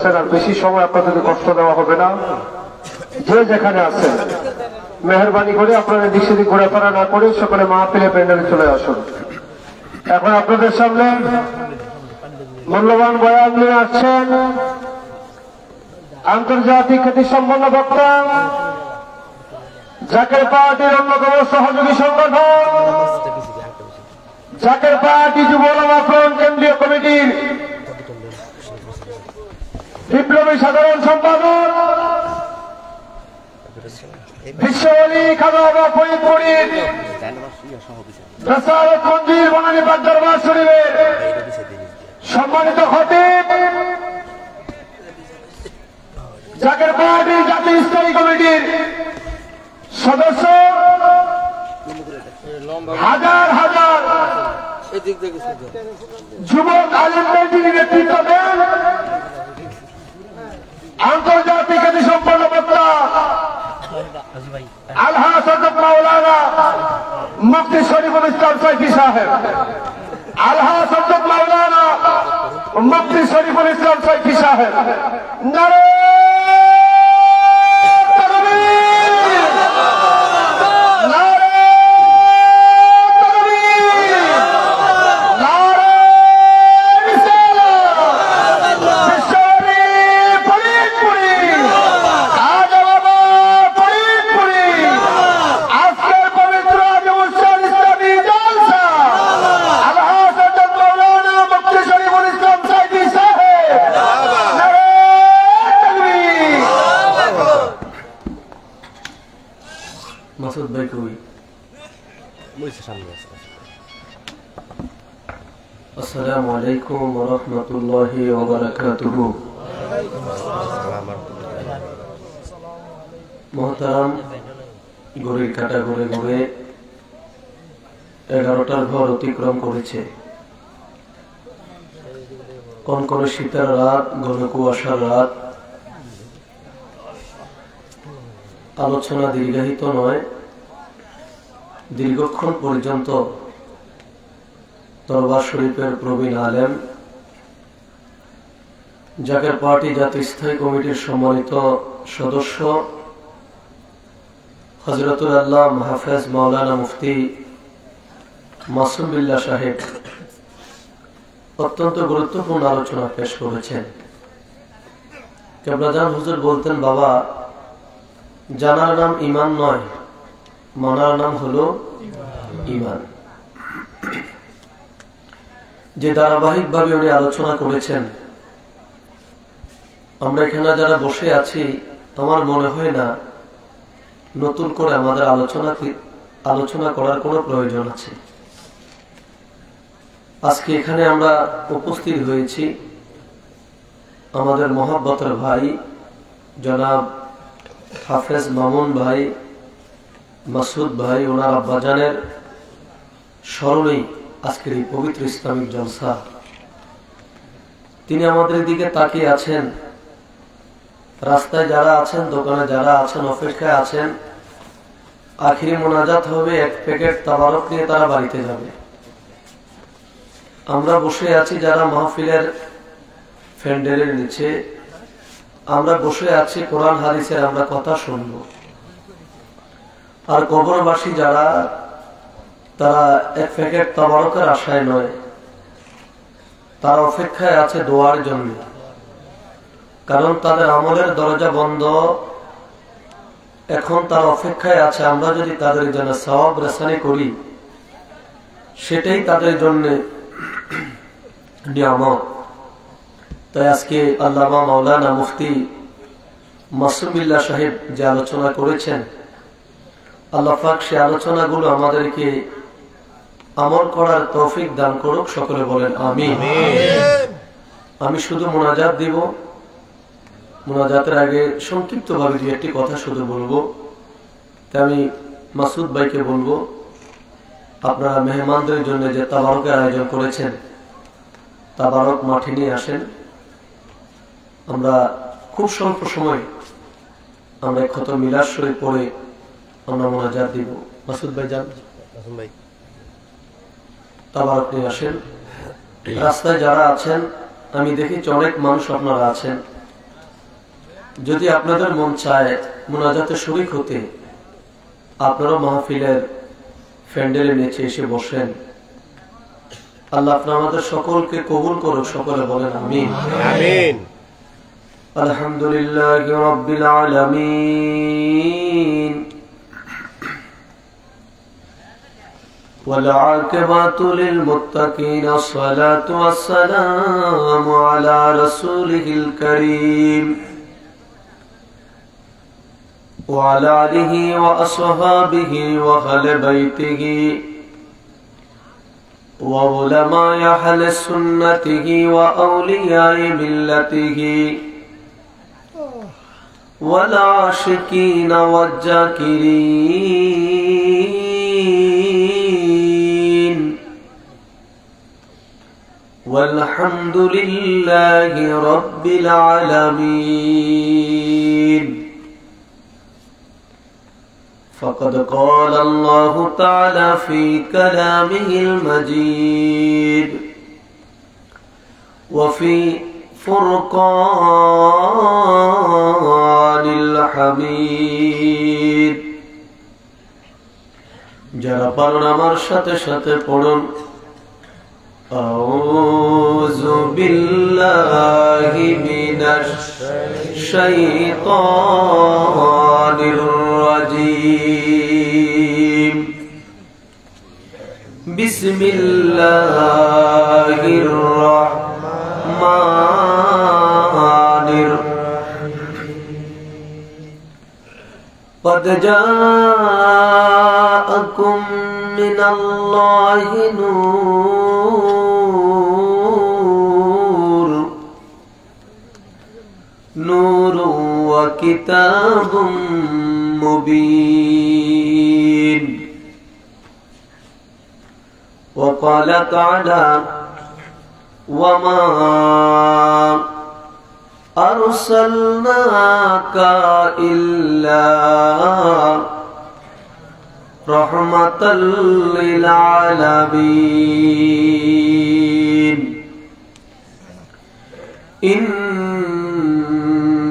আর বেশি সময় আপনাদের কষ্ট দেওয়া হবে না। যে যেখানে আছেন, মেহরবানি করে আপনারা সেদিক ঘোরাফেরা না করে সকলে মাহফিলে প্যান্ডেলে চলে আসুন। এখন আপনাদের সামনে মূল্যবান বয়ান নিয়ে আসছেন আন্তর্জাতিক খ্যাতি সম্পন্ন বক্তা, জাকের পার্টির অন্যতম সহযোগী সংগঠন জাকের পার্টি যুব কেন্দ্রীয় কমিটির বিপ্লবী সাধারণ সম্পাদক সম্মানিত খতিব জাকের পার্টি জাতীয় স্থায়ী কমিটির সদস্য, হাজার হাজার যুবক আলিমদের যিনি নেতৃত্ব দেন আন্তর্জাতিক খ্যাতি সম্পন্ন বক্তা আলহা সদক শরীফুল ইসলাম সাইফি সাহেব। আলহা সদক মাওলানা মুফতি শরীফুল ইসলাম সাইফি সাহেব। নারে ওয়া রাহমাতুল্লাহি ওয়া বারাকাতুহু। মহতারাম, ঘড়ির কাটা ঘুরে ঘুরে এগারোটার ঘর অতিক্রম করেছে। শীতের রাত, ঘন কুয়াশার রাত। আলোচনা দীর্ঘায়িত নয়, দীর্ঘক্ষণ পর্যন্ত দরবার শরীফের প্রবীণ আলেম জাকের পার্টি জাতীয় স্থায়ী কমিটির সম্মানিত সদস্য হজরতুল আল্লাহ মাহফেজ মাওলানা মুফতি মাসুম বিল্লাহ সাহেব অত্যন্ত গুরুত্বপূর্ণ আলোচনা পেশ করেছেন। কেবলাজান হুজুর বলতেন, বাবা, জানার নাম ইমান নয়, মানার নাম হলো ইমান যে ধারাবাহিক ভাবে উনি আলোচনা করেছেন। আমরা এখানে যারা বসে আছি, আমার মনে হয় না নতুন করে আমাদের আলোচনা আলোচনা করার কোনো প্রয়োজন আছে। আজকে এখানে আমরা উপস্থিত হয়েছি আমাদের মহাব্বতের ভাই, জনাব হাফেজ মামুন ভাই, মাসুদ ভাই, ওনার আব্বাজানের স্মরণেই। আজকের এই পবিত্র ইসলামিক জলসা। তিনি আমাদের দিকে তাকিয়ে আছেন। রাস্তায় যারা আছেন, দোকানে যারা আছেন, অপেক্ষায় আছেন, আখিরি মোনাজাত হবে, এক প্যাকেট তাবারক নিয়ে তারা বাড়িতে যাবে। আমরা বসে আছি যারা মাহফিলের ফ্যান্ডেলের নিচে। আমরা বসে আছি কোরআন, হাদিসের আমরা কথা শুনব। আর কবরবাসী যারা তারা এক প্যাকেট তাবারকের আশায় নয়। তার অপেক্ষায় আছে দোয়ার জন্য। কারণ তাদের আমলের দরজা বন্ধ। এখন তার অপেক্ষায় আছে, আমরা যদি তাদের জন্য সবাব রেসানি করি, সেটাই তাদের জন্য নিয়ামত। তাই আজকে আল্লামা মাওলানা মুফতি মাসুমিল্লা সাহেব যে আলোচনা করেছেন, আল্লাহ পাক সে আলোচনাগুলো আমাদেরকে আমল করার তৌফিক দান করুক সকলে বলেন আমি আমি শুধু মোনাজাত দিব। মোনাজাতের আগে সংক্ষিপ্ত ভাবে দু একটি কথা শুধু বলব। তাই আমি মাসুদ ভাইকে বলব আপনারা মেহমানদের জন্য যে তাবারকের আয়োজন করেছেন তাবারক মাঠে নিয়ে আসেন। আমরা খুব স্বল্প সময় আমরা ক্ষত মিলার শরীর পরে আমরা মোনাজাত দিব। মাসুদ ভাই যান। আসেন। রাস্তায় যারা আছেন আমি দেখেছি অনেক মানুষ আপনারা আছেন। যদি আপনাদের মন চায় মোনাজাতে শরিক হতে আপনারা মাহফিলের ফ্যান্ডেলের নিচে এসে বসেন। আল্লাহ আপনার আমাদের সকলকে কবুল করুক সকলে বলেন আমি আলহামদুলিল্লাহ রবিল والعاقبة للمتقين الصلاة والسلام على رسوله الكريم. وعلى آله وأصحابه وأهل بيته وعلماء أهل سنته وأولياء ملته والعاشقين والذاكرين. والحمد لله رب العالمين فقد قال الله تعالى في كلامه المجيد وفي فرقان الحميد যারা পারেন আমার সাথে সাথে পড়ুন أعوذ بالله من الشيطان الرجيم. بسم الله الرحمن الرحيم. قد جاءكم من الله نور نور وكتاب مبين. وقال تعالى وما أرسلناك إلا رحمة للعالمين. إن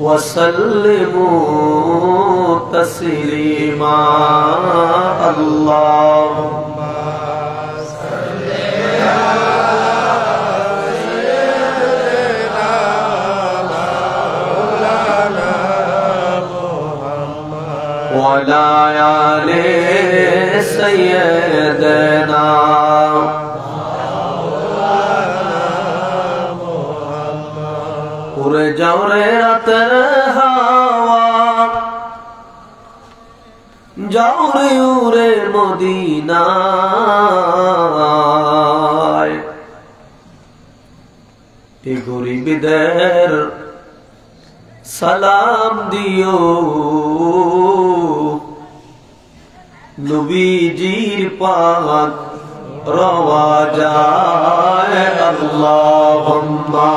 وسلموا تسليما. اللهم ولا উড়ে মদিনায় এ গরিবদের সালাম দিও নবীজির পাক রওয়া যায় আল্লাহুম্মা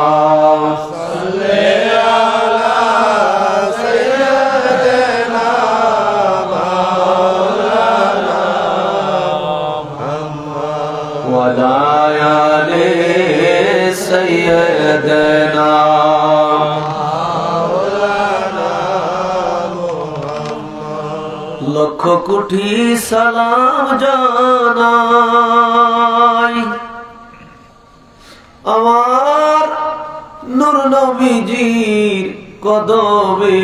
লক্ষ কোটি সালাম জানাই। আমার নূর নবীজির কদমে।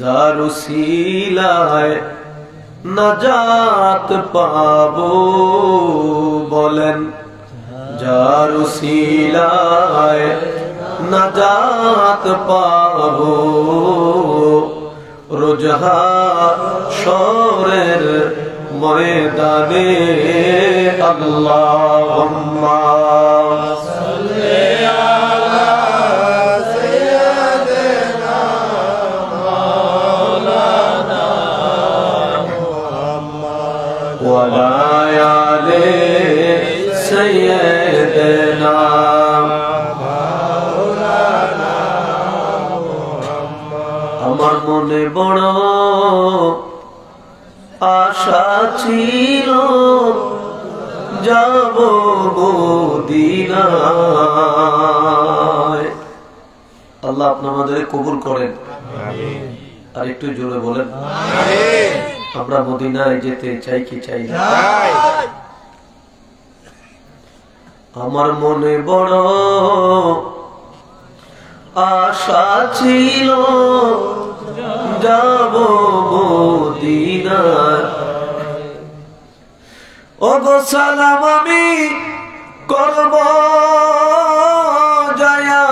জারুসিলায় নাজাত পাবো বলেন জারুসিলায় নাজাত পাবো। রোজহা সরের ময়দানে আল্লাহ মনে বড় আশা ছিল। যাব মদিনায়। আল্লাহ আপনি আমাদের কবুল করেন। আর একটু জোরে বলেন। আমরা মদিনায় যেতে চাই কি চাই না? আমার মনে বড় আশা ছিল। যাব মদিনার। ও গো সালাম আমি করব জয়া।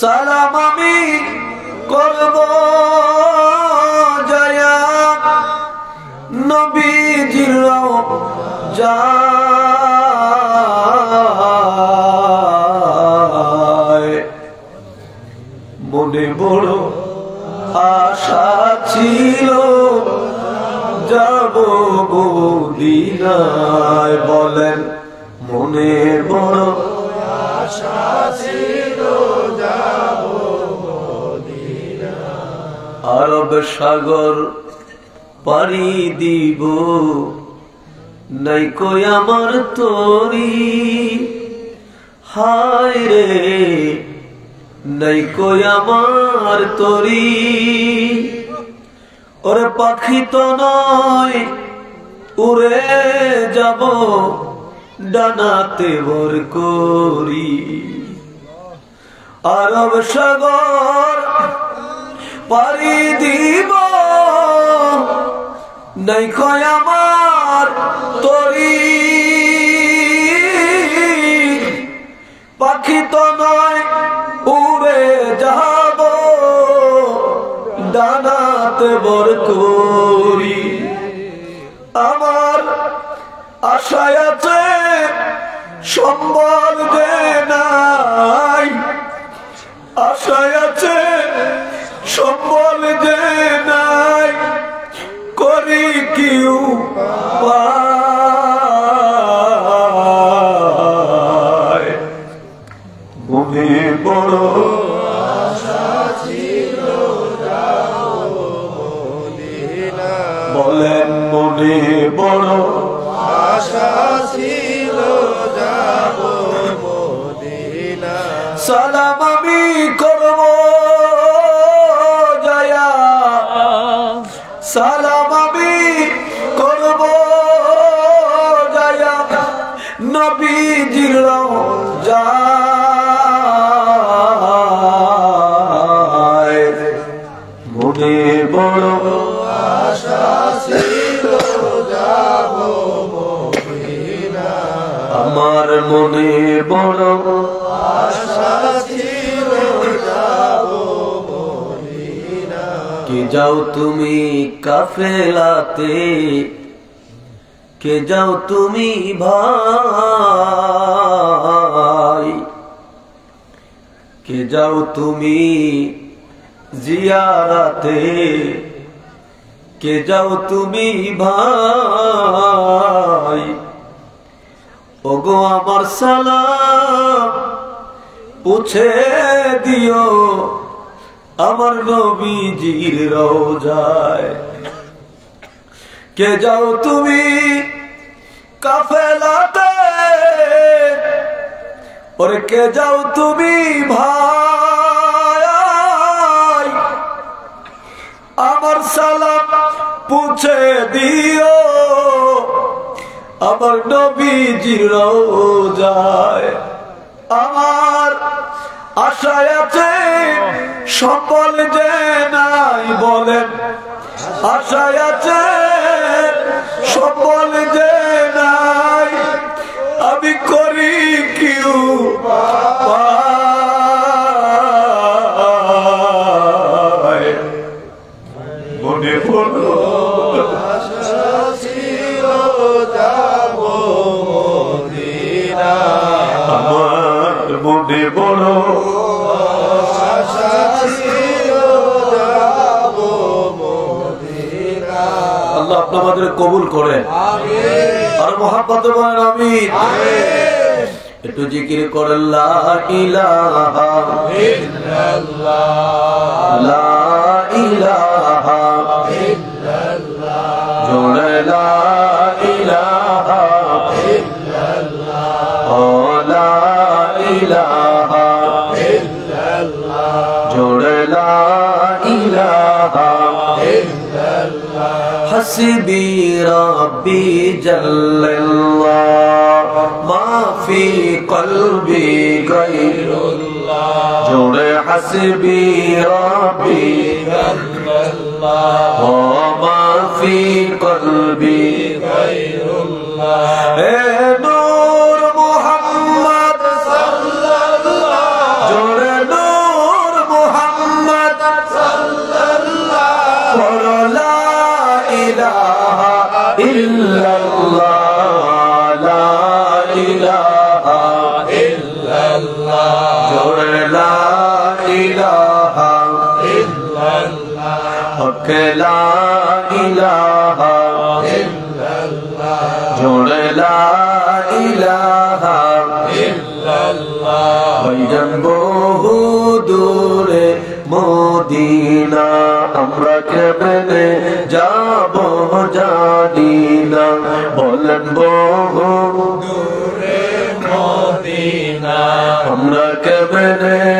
সালাম যাব বলেন মনে বড় আরব সাগর পাড়ি দিব নাই কই আমার তরি। হায় রে নাই কই আমার তরি। ওরে পাখি তো নয়, উড়ে যাব ডানাতে ভর করি। আরব সাগর পারি দিব, নাই কয় আমার তরি। পাখি তো নয় বর করি। আমার আশায় আছে সম্বল নাই। আশায় আছে সম্বল নাই। করি কিউ মনে বড় বড় কে যাও তুমি কাফেলাতে, কে যাও তুমি ভাই, কে যাও তুমি জিয়ারাতে, কে যাও তুমি ভাই। ওগো আমার সালাম, পুছে দিও আমার নবীজির রোজায় কে যাও তুমি কাফেলাতে, ওরে কে যাও তুমি ভাই, আমার সালাম পুছে দিও। আমার নবীজির রোজায় আমার আশায় আছে সকল যে নাই বলেন আশায় আছে সকল যে নাই আমি করি কিউ পায়। আপনাদের কবুল করে আর মহাপত বলেন আমিন। একটু জিকির করেন লা ইলাহা লা ইলাহা জোরে লা حسبي ربي جل الله. ما في قلبي غير الله. جوڑ حسبي ربي جل الله. وما في قلبي ভাইজান বহু দূরে মদিনা, আমরা কেমনে যাব জানি না বলেন বহু দূরে মদিনা, আমরা কেমনে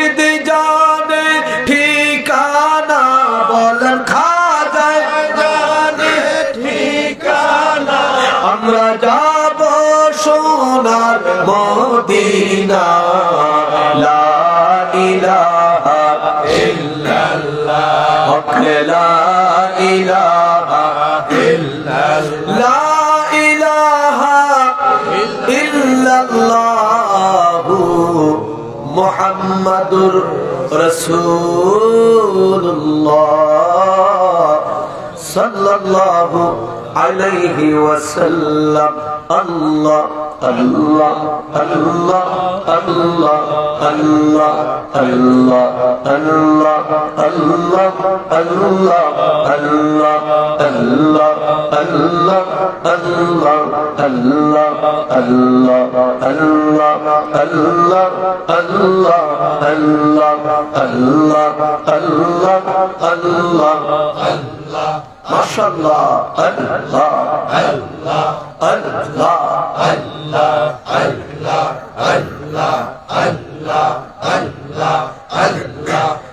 رسول الله صلى الله عليه وسلم الله الله الله الله الله الله الله الله الله الله الله রাসূলুল্লাহ সাল্লাল্লাহু আলাইহি ওয়াসাল্লাম আল্লাহ আল্লাহ আল্লাহ আল্লাহ আল্লাহ আল্লাহ আল্লাহ আল্লাহ আল্লাহ আল্লাহ আল্লাহ আল্লাহ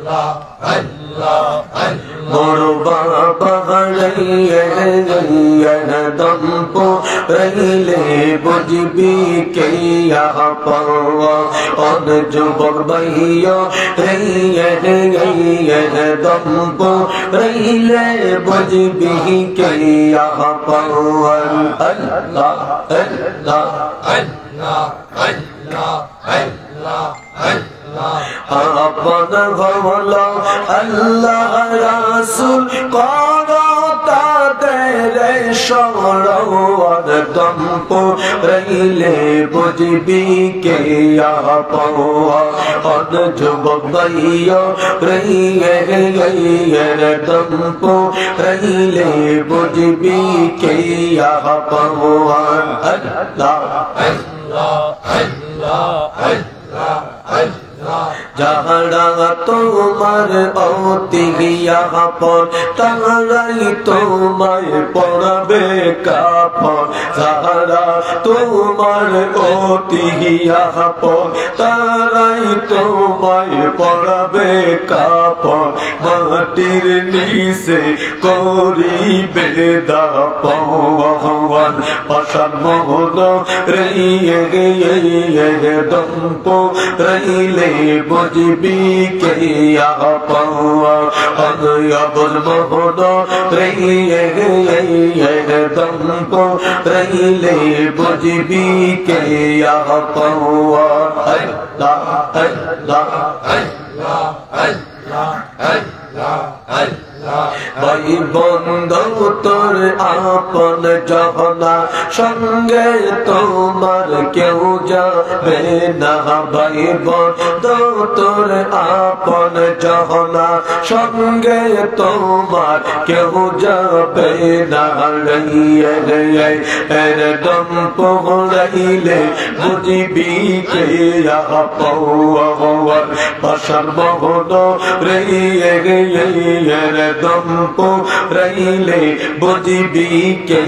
اللہ اللہ غربا بغلین دم کو رہلے بج بھی کے یہاں پروا اور جو بغبیا رہین دم کو رہلے بج بھی کے یہاں پروا اللہ اللہ اللہ اللہ اللہ اللہ اپن بھولا اللہ رسول قارتا تیرے شورد دم پو ریلے بجبی کے یا پوا قد جب بیا ریے گئے دم پو ریلے بجبی کے یا پوا اللہ اللہ اللہ اللہ اللہ আল্লাহ যাহারা তোমার অতি পর তাহারাই তোমায় পড়াবে কাপড় যাহারা তোমার অতি পর তারাই তোমায় পড়াবে কাপড় মাটির নিচে করিবে দা পওয়ান পাশান মোহন রইয়ে দম্প রইলে বুঝবি কে পাওয়া অবল মোহন রইয়ে গে দম্প রইলে বুঝবি কে পাওয়া আল্লাহ আল্লাহ আল্লাহ আল্লাহ আল্লাহ আল্লাহ ভাই বন্ধু, তোর আপন জহনা সঙ্গে তোমার কেউ যাবে না। ভাই বন্ধু, তোর আপন জহনা সঙ্গে তোমার কেউ যাবে না। রইয়ে এর দম পহরাইলে বুঝবি কে পাওয়ার পাশার মহন রইয়ে রইয়ে দম পহরাইলে বুঝবি কে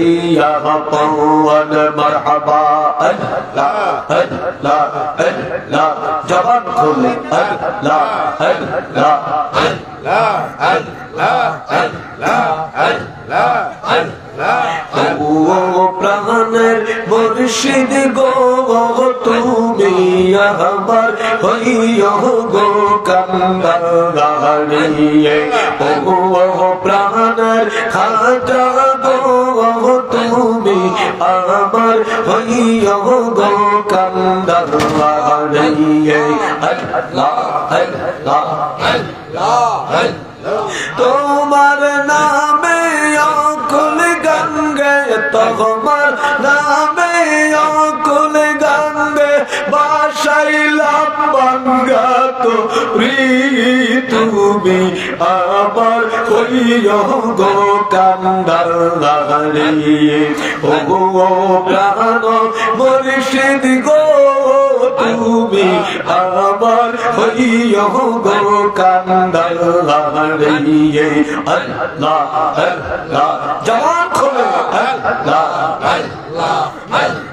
পাওয়ার মারহাবা আল্লাহ আল্লাহ আল্লাহ জবান খুলে আল্লাহ আল্লাহ ও প্রাণের মুর্শিদ গো তুমি আমার হইয় গো কান্দারিয়ে ও প্রাণের খাজা গো তুমি আমার তোমার নামে অকুল গঙ্গে তোমার নামে অকুল গঙ্গে, বাসাইলাম বঙ্গা তো তুমি আমার হইয় গো কান্দারে ও গো প্রাণ মরিষিদ গো। তুমি আমার হইয় গো কান্দারে আল্লাহ আল্লাহ জবান খোলে আল্লাহ আল্লাহ আল্লাহ।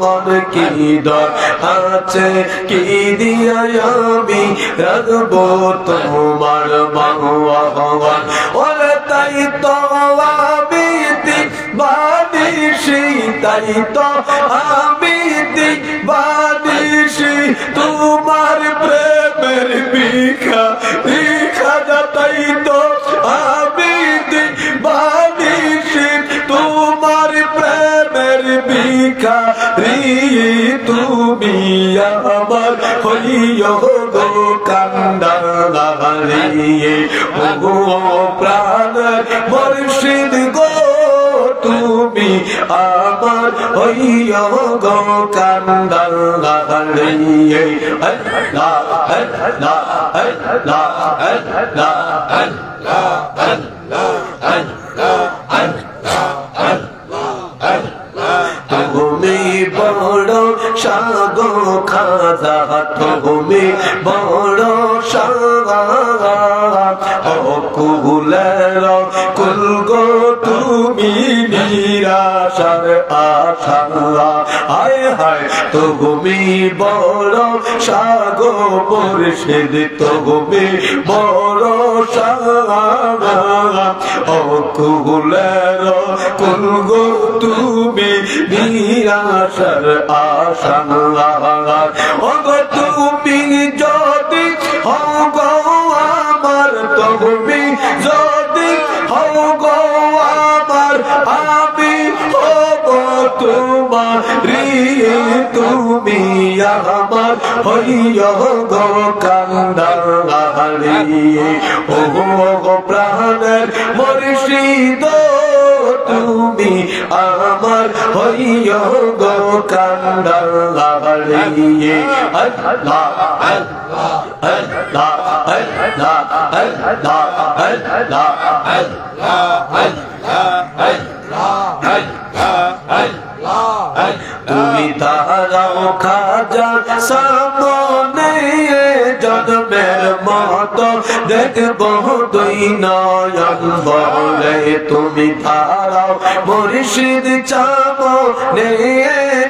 কি দন আছে কি দিয়া আমি রাখব তোমার বাহুয়া ভগবান ওরে তাই তো আমি তাই তো আমি বানিসি তোমার প্রেমের বিখা বিখা তাই তো আমি তুমি আমার হইয় গো কান্দারিয়ে ও গো প্রাণ মুর্শিদ গো, তুমি আমার হইয় গো কান্দারিয়ে আল্লাহ আল্লাহ আল্লাহ আল্লাহ আল্লাহ আল্লাহ আল্লাহ তুমি বড় সাগো খাজা তুমি বড় সাগা। ও কুলের কুল গো তুমি নিরাশার আশা। হায় হায়, তুমি বড় সাগো মুর্শিদ, তুমি বড় সাগা। তুমি যদি হও গো আমার তুমি যদি হও গো আমার আমি হব তোমার তুমি আমার হইয় গো ও গো প্রাণের মরিষিদ, তুমি আমার হইয় গো কান্দারি আল্লাহ আল্লাহ আল্লাহ আল্লাহ আল্লাহ আল্লাহ তুমি তারাও খাজা সামনে জন্মের মত দেখব দুই নয়ন বলে তুমি তারাও মুর্শিদ চামনে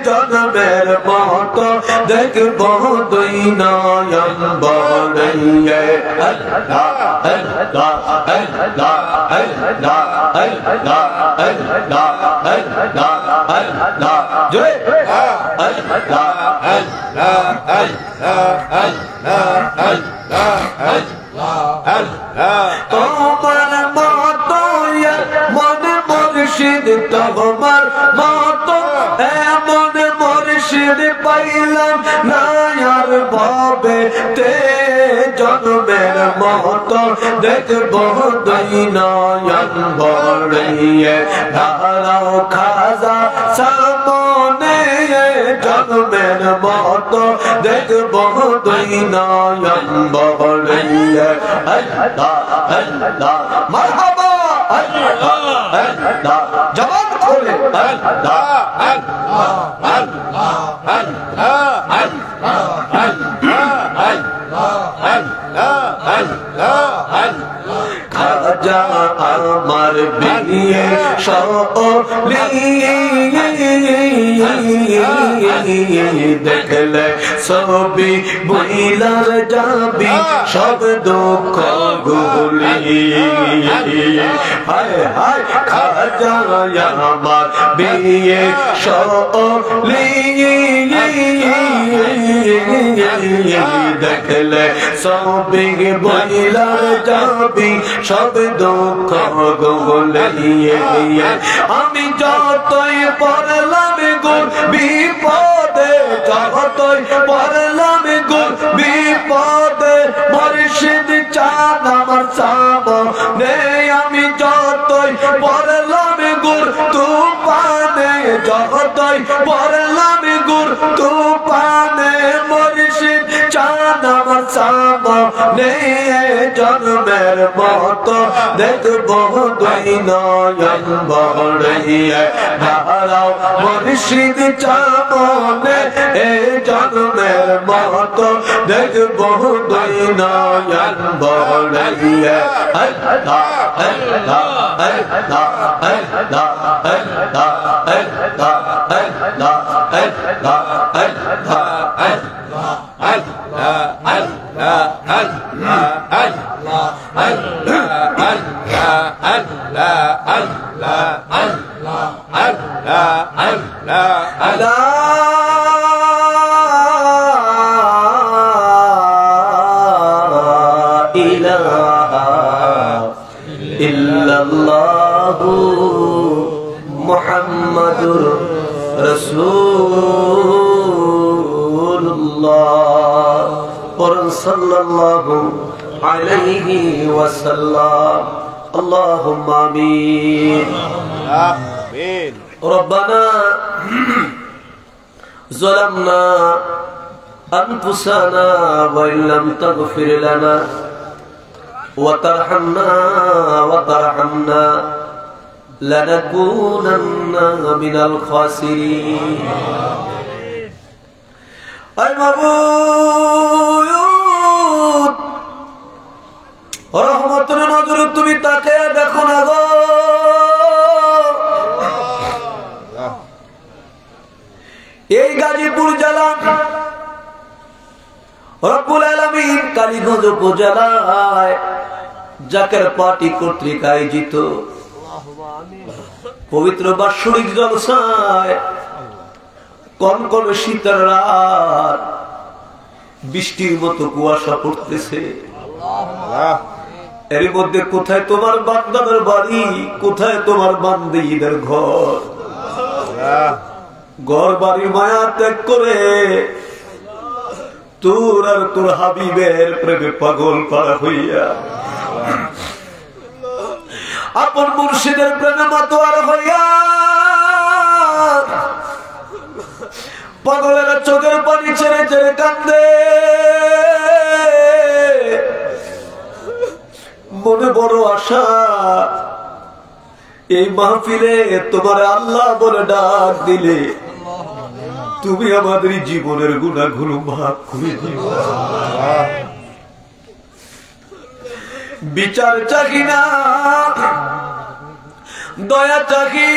জন্মের মত দেখব দুই নয়ন বলে আল্লাহ আল্লাহ আল্লাহ আল্লাহ আল্লাহ আল্লাহ আল্লাহ আল্লাহ জয় আল্লাহ তোমার মত মন মুর্শিদ তোমার মত এমন মুর্শিদ পাইলাম না ভাবে তে জন্মের মত দেখব দুই নয়ন ভরিয়ে ধারাও খাজা, সামনে জন্মের মত দেখব দুই নয়ন ভরিয়ে আল্লাহ আল্লাহ মারহাবা আল্লাহ আল্লাহ জবান খোলে আল্লাহ খাজা আমার বিয়ে دكلا ছবি বইলার যাবি সব দুঃখ গুলি। হায় হায় খাজা আমার বিয়ে সলি দেখলে সবি বইলার যাবি সব দুঃখ গোলে। আমি যতই পড়লাম গুণ বিপদে যতই পড়লাম গুণ বিপদে মর্শিদ চাঁদ আমার সাম নে আমি যতই পড়লাম গুণ তু পানে যতই পড়লাম গুণ তু পানে আমার সাম নে জন্মের মত দেখব দুই নয়ন বড়িয়ে ধারাও মর্শিদ চামনে এ জন্মের মত দেখব দুই নয়ন বড়িয়ে আল্লাহ আল্লাহ আল্লাহ আল্লাহ আল্লাহ আল্লাহ আল্লাহ আল্লাহ আল্লাহ الله. সাল্লাল্লাহু আলাইহি ওয়াসাল্লাম اللهم آمين آمين ربنا ظلمنا أنفسنا وإن لم تغفر لنا وترحمنا وترحمنا لنكونن من الخاسرين أي মাবুদ রহমতের নজরে তুমি তাকে দেখো না গো। এই গাজীপুর জেলা রব্বুল আলমিন কালীগঞ্জ উপজেলায় জাকের পার্টি কর্তৃক আয়োজিত পবিত্র বাৎসরিক জলসায় কনকন শীতের রাত বৃষ্টির মতো কুয়াশা পড়তেছে। এর মধ্যে কোথায় তোমার বান্দাদের বাড়ি কোথায় তোমার বান্দিদের ঘর? ঘর বাড়ি মায়া ত্যাগ করে তোর আর তোর হাবিবের প্রেমে পাগল পাড়া হইয়া আপন মুর্শিদের প্রেমে মাতোয়ার হইয়া পাগলের চোখের পানি ছেড়ে ছেড়ে কান্দে। মনে বড় আশা। এই মাহফিলে তোমার আল্লাহ বলে ডাক দিলে। তুমি আমাদের জীবনের গুণাগুলো মাফ করে বিচার চাহি না, দয়া চাহি।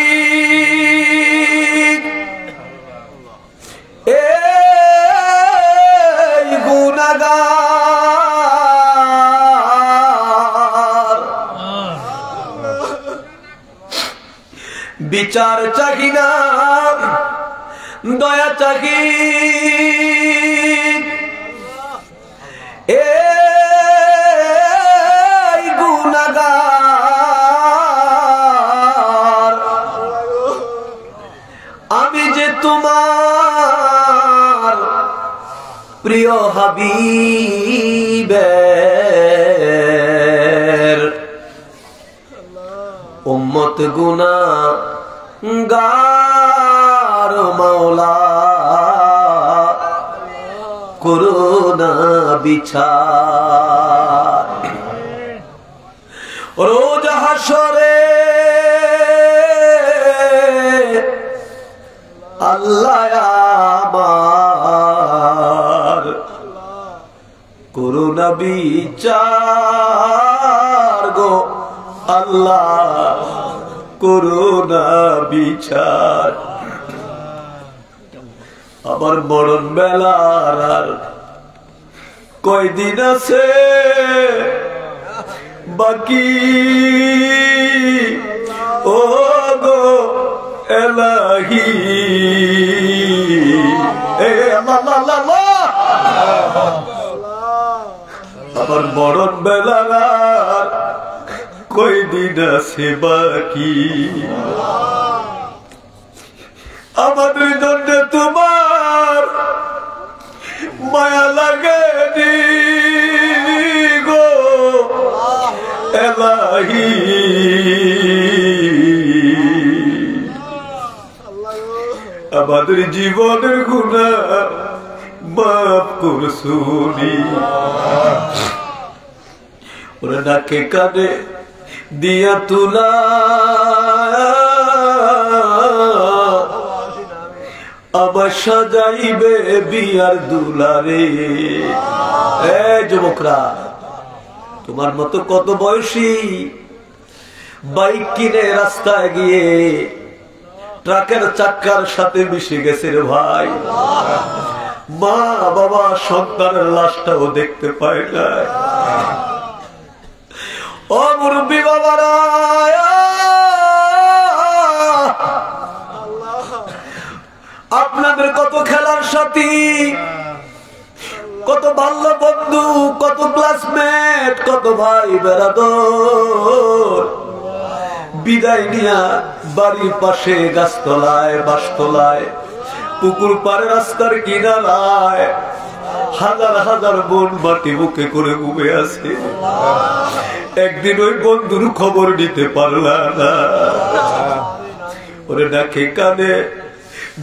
এই গুণাগার বিচার চাহি না। দয়া চাহি। এই গুণাগার। আমি যে তোমার প্রিয় হাবিবের। উম্মত গুনা গার মাওলা করুণা বিচার। রোজ হাসরে আল্লাহ আমার করুণা বিচার গো আল্লাহ। করুণা বিচার। আমার মরণ বেলার আর কয়দিন আছে? বাকি? ও গো এলাহি আমার মরণ বেলার কয়দিন আছে বাকি? আমাদের জন্য তোমার মায়া লাগেনি গো। এলাহি। আমাদের জীবনের গুণা মাফ করছুনি ওরা নাকে কানে দিয়া তুলা। আবার সাজাইবে বিয়ার দুলারে। এ যুবকরা, তোমার মতো কত বয়সী? বাইক কিনে রাস্তায় গিয়ে ট্রাকের চাক্কার সাথে মিশে গেছে রে ভাই। মা বাবা সন্তানের লাশটাও দেখতে পায় না ও মুরব্বী বাবারা আপনাদের কত খেলার সাথী, কত বাল্য বন্ধু, কত ক্লাসমেট কত ভাই বেড়াদর বিদায় নিয়া বাড়ির পাশে গাছতলায়, বাসতলায়, পুকুর পাড়ে রাস্তার কিনারায় হাজার হাজার বোন মাটি বুকে করে ঘুমে আছে। একদিন ওই বন্ধুর খবর নিতে পারলাম না। ওরে ডাকে কানে,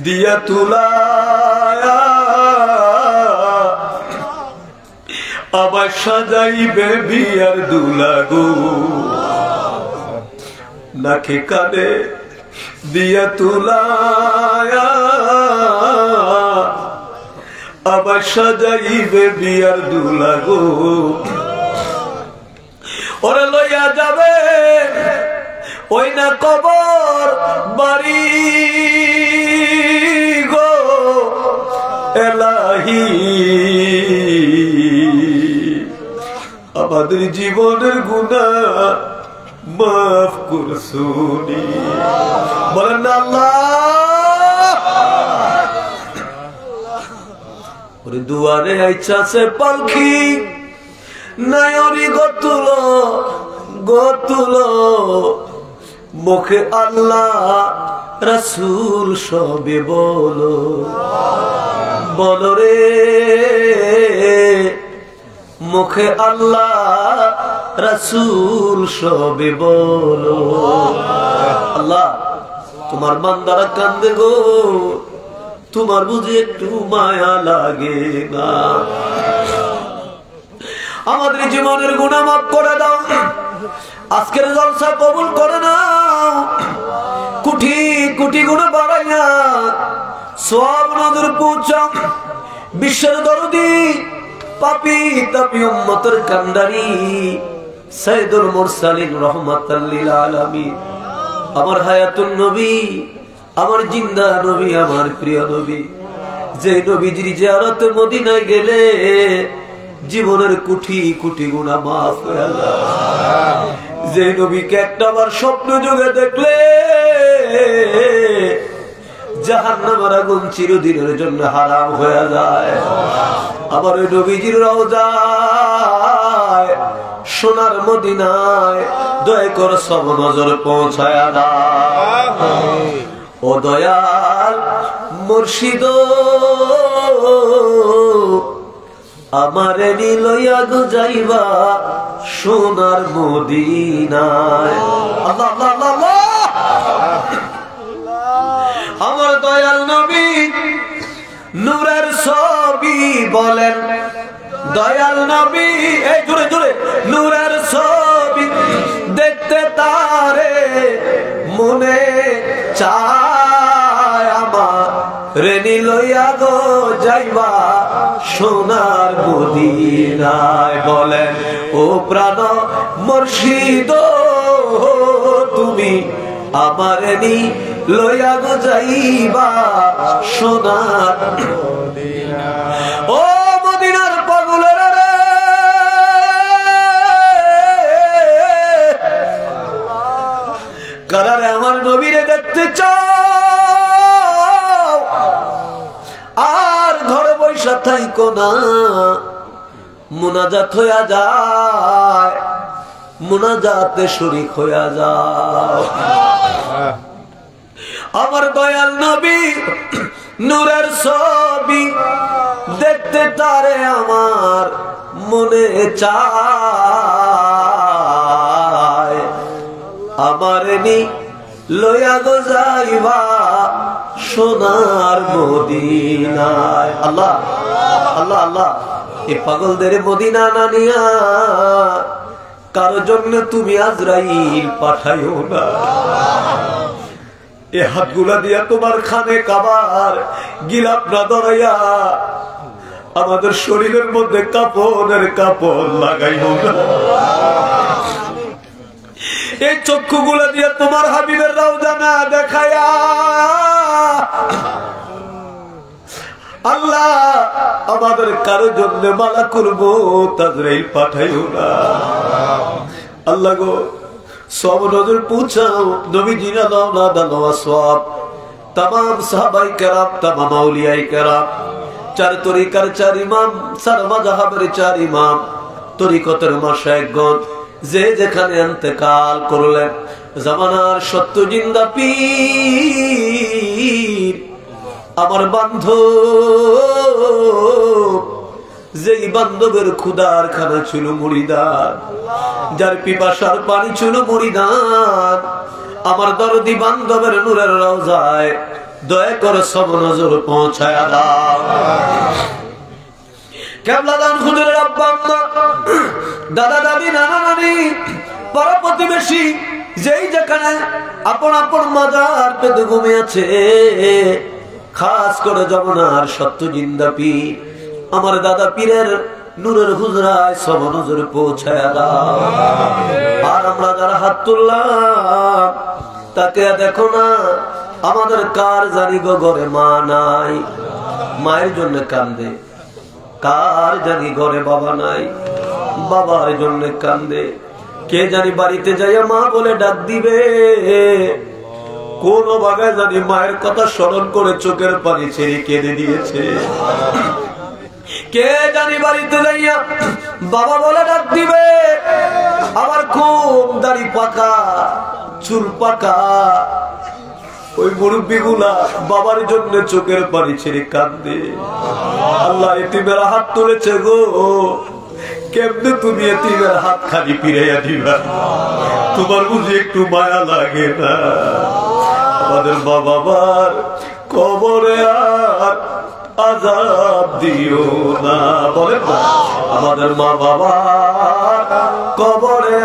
দিয়া তুলা আবার সাজাইবে বিয়ার দুলাগু নাকে কানে, দিয়া তুলায়া আবার সাজাইবে বিয়ার দুলাগো ওরা লইয়া যাবে, ওই না কবর বাড়ি গো। এলাহি। আমাদের জীবনের গুণা মাফ করছুনি বলেন আল্লাহ। ওরে দুয়ারে আইছাছে পালকি নায়রি গতুল গতুল মুখে আল্লাহ রসুল সবে বলো। বলো রে, মুখে আল্লাহ রসুল সবে বলো। আল্লাহ, তোমার বান্দারা কান্দে গো। তোমার বুঝি একটু মায়া লাগে না। আমাদের জীবনের গুণা মাফ করে দাও। আজকের জলসা কবুল করে নাও। কুটি কুটি গুণে বাড়াইয়া সব নজর পৌঁছাও। বিশ্বের দরদি, পাপি, তাপি উম্মতের কান্ডারি সাইদুল মুরসালিন রহমাতাল্লিল আমার হায়াতুন নবী আমার জিন্দা নবী, আমার প্রিয় নবী। যে নবীজির জিয়ারত মদিনায় গেলে জীবনের কুঠি কুটি গুণা মাফ যে নবীকে একটা বার স্বপ্ন যুগে দেখলে চিরদিনের জন্য হয়ে যায়। ওই সোনার মদিনায় দয়া করে সব নজর পৌঁছায় ও দয়াল মুর্শিদ, আমারে নিলইয়া গো যাইবা সোনার মদিনায়। আমার দয়াল নবী নূরের ছবি বলেন, দয়াল নবী, এই জুড়ে জুড়ে নূরের ছবি দেখতে তারে মনে আমার রেনি লইয়া গো যাইবা সোনার মদিনায় বলেন ও প্রাণ মুর্শিদ, তুমি আমার নি লইয়া গো যাইবা সোনার ও মদিনার পাগলের কারারে থাইকো না। মুনাজাত হইয়া যায়, মুনাজাতে শরিক হইয়া যায় আমার দয়াল নবী নূরের ছবি দেখতে তারে আমার মনে চায়। আমার নি লয়া গো যাইবা সোনার মদিনায়। আল্লাহ আল্লাহ আল্লাহ এ পাগলদের মদিনা না নিয়া কারও জন্য তুমি আজরাইল পাঠাইও না। এ হাতগুলা দিয়া তোমার খানে কাবার গিলাপ না ধরাইয়া আমাদের শরীরের মধ্যে কাপড়ের কাপড় লাগাইব না। এই চক্ষু গুলা দিয়ে তোমার হাবিবের রাও জানা দেখায়া আল্লাহ আমাদের কারও জন্য মালা করব তাদের এই পাঠাইও না। আল্লাহ গো, সব নজর পৌঁছাও। নবী জিনা দাও না দানো সব তাম সাহাবাই কেরাম, তামাম আউলিয়াই কেরাম। চার তরিকার চার ইমাম সার মাজাহাবের চার ইমাম। তরিকতের মাসায়গণ। যে যেখানে এতেকাল করলেন, জামানার সত্য জিন্দা পীর, আমার বান্ধব, যেই বান্ধবের ক্ষুদার খানা ছিল মুড়িদার যার পিপাসার পানি ছিল মুড়িদান, আমার দরদি বান্ধবের নূরের রওজায় দয়া করে সব নজর পৌঁছায় দাও। কেবলা হুজুরের দাদা প্রতিবেশী, যেই আপন আপন পেতে খাস করে যমুনার সত্য জিন্দা পীর। আমার দাদা পীরের নূরের হুজরায় সব নজরে পৌঁছায় আর আমরা যারা হাত তুললাম, তাকে দেখো না, আমাদের কার জানি গো ঘরে মা নাই। মায়ের জন্য কান্দে। কার জানি ঘরে বাবা নাই? বাবার জন্য কান্দে। কে জানি বাড়িতে যাইয়া মা বলে ডাক দিবে। কোন বাগায় জানি মায়ের কথা স্মরণ করে চোখের পানি ছেড়ে কেঁদে দিয়েছে। কে জানি বাড়িতে যাইয়া বাবা বলে ডাক দিবে। আবার খুব দাড়ি পাকা, চুল পাকা। ওই বাবার জন্য চোখের পানি ছেড়ে কান্দে আল্লাহ এতিমের হাত তুলেছে গো। কেমনে তুমি এতিমের হাত খালি ফিরাইয়া দিবা? তোমার বুঝি একটু মায়া লাগে না। আমাদের বাবার কবরে আর আজাব দিও না। বলে আমাদের মা বাবার কবরে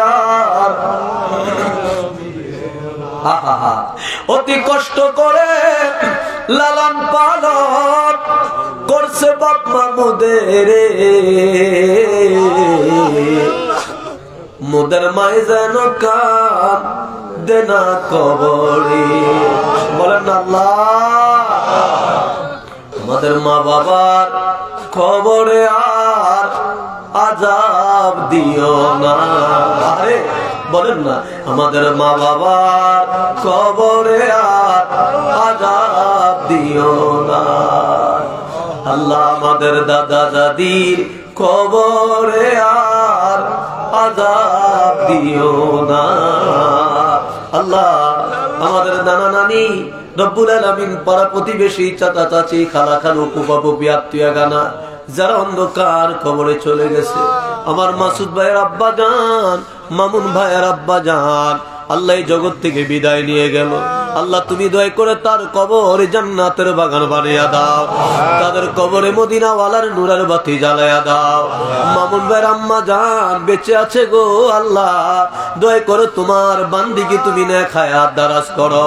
অতি কষ্ট করে লালন পালন করছে বাপ মামুদের মুদের মাই যেন কান দেনা কবরে। বলেন আল্লাহ। আমাদের মা বাবার খবরে আর আজাব দিও না। আরে, বলেন না, আমাদের মা বাবার খবরে আর আজাব দিও না। আল্লাহ আমাদের দাদা দাদির খবরে আর আজাব দিও না। আল্লাহ আমাদের নানা নানি রব্বুল আলমিন পাড়া প্রতিবেশী চাচা চাচি খালা খালু কুপা পুপি আত্মীয় গানা যারা অন্ধকার খবরে চলে গেছে। আমার মাসুদ ভাইয়ের আব্বা যান মামুন ভাইয়ের আব্বা যান আল্লাহ জগৎ থেকে বিদায় নিয়ে গেল। আল্লাহ তুমি দয়া করে তার কবর জান্নাতের বাগান বানিয়ে দাও। তাদের কবরে মদিনাওয়ালার নুরের বাতি জ্বালায়া দাও। মামুন ভাইয়ের আম্মা যান বেঁচে আছে গো আল্লাহ। দয়া করে তোমার বান্দিকে তুমি না খায়াত দারাজ করো।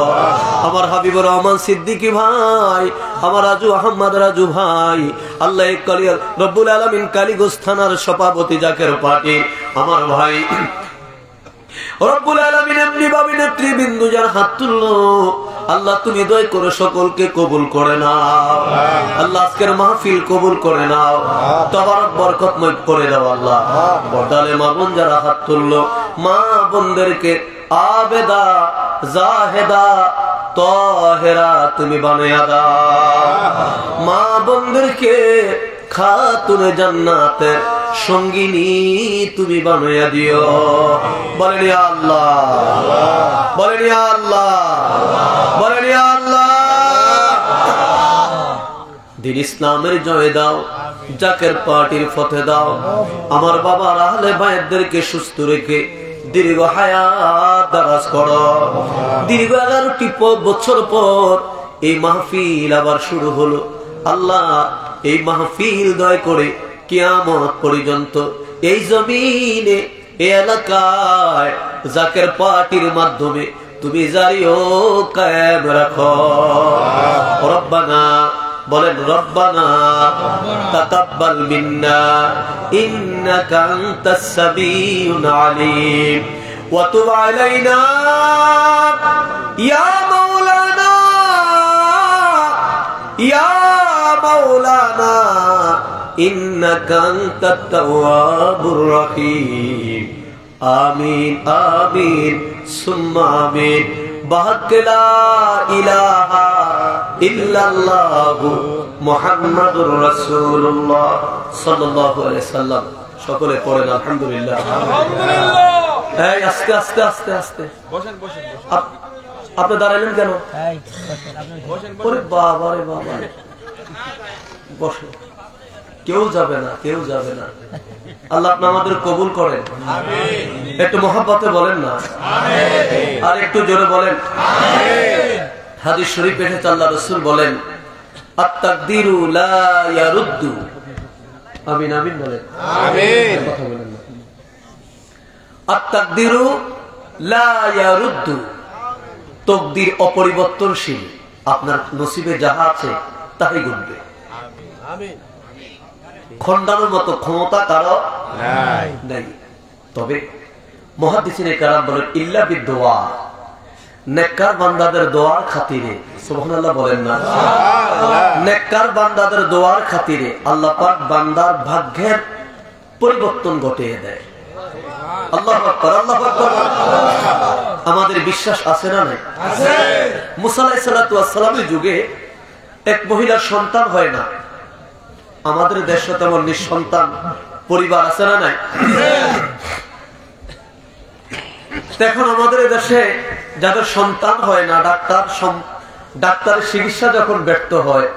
আমার হাবিবুর রহমান সিদ্দিকি ভাই, আমার রাজু আহমদ রাজু ভাই, আল্লাহ কালিয়ার রব্বুল আলমিন কালীগঞ্জ থানার সভাপতি জাকের পার্টি আমার ভাই আল্লাহ তুমি দয় করে সকলকে কবুল করে নাও। আল্লাহ আজকের মাহফিল কবুল করে নাও। তোমার বরকতময় করে দাও আল্লাহ। বর্দালে মা বোন যারা হাত তুললো, মা বোনদেরকে আবেদা, জাহেদা, তহেরা তুমি বানিয়ে দাও। মা বোনদেরকে খাতুনে জান্নাতে সঙ্গিনী তুমি বানাইয়া দিও। বলেন আল্লাহ। বলেন আল্লাহ। বলেন আল্লাহ। দিন ইসলামের জয় দাও, জাকের পার্টির ফতে দাও। আমার বাবার আহলে ভাইদেরকে সুস্থ রেখে দীর্ঘ হায়াত দারাজ করো। দীর্ঘ এগারোটি বছর পর এই মাহফিল আবার শুরু হলো। আল্লাহ এই মাহফিল দয় করে কিয়ামত পর্যন্ত এই জমিনে এই এলাকায় জাকের পার্টির মাধ্যমে তুমি জারিও কায়েম রাখো। রব্বানা বলেন রব্বানা তাকাব্বাল মিন্না ইন্নাকা আনতাস সামিউল আলিম। ওয়া তুব আলাইনা ইয়া মাওলানা আমিন আমিন সুম্মা আমিন বাহাক ইলাহা ইল্লাল্লাহু মুহাম্মাদুর রাসূলুল্লাহ সাল্লাল্লাহু আলাইহি সাল্লাম সকলে পড়েন আলহামদুলিল্লাহ। এই আস্তে আস্তে আস্তে আস্তে। আপ- আপনি দাঁড়ালেন কেন? ওরে বাবা রে বাবা। বসো। কেউ যাবে না কেউ যাবে না। আল্লাহ আপনি আমাদের কবুল করেন। একটু মহাব্বতে বলেন না? আর একটু জোরে বলেন। হাদিস শরীফ এসেছে আল্লাহ রসুল বলেন আত্মাকদিরু লা ইয়ারুদ্দু। আমিন আমিন বলেন। আমিন। কথা বলেন না। আত্মাকদিরু লা ইয়ারুদ্দু। তকদির অপরিবর্তনশীল। আপনার নসিবে যাহা আছে তাই ঘটবে। খন্ডানোর মতো ক্ষমতা কারও নাই। নাই। তবে মহাদিসিনে কারাম বলেন ইল্লা বিদোয়া নেককার বান্দাদের দোয়ার খাতিরে সুবহানাল্লাহ বলেন না। নেককার বান্দাদের দোয়ার খাতিরে আল্লাহ পাক বান্দার ভাগ্যের পরিবর্তন ঘটিয়ে দেয়। আল্লাহ আকবার আল্লাহ আকবার। আমাদের বিশ্বাস আছে না নাই? মুসা আলাইহিস সালাতু ওয়াস সালামের যুগে এক মহিলার সন্তান হয় না। আমাদের দেশে তেমন নিঃসন্তান পরিবার আছে না নাই? এখন আমাদের দেশে যাদের সন্তান হয় না ডাক্তার ডাক্তারের চিকিৎসা যখন ব্যর্থ হয়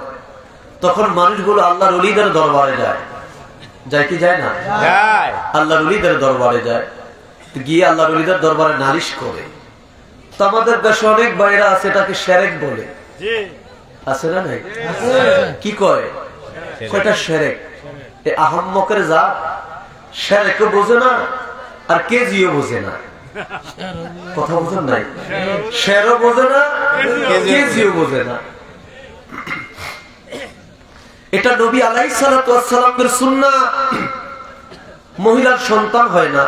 তখন মানুষগুলো আল্লাহর অলিদের দরবারে যায়। যায় কি যায় না? যায়। আল্লাহর অলিদের দরবারে যায়। গিয়ে আল্লাহর অলিদের দরবারে নালিশ করে। তো আমাদের দেশে অনেক বাইরা আছে এটাকে সেরেক বলে। আছে না নাই? কি কয়? কয়টা সেরেক। এ আহম্মকের যা সেরেকও বোঝে না আর কেজিও বোঝে না। কথা বোঝেন নাই? শেরও বোঝে না কেজিও বোঝে না। এটা নবী আলাই সালামের সুন্না। মহিলার সন্তান হয় না।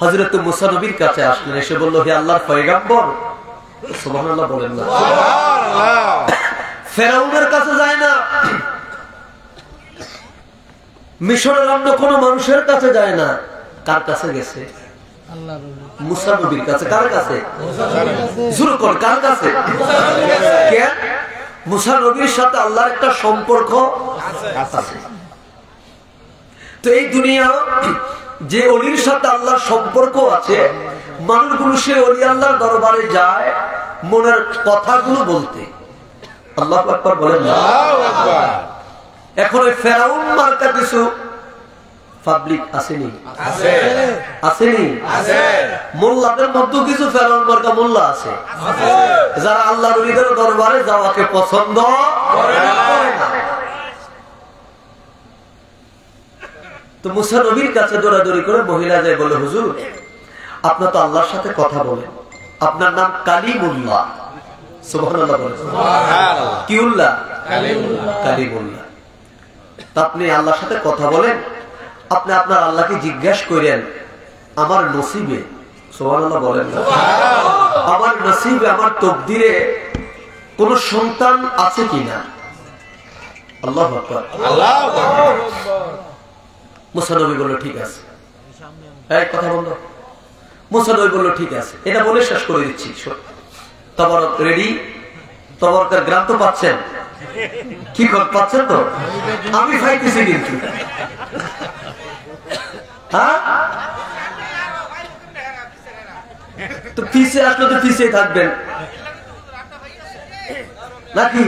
হজরত মুসা নবীর কাছে আসলেন এসে বলল হে আল্লাহর পয়গাম্বর। সুবহানাল্লাহ বলেন না। ফেরাউনের কাছে যায় না। মিশরের অন্য কোন মানুষের কাছে যায় না। কার কাছে গেছে? মুসা নবীর কাছে। কার কাছে? শুরু কর কার কাছে? কেন মুসা নবীর সাথে আল্লাহর একটা সম্পর্ক আছে। তো এই দুনিয়া যে অলির সাথে আল্লাহর সম্পর্ক আছে মানুষগুলো সে অলি আল্লাহর দরবারে যায় মনের কথাগুলো বলতে। আল্লাহ আকবার বলেন না। এখন ওই ফেরাউন মার্কা কিছু পাবলিক আসেনি। আছে। আসেনি? আছে। মোল্লাদের মধ্যে কিছু ফেরাউন মার্কা মোল্লা আছে। যারা আল্লাহ রলিদের দরবারে যাওয়াকে পছন্দ করে না। তো মুসা নবীর কাছে দৌড়াদৌড়ি করে মহিলা যায় বলে হুজুর আপনার তো আল্লাহর সাথে কথা বলেন। আপনার নাম কালিমুল্লাহ। সুবহানাল্লাহ বলেন কি উল্লাহ? কালিমুল্লাহ। তা আপনি আল্লাহর সাথে কথা বলেন। আপনি আপনার আল্লাহকে জিজ্ঞাসা করেন আমার নসিবে? বলেন না। আমার নসিবে আমার তকদিরে কোন সন্তান আছে কিনা? আল্লাহ মুসানবী বলল ঠিক আছে। এই কথা মুসানবী বলল ঠিক আছে। এটা বলে শেষ করে দিচ্ছি। তোমার রেডি তোমার গ্রাম তো পাচ্ছেন। কি কর পাচ্ছেন তো? আমি খাইতেছি কিন্তু। হ্যাঁ? তো আসলে তো পিছিয়ে থাকবেন। নাকি?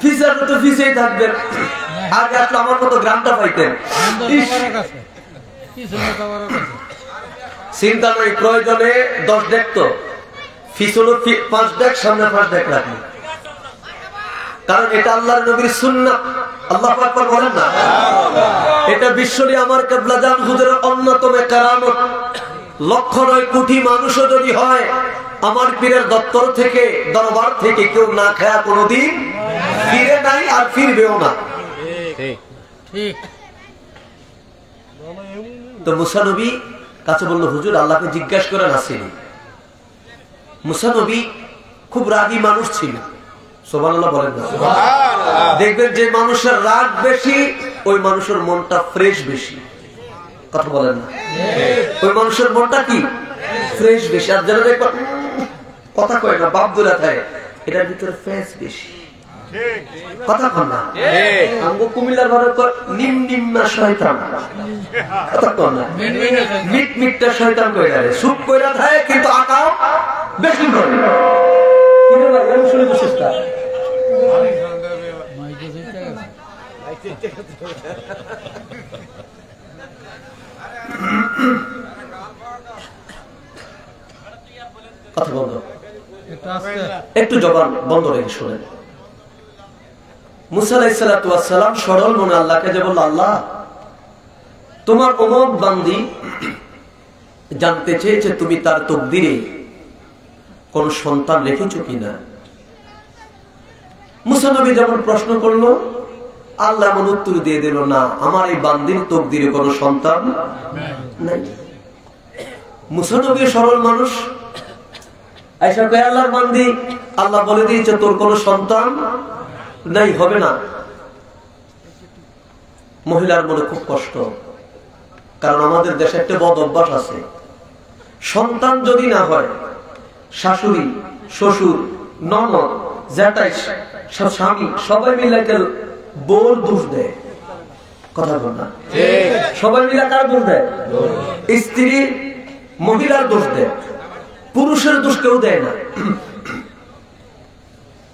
পিছিয়ে আসলে তো থাকবেন। আগে আসলে আমার মতো গ্রামটা পাইতেন। চিন্তা নয় প্রয়োজনে দশ ডেক তো। ফিস হলো পাঁচ ডেক সামনে পাঁচ ডেক রাখি। কারণ এটা আল্লাহর নবীর সুন্নাত। আল্লাহ আকবার বলেন না? এটা বিশ্বরী আমার কেবলা জান হুজুরের অন্যতম কারামত। লক্ষ নয় কোটি মানুষও যদি হয় আমার পীরের দপ্তর থেকে দরবার থেকে কেউ না খায়া কোনোদিন ফিরে নাই আর ফিরবেও না। তো মুসানবী কাছে বলল হুজুর আল্লাহকে জিজ্ঞাসা করে আসেনি? মুসানবী খুব রাগী মানুষ ছিল। সোবানাল্লাহ বলেন না। দেখবেন যে মানুষের রাগ বেশি ওই মানুষের মনটা ফ্রেশ বেশি। কথা বলেন না। ওই মানুষের মনটা কি? ফ্রেশ বেশি। আর যারা দেখবেন কথা কয় না বাপ দূরে থাকে এটার ভিতরে ফ্রেশ বেশি। কথা কন না। আঙ্গ কুমিল্লার ঘরে কয়, নিম নিম না শয়তান। কথা কন না। মিট মিটটা শয়তান কইরা রে সুপ কইরা থাকে কিন্তু আকাম বেশি করে শুনে তা? কথা একটু জবান বন্ধ রেখে শোনেন। মুসালাম সরল মনে আল্লাহকে যে বলল আল্লাহ তোমার অমক বান্দি জানতে চেয়েছে তুমি তার তকদিরে কোন সন্তান রেখেছো কিনা? মুসানবী যেমন প্রশ্ন করল, আল্লাহ এমন উত্তর দিয়ে দিল, না, আমার এই বান্দির তকদিরে কোন সন্তান নাই। মুসানবী সরল মানুষ। আল্লাহ বলে দিয়েছে, তোর সন্তান নাই, হবে না। মহিলার মনে খুব কষ্ট, কারণ আমাদের দেশে একটা বদ অভ্যাস আছে। সন্তান যদি না হয়, শাশুড়ি, শ্বশুর, ননদ জ্যাঠাই স্বামী সবাই মিলে বোর দোষ দেয়। কথা বল না। সবাই মিলে কার দোষ দেয়? স্ত্রী মহিলার দোষ দেয়। পুরুষের দোষ কেউ দেয় না।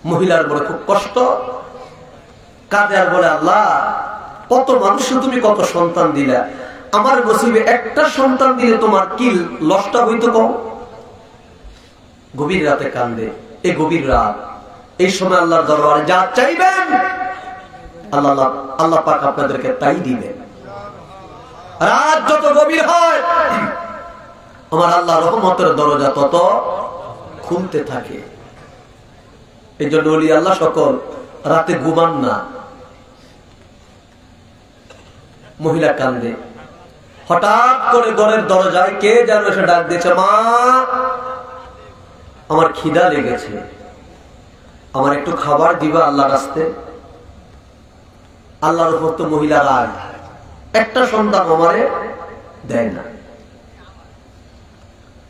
মহিলার বলে খুব কষ্ট কাঁদে আর বলে আল্লাহ কত মানুষের তুমি কত সন্তান দিলা। আমার নসিবে একটা সন্তান দিলে তোমার কি লসটা হইতো কম গভীর রাতে কান্দে। এ গভীর রাত। এই সময় আল্লাহর দরবারে যা চাইবেন, আল্লাহ আল্লাহ- পাক আপনাদেরকে তাই দিবেন। রাত যত গভীর হয়, আমার আল্লাহ রহমতের দরজা তত খুলতে থাকে। এই জন্য বলি আল্লাহ সকল রাতে ঘুমান না। মহিলা কান্দে। হঠাৎ করে ঘরের দরজায় কে যেন এসে ডাক দিয়েছে, মা, আমার খিদা লেগেছে। আমার একটু খাবার দিবা আল্লাহ রাস্তে আল্লাহর উপর তো মহিলা রাগ। একটা সন্তান আমারে দেয় না।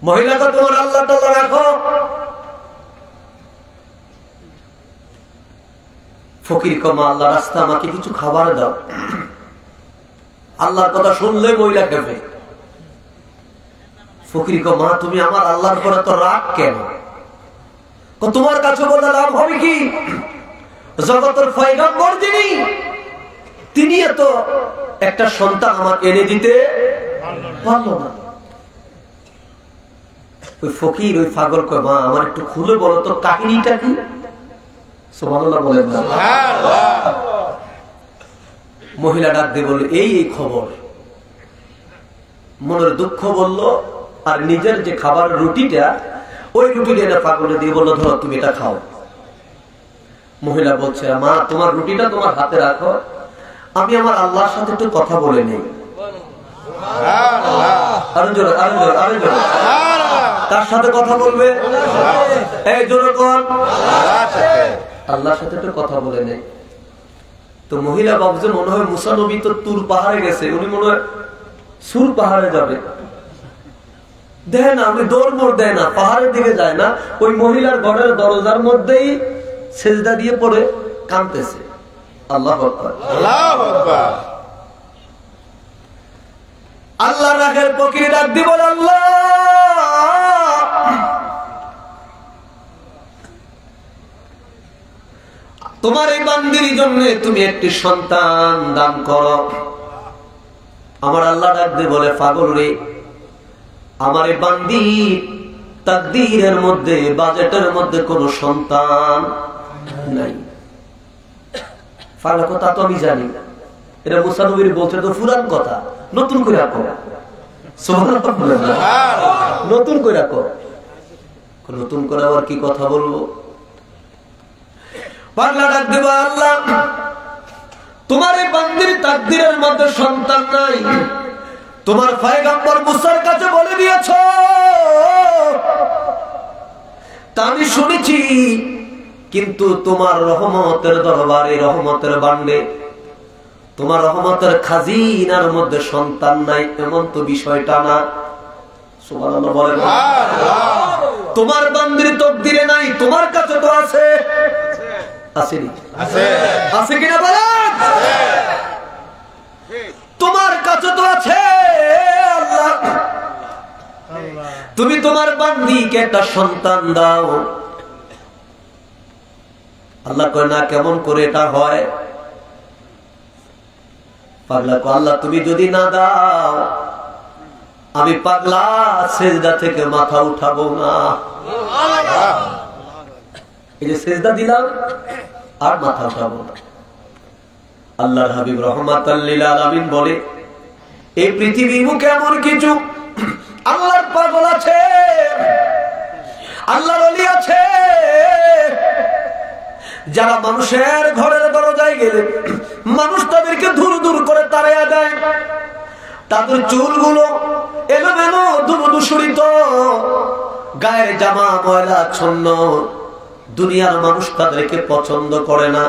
মহিলাকে তোমার আল্লাহ টাল্লাহ রাখো। ফকির কমা আল্লাহ রাস্তা আমাকে কিছু খাবার দাও। আল্লাহর কথা শুনলে মহিলা খেপে। ফকির কমা, তুমি আমার আল্লাহর পরে তো রাগ কেন? তোমার কাছে বলে লাভ হবে কি? জগতের ফয়গাম্বর যিনি, তিনি এত একটা সন্তান আমার এনে দিতে না। ওই ফকির, ওই কয়, মা, আমার একটু খুলে বলো তো, কাহিনীটা কি? মহিলা ডাক দিয়ে বলল, এই এই খবর। মনের দুঃখ বলল, আর নিজের যে খাবার রুটিটা ওই রুটিটা এটা পাগলে দিয়ে বলল ধরো তুমি এটা খাও। মহিলা বলছে মা তোমার রুটিটা তোমার হাতে রাখো। আমি আমার আল্লাহর সাথে একটু কথা বলে নেই। তার সাথে কথা বলবে? এই জোরে আল্লাহর সাথে একটু কথা বলে নেই। তো মহিলা ভাবছে মনে হয় মুসা নবী তো তুর পাহাড়ে গেছে উনি মনে হয় সুর পাহাড়ে যাবে। দেয় না আমি দৌড় মোড় দেয় না পাহাড়ের দিকে যায় না ওই মহিলার ঘরের দরজার মধ্যেই সেজদা দিয়ে পড়ে কাঁদতেছে। আল্লাহ আল্লাহ রাখের পকিরি ডাক দিব আল্লাহ! তোমার এই বান্দির জন্য তুমি একটি সন্তান দান করো। আমার আল্লাহ ডাক দিয়ে বলে পাগল রে আমার বান্দি তাকদীরের মধ্যে বাজেটের মধ্যে কোনো সন্তান নাই। ফালা কথা তো আমি জানি। এটা মুসানবীর বলছে এটা তো ফুরান কথা। নতুন করে রাখো। নতুন করে রাখো। নতুন করে আবার কি কথা বলব? পাগলা ডাক দেব আল্লাহ। তোমার এই বান্দির তাকদীরের মধ্যে সন্তান নাই। তোমার পয়গম্বর মুসার কাছে বলে দিয়েছ। তা আমি শুনেছি কিন্তু তোমার রহমতের দরবারে রহমতের বান্ডে তোমার রহমতের খাজিনার মধ্যে সন্তান নাই এমন তো বিষয়টা না। তোমার বান্দির তকদিরে নাই তোমার কাছে তো আছে। আসেনি আছে কিনা বলেন? তোমার কাছে তো আছে আল্লাহ। তুমি তোমার বান্দিকে একটা সন্তান দাও। আল্লাহ কয় না কেমন করে এটা হয়? পাগলা কয়, আল্লাহ তুমি যদি না দাও আমি পাগলা সেজদা থেকে মাথা উঠাবো না। এই যে সেজদা দিলাম আর মাথা উঠাবো না। আল্লাহর হাবিব রহমাত বলে, এই পৃথিবী মুখে এমন কিছু আল্লাহর পাগল আছে, আল্লাহর অলি আছে, যারা মানুষের ঘরের দরজায় গেলে মানুষ তাদেরকে দূর দূর করে তাড়াইয়া দেয়। তাদের চুলগুলো এলোমেলো দুমদূষরিত গায়ের জামা, ময়লা, ছন্ন, দুনিয়ার মানুষ তাদেরকে পছন্দ করে না।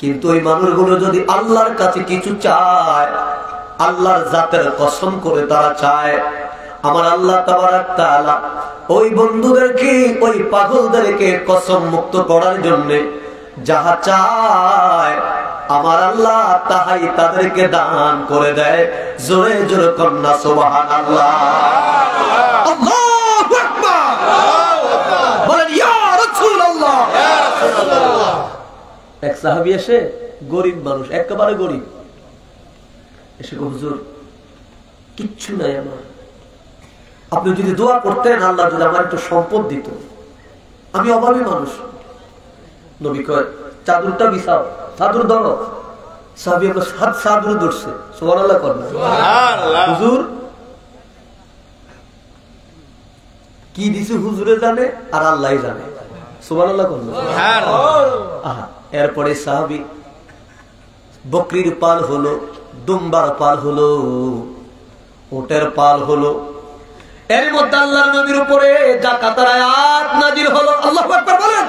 কিন্তু ওই মানুষগুলো যদি আল্লাহর কাছে কিছু চায়, আল্লাহর জাতের কসম করে তারা চায়, আমার আল্লাহ তাআলা ওই বন্ধুদেরকে, ওই পাগলদেরকে কসম মুক্ত করার জন্য যাহা চায়, আমার আল্লাহ তাহাই তাদেরকে দান করে দেয়। জোরে জোরে কন্যা সুবহানাল্লাহ। আল্লাহু সাহাবি এসে গরিব মানুষ একেবারে গরিব। এসে হুজুর কিচ্ছু নাই আমার। আপনি যদি দোয়া করতেন আল্লাহ যদি আমার একটু সম্পদ দিত। আমি অভাবী মানুষ। নবী কয় চাদরটা বিছাও চাদর ধরো সাহাবি আমরা সাত চাদর ধরছে। সোমান আল্লাহ কর হুজুর কি দিছে হুজুরে জানে আর আল্লাহ জানে। সোমান আল্লাহ কর আহা, এরপরে সাহাবি বকরির পাল হলো দুম্বার পাল হলো ওটের পাল হলো। এর মধ্যে আল্লাহর নবীর উপরে জাকাতের আয়াত নাজির হলো। আল্লাহ আকবার বলেন।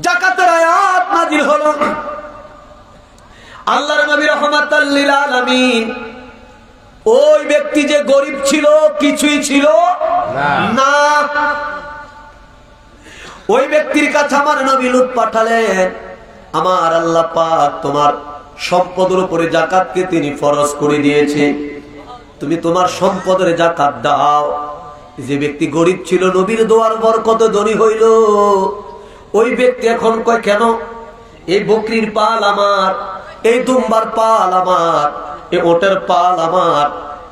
জাকাতের আয়াত নাজির হলো। আল্লাহর নবী রহমাতাল লিল আলামিন ওই ব্যক্তি যে গরিব ছিল কিছুই ছিল না। ওই ব্যক্তির কাছে আমার নবী লুট পাঠালেন। আমার আল্লাহ পাক তোমার সম্পদের উপরে জাকাতকে তিনি ফরজ করে দিয়েছে তুমি তোমার সম্পদের জাকাত দাও। যে ব্যক্তি গরিব ছিল, নবীর দোয়ার বরকত ধনী হইল। ওই ব্যক্তি এখন কয়, কেন? এই বকরির পাল আমার, এই দুম্বার পাল আমার এই ওটের পাল আমার,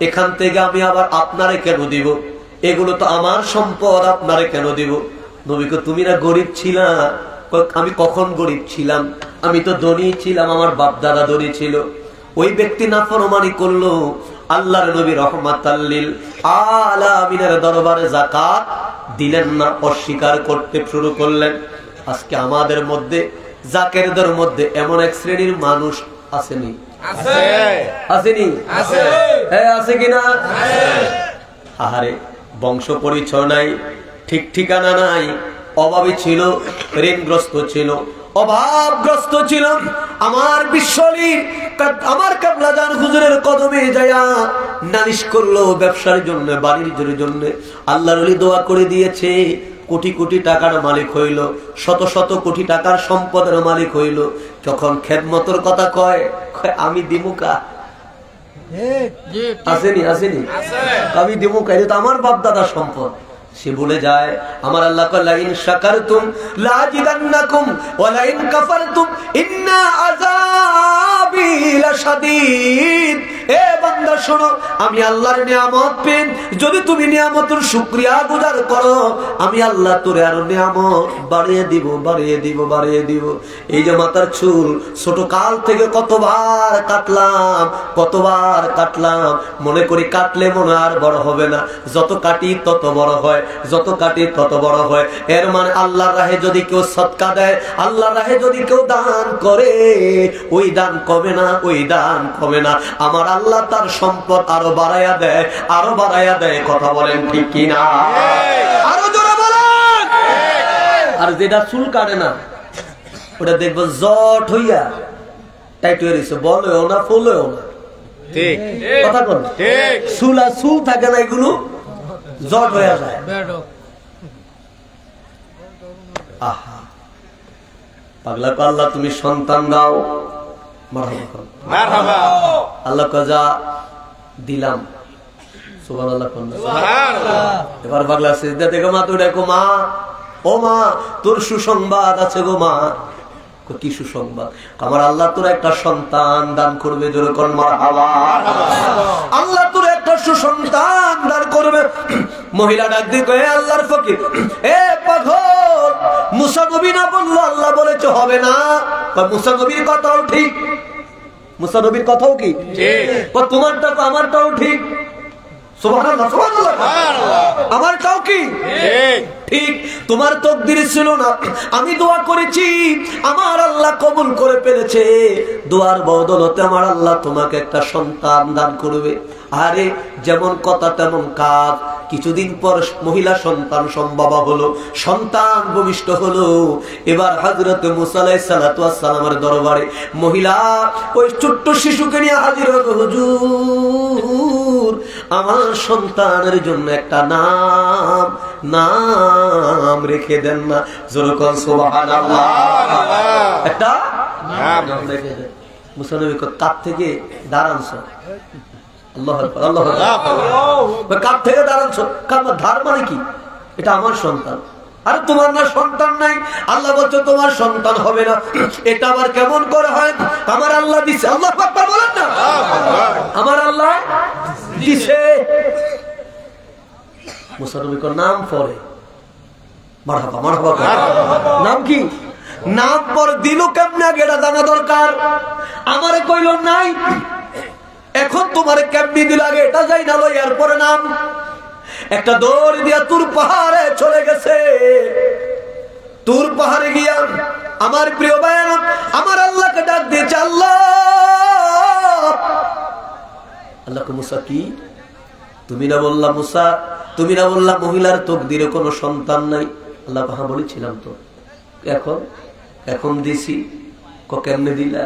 এখান থেকে আমি আবার আপনারে কেন দিব? এগুলো তো আমার সম্পদ, আপনারে কেন দিব? নবীকে তুমি না গরিব ছিলা? আমি কখন গরিব ছিলাম? আমি তো ধনী ছিলাম আমার বাপ দাদা ধনী ছিল। ওই ব্যক্তি নাফরমানি করল আল্লাহর নবী রহমাত আলামিনের দরবারে জাকাত দিলেন না অস্বীকার করতে শুরু করলেন। আজকে আমাদের মধ্যে জাকেরদের মধ্যে এমন এক শ্রেণির মানুষ আসেনি। আসেনি? হ্যাঁ আছে কিনা? আহারে বংশ পরিচয় নাই। ঠিক ঠিকানা নাই। অভাবী ছিল ঋণগ্রস্ত ছিল। অভাবগ্রস্ত ছিল। আমার বিশ্বলীর আমার কাবলাদান হুজুরের কদমে যায়া নালিশ করল ব্যবসার জন্য বাড়ির জন্য। আল্লাহর দোয়া করে দিয়েছে কোটি কোটি টাকার মালিক হইল। শত শত কোটি টাকার সম্পদের মালিক হইল। যখন খেদমতর কথা কয় কয় আমি দিমুকা আসেনি আসেনি। আমি দিমুকা তো আমার বাপ দাদার সম্পদ। সে বলে যায়। আমার আল্লাহ লাইন শাকারতুম লাজিদান্নাকুম ওয়া লাইন কাফারতুম ইন্না আযাবি। আল্লাহ চুল, ছোট কাল থেকে কতবার কাটলাম কতবার কাটলাম। মনে করি কাটলে মনে আর বড় হবে না। যত কাটি তত বড় হয়, যত কাটি তত বড় হয়। এর মানে আল্লাহর রাহে যদি কেউ সৎকা দেয়, আল্লাহর রাহে যদি কেউ দান করে, ওই দান কমে না ওই দান কমে না। আমার আল্লাহ তার সম্পদ আরও বাড়াইয়া দেয় আরও বাড়াইয়া দেয়। কথা বলেন ঠিক কিনা? আরও জোরে বলেন! আর যেটা চুল কাটে না ওটা দেখব জট হইয়া টাইট হয়ে রয়েছে বলেও না ফুলেও না। ঠিক। কথা কন ঠিক। চুল আর চুল থাকে না এগুলো জট হয়ে যায়। আহা। পাগলা আল্লাহ তুমি সন্তান দাও। আল্লাহ কাজা দিলাম। সুবান আল্লাহ এবার বাংলা সিদ্ধা থেকে মা তোর দেখো মা। ও মা তোর সুসংবাদ আছে গো মা। কো, সুসংবাদ? আমার আল্লাহ তোর একটা সন্তান দান করবে যেরকম আল্লাহ তোর একটা সুসন্তান দান করবে। মহিলা ডাক দিয়ে আল্লাহর ফকির এ পাগল মুসা নবী না বলল আল্লাহ বলেছে হবে না? কয়, মুসা নবীর কথাও ঠিক। মুসা নবীর কথাও কি? তোমারটা তো আমারটাও ঠিক। সুবহানাল্লাহ, সুবহানাল্লাহ। আমারটাও কি? ঠিক। ঠিক তোমার তকদির ছিল না। আমি দোয়া করেছি, আমার আল্লাহ কবুল করে ফেলেছে। দোয়ার বদলতে আমার আল্লাহ তোমাকে একটা সন্তান দান করবে। আরে, যেমন কথা তেমন কাজ। কিছুদিন পর মহিলা সন্তান সম্ভবা হলো, সন্তান ভূমিষ্ঠ হলো। এবার হাজরত মুসালাই সালামের দরবারে মহিলা, ওই ছোট্ট শিশুকে নিয়ে হাজির হুজুর, আমার সন্তানের জন্য একটা নাম নাম রেখে দেন না। যেরকম সোবাহান একটা? নাম। নাম রেখে দেন। মুসানবী কয়, কার থেকে কার কার ধার মানে কি? এটা আমার সন্তান। আর তোমার না সন্তান নাই। আল্লাহ বলছে তোমার সন্তান হবে না। এটা আবার কেমন করে হয়? আমার আল্লাহ দিছে। আল্লাহ বলেন না। আমার আল্লাহ দিছে। মুসানবিকর নাম পরে মারহাবা মারহাবা নাম কি? নাম পর দিল কেমনে আগে, এটা জানা দরকার। আমারে কইল, নাই, এখন তোমারে কেমনি দিল আগে, এটা যাই না লই, এরপরে নাম। একটা দৌড় দিয়া তুর পাহাড়ে চলে গেছে। তুর পাহাড়ে গিয়া আমার প্রিয় ভাইয়েরা, আমার আল্লাহকে ডাক দিয়েছে, আল্লাহ! আল্লাহকে মুসা কি? তুমি না বললা মুসা, তুমি না বললা মহিলার তোক দিলে কোনো সন্তান নাই। আল্লাহ পাহা বলেছিলাম তো, এখন এখন দিছি কেমনে দিলা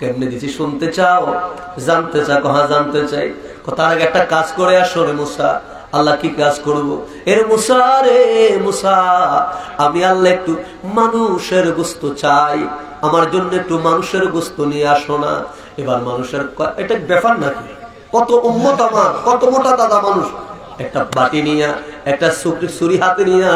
কেমনে দিছি, শুনতে চাও, জানতে চাও কহা জানতে চাই তার আগে একটা কাজ করে আসো রে মুসা, আল্লাহ কি কাজ করব? এর মুসা রে মুসা, আমি আল্লাহ একটু মানুষের গুস্ত চাই, আমার জন্য একটু মানুষের গুস্ত নিয়ে আসো না। এবার মানুষের এটা ব্যাপার নাকি? কত উম্মত আমার, কত মোটা দাদা মানুষ একটা বাটি নিয়ে, একটা সুরি হাতে নিয়ে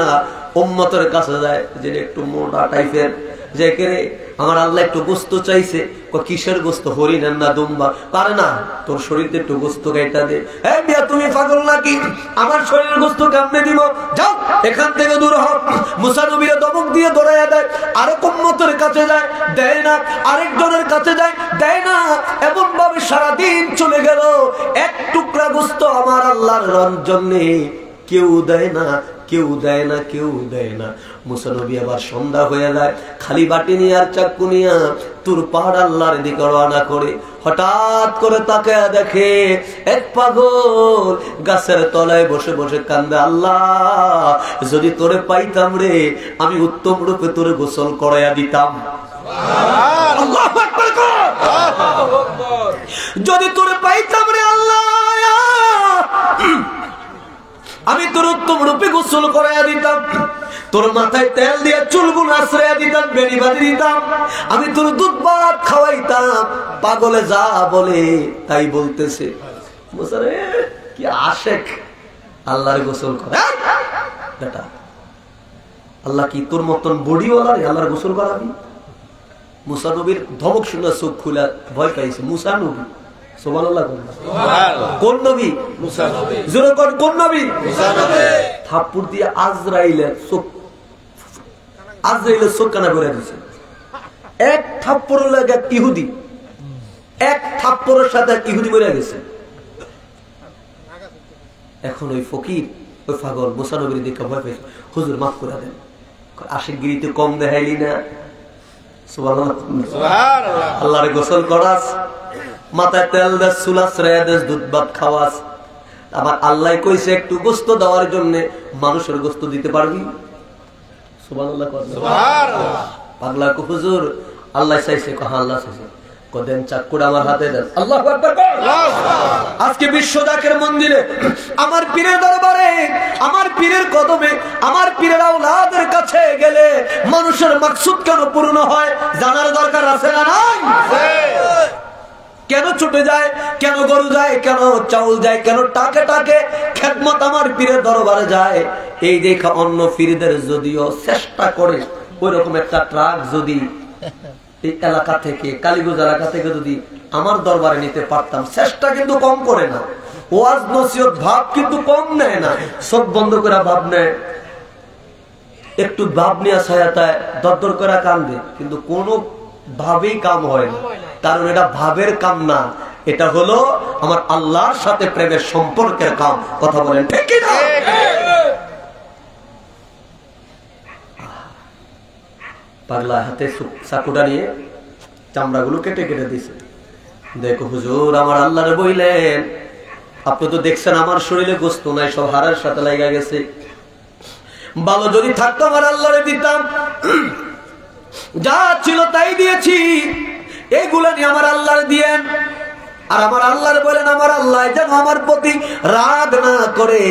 উম্মতের কাছে যায়, যে একটু মোটা টাইপের যে কেরে আমার আল্লাহ একটু গোস্ত চাইছে। কিসের গোস্ত? হরিণের না দুম্বা? পারে না। তোর শরীরতে একটু গোস্ত গাইটা দে। মিয়া, তুমি পাগল নাকি? আমার শরীরের গোস্ত কেমনে দিব। যাও, এখান থেকে দূর হও মুসা নবীরা দমক দিয়ে দৌড়াইয়া দেয়। আরেক কাছে যায়, দেয় না। আরেকজনের কাছে যায়, দেয় না। এমন ভাবে সারাদিন চলে গেল। এক টুকরা গোস্ত আমার আল্লাহর রঞ্জনে কেউ দেয় না। কেউ দেয় না কেউ দেয় না। মুসানবী আবার সন্ধ্যা হয়ে যায় খালি বাটি নিয়ে আর চাক্কু নিয়ে তোর পাহাড় আল্লাহর দিকে রওনা করে হঠাৎ করে তাকে দেখে এক পাগল গাছের তলায় বসে বসে কান্দে আল্লাহ যদি তোরে পাইতাম রে আমি উত্তম রূপে তোরে গোসল করাইয়া দিতাম। যদি তোরে পাইতাম রে আল্লাহ আমি তোর উত্তম রূপে গোসল করাইয়া দিতাম। তোর মাথায় তেল দিয়ে চুলগুলো আশ্রয়া দিতাম, বেড়ি বাঁধি দিতাম। আমি তোর দুধ ভাত খাওয়াইতাম। পাগলে যা বলে তাই বলতেছে। কি আশেক। আল্লাহর গোসল করে! বেটা, আল্লাহ কি তোর মতন বডিওয়ালা রে আল্লাহর গোসল করাবি? মুসা নবীর ধমক শুনে চোখ খুলে ভয় পাইছে। মুসা নবী? সোমানুল্লাহ কোন নবী? জোরে কোন নবী? থাপ্পুর দিয়ে আজরাইলের চোখ আজরাইলের চোখ কানা করে দিছে। এক থাপ্পড় লাগে ইহুদি। এক থাপ্পড়ের সাথে ইহুদি মরে গেছে। এখন ওই ফকির ওই পাগল মোসানবির দিকে ভয় পেয়েছে হুজুর মাফ করে দেন। আশিক গিরিতে কম দেখাইলি না। আল্লাহর গোসল করাস মাথায় তেল দেশ চুলাস রেয়া দেশ দুধ ভাত খাওয়াস। আবার আল্লাহ কইছে একটু গোস্ত দেওয়ার জন্য মানুষের গোস্ত দিতে পারবি? পাগলা কো হুজুর আল্লাহ চাইছে কহা আল্লাহ চাইছে। মানুষের মাকসুদ কেন পূর্ণ হয় জানার দরকার আছে না কেন ছুটে যায়, কেন গরু যায়, কেন চাউল যায়, কেন টাকে টাকে খেদমত আমার পীরের দরবারে যায়? এই দেখা অন্য পীরদের যদিও চেষ্টা করে ওই রকম একটা ট্রাক যদি এই এলাকা থেকে, কালীগঞ্জ এলাকা থেকে যদি আমার দরবারে নিতে পারতাম, চেষ্টা কিন্তু কম করে না। ওয়াজ নসিহত, ভাব কিন্তু কম নেয় না। সব বন্ধ করে ভাব নেয়। একটু ভাব নিয়ে সহায়তায় দরদর করে কান্দে। কিন্তু কোনো ভাবেই কাম হয় না। কারণ এটা ভাবের কাম না। এটা হলো আমার আল্লাহর সাথে প্রেমের সম্পর্কের কাম। কথা বলেন, ঠিক না পাগলা হাতে চাকুটা নিয়ে চামড়াগুলো কেটে কেটে দিছে। দেখো হুজুর, আমার আল্লাহরে বইলেন আপনি তো দেখছেন আমার শরীরে গোস্ত নাই, সব হাড়ের সাথে লাগা গেছে। ভালো যদি থাকতো আমার আল্লাহরে দিতাম। যা ছিল তাই দিয়েছি। এইগুলো নিয়ে আমার আল্লাহর দিয়েন। আর আমার আল্লাহর বলেন আমার আল্লাহ যেন আমার প্রতি রাগ না করে।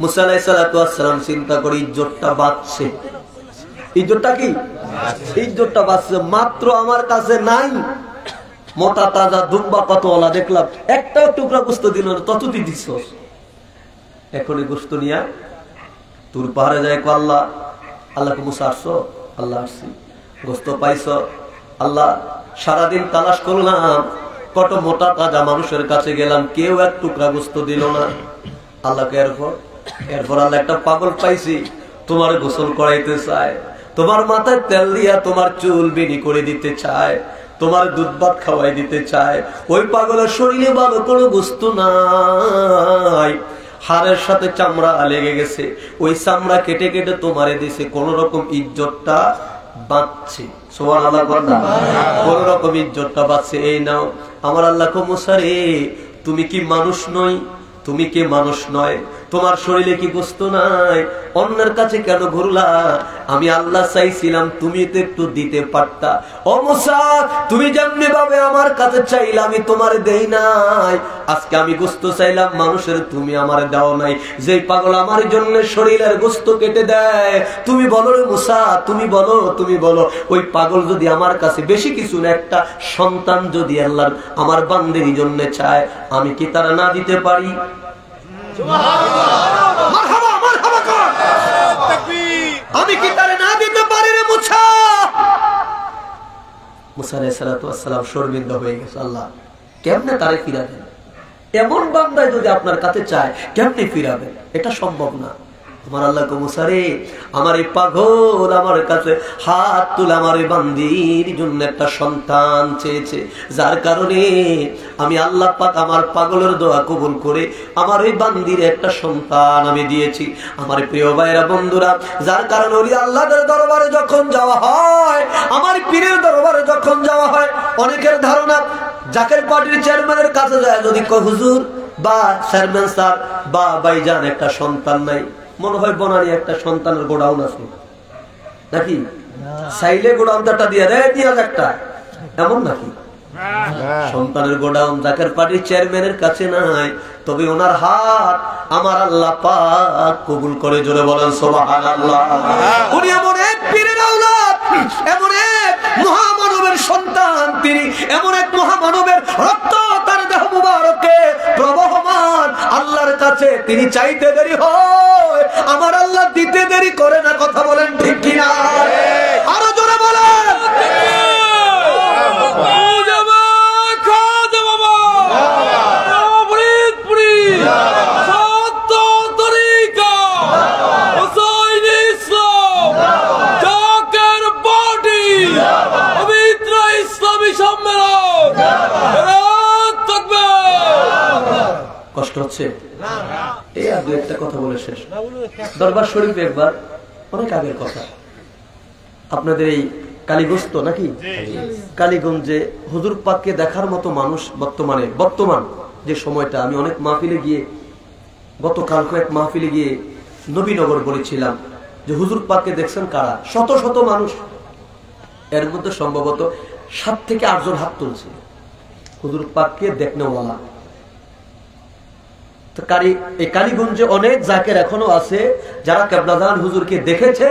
মুসালাই সালাম চিন্তা করে, ইজ্জতটা বাঁচছে ইজ্জতটা কি? ইজ্জতটা বাঁচছে। মাত্র আমার কাছে নাই। মোটা তাজা দুম্বা কতওয়ালা দেখলাম। একটাও টুকরা গোস্ত দিল না, ততটি দিস এখন এই গোস্ত নিয়া তোর পাহাড়ে যায় কো আল্লাহ, আল্লাহকে মুসা আসছো? আল্লাহ, আসছি। গোস্ত পাইছ? আল্লাহ, সারাদিন তালাশ করলাম। কত মোটা তাজা মানুষের কাছে গেলাম। কেউ এক টুকরা গোস্ত দিল না। আল্লাহকে এরপর এরপর আল্লাহ একটা পাগল পাইছি। তোমার গোসল করাইতে চায়। তোমার মাথায় তেল দিয়া তোমার চুল বিনি করে দিতে চায় তোমার দুধ ভাত খাওয়াই দিতে চায়। ওই পাগলের শরীরে ভালো কোনো বস্তু নাই। হাড়ের সাথে চামড়া লেগে গেছে ওই চামড়া কেটে কেটে তোমারে দিছে কোন রকম ইজ্জতটা বাঁচছে। আল্লাহ কোন রকম ইজ্জতটা বাঁচছে। এই নাও আমার আল্লাহ কমসারে তুমি কি মানুষ নই? তুমি কি মানুষ নয়? তোমার শরীরে কি গোস্ত নাই? অন্যের কাছে কেন ঘুরলা? আমি আল্লাহ চাইছিলাম তুমি তো একটু দিতে পারতা। ও মুসা, তুমি যেমনি ভাবে আমার কাছে চাইলে, আমি তোমার দেই নাই। আজকে আমি গোস্ত চাইলাম, মানুষের তুমি আমার দাও নাই। যে পাগল আমার জন্য শরীরের গোস্ত কেটে দেয়, তুমি বলো রে মুসা, তুমি বলো তুমি বলো। ওই পাগল যদি আমার কাছে বেশি কিছু না, একটা সন্তান যদি আল্লাহ আমার বান্দের জন্য চায়, আমি কি তারা না দিতে পারি। আমি কি তারে না দিতে পারি রে মুছা? হয়ে গেছে, আল্লাহ। কেমনে তারে ফিরাবেন? এমন বান্দায় যদি আপনার কাছে চায়, কেমনে ফিরাবেন? এটা সম্ভব না। আমার আল্লাহ মুসারে আমার এই পাগল আমার কাছে হাত তুলে আমার এই বান্দির জন্য একটা সন্তান চেয়েছে। যার কারণে আমি আল্লাহ পাক আমার পাগলের দোয়া কবুল করে আমার এই বান্দির একটা সন্তান আমি দিয়েছি। আমার প্রিয় ভাইরা, বন্ধুরা, যার কারণে ওলি আল্লাহদের দরবারে যখন যাওয়া হয়, আমার পীরের দরবারে যখন যাওয়া হয়, অনেকের ধারণা জাকের পার্টির চেয়ারম্যানের কাছে যায়, যদি হুজুর বা চেয়ারম্যান স্যার বা ভাইজান একটা সন্তান নাই। মনে হয় বনানি একটা সন্তানের গোডাউন আছে। নাকি? সাইলে গোডাউনটা দিয়ে রে দিয়া একটা। এমন নাকি? সন্তানের গোডাউন জাকের পার্টির চেয়ারম্যানের কাছে নাই তবে ওনার হাত আমার আল্লাহ পাক কবুল করে জোরে বলেন সুবহানাল্লাহ। উনি এমন এক পীরের আওলাদ এমন এক মহামানবের সন্তান তিনি এমন এক মহামানবের রক্ত তার দেহ মুবারকে প্রবহমান আল্লাহর কাছে তিনি চাইতে দেরি হয়। আমার আল্লাহ দিতে দেরি করে না কথা বলেন। দু একটা কথা বলে শেষ। দরবার শরীফ একবার, অনেক আগের কথা। আপনাদের এই কালীগস্ত নাকি? কালীগঞ্জে হুজুর পাককে দেখার মতো মানুষ বর্তমানে, বর্তমান যে সময়টা, আমি অনেক মাহফিলে গিয়ে, গতকাল কয়েক মাহফিলে গিয়ে নবীনগর বলেছিলাম যে হুজুর পাককে দেখছেন কারা? শত শত মানুষ। এর মধ্যে সম্ভবত সাত থেকে আটজন হাত তুলছে। হুজুর পাককে দেখনেওয়ালা। এই কালীগঞ্জে অনেক জাকের এখনও আছে যারা কেবলাদান হুজুরকে দেখেছে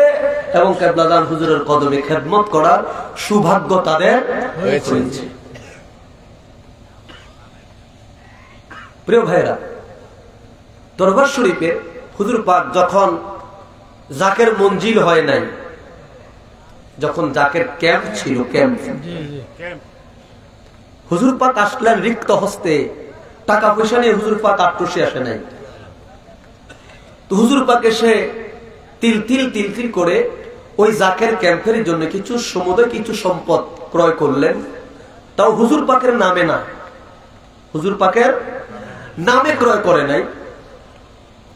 এবং কেবলাদান হুজুরের কদমে খেদমত করার সৌভাগ্য তাদের হয়েছে। প্রিয় ভাইরা দরবার শরীফে হুজুর পাক যখন জাকের মঞ্জিল হয় নাই যখন জাকের ক্যাম্প ছিল ক্যাম্প। হুজুর পাক আসলেন রিক্ত হস্তে টাকা পয়সা নিয়ে হুজুর পাক আটটসে আসে নাই। তো হুজুর পাক এসে তিল তিল তিল তিল করে ওই জাকের ক্যাম্পের জন্য কিছু সমুদয় কিছু সম্পদ ক্রয় করলেন। তাও হুজুর পাকের নামে না। হুজুর পাকের নামে ক্রয় করে নাই।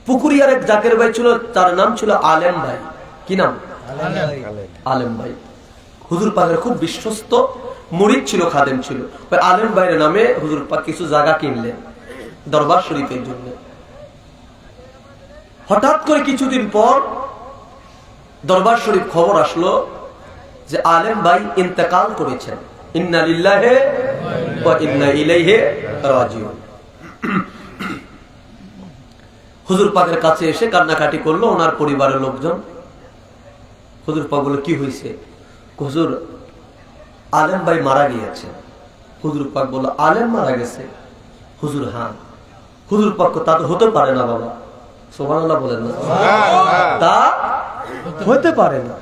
পুকুরিয়ার এক জাকের ভাই ছিল তার নাম ছিল আলেম ভাই। কি নাম? আলেম ভাই। হুজুর পাকের খুব বিশ্বস্ত। মুরিদ ছিল, খাদেম ছিল। আলেম ভাইয়ের নামে হুজুর পাক কিছু জায়গা কিনলেন, দরবার শরীফের জন্য। হঠাৎ করে কিছুদিন পর দরবার শরীফ খবর আসলো যে আলেম ভাই ইন্তেকাল করেছেন। হুজুর পাকের কাছে এসে কান্নাকাটি করল, ওনার পরিবারের লোকজন। হুজুর বলে কি হয়েছে হুজুর আলেম ভাই মারা গিয়েছে। হুজুর পাক বলল আলেম মারা গেছে? হুজুর হ্যাঁ। হুজুর পাক তা তো হতে পারে না বাবা। সোহানাল্লাহ বলেন না। তা হতে পারে না।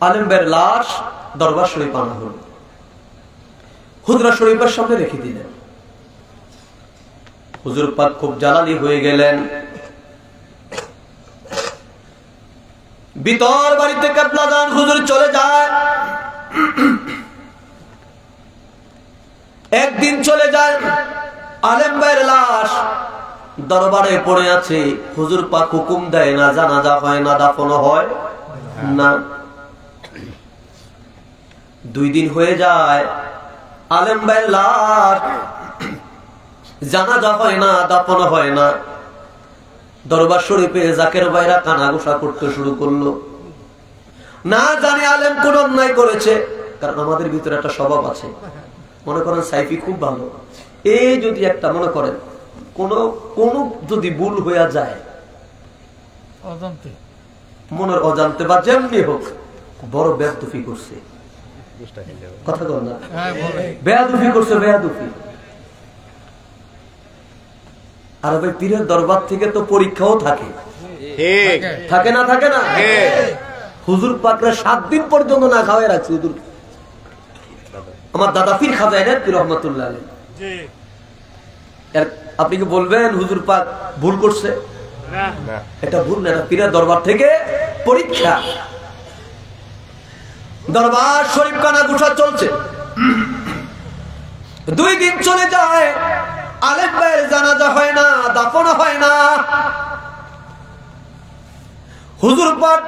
আলেমবের লাশ দরবার শরীফ আনা হল। হুজরা শরীফের সামনে রেখে দিলেন। হুজুর পাক খুব জ্বালানি হয়ে গেলেন। ভিতর বাড়িতে কাতলা যান হুজুর চলে যায়। একদিন চলে যায়, আলেম ভাইয়ের লাশ দরবারে পড়ে আছে। হুজুর পাক হুকুম দেয় না, জানাজা হয় না, দাফন হয় না। দুই দিন হয়ে যায়, আলেম ভাইয়ের লাশ জানাজা হয় না, দাফন হয় না। দরবার শরীফে জাকের বাইরা কানাঘোষা করতে শুরু করল। না জানি আলেম কোন অন্যায় করেছে কারণ আমাদের ভিতরে একটা স্বভাব আছে। মনে করেন সাইফি খুব ভালো। এই যদি একটা মনে করেন কোন কোন যদি ভুল হইয়া যায় অজান্তে। মনের অজান্তে বা যেমনি হোক বড় বেয়াদুফি করছে। কথা কর না? হ্যাঁ বলে বেয়াদুফি করছে বেয়াদুফি। আর ভাই পীরের দরবার থেকে তো পরীক্ষাও থাকে। থাকে না থাকে না? হুজুর পাকরা সাত দিন পর্যন্ত না খাওয়াই রাখছে হুজুর। আমার দাদা পীর খাজাই নেন পীর রহমতুল্লাহ আলী। জি। এর আপনি কি বলবেন হুজুর পাক ভুল করছে? না। না। এটা ভুল না পীরের দরবার থেকে পরীক্ষা। দরবার শরীফ কানা গুছা চলছে। দুই দিন চলে যায় আলেম ভাইয়ের জানাজা হয় না দাফন হয় না। হুজুর পাক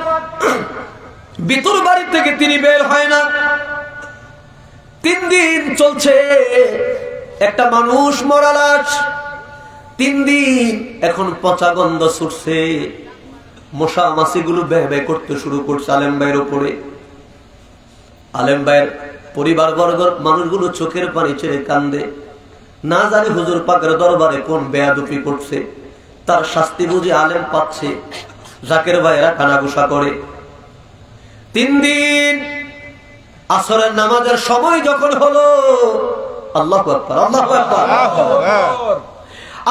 ভিতর বাড়ি থেকে তিনি বের হয় না। তিন দিন চলছে, একটা মানুষ মরা লাশ। তিন দিন এখন পচা গন্ধ ছুটছে। মশা মাছি গুলো ব্যয় ব্যয় করতে শুরু করছে আলেম ভাইয়ের উপরে। আলেম ভাইয়ের পরিবার বর্গ মানুষগুলো চোখের পানি ছেড়ে কান্দে। না জানি হুজুর পাকের দরবারে কোন বেয়াদুপি করছে। তার শাস্তি বুঝে আলেম পাচ্ছে। জাকের ভাইয়েরা কানাঘুষা করে। তিন দিন আসরের নামাজের সময় যখন হলো, আল্লাহ আল্লাহ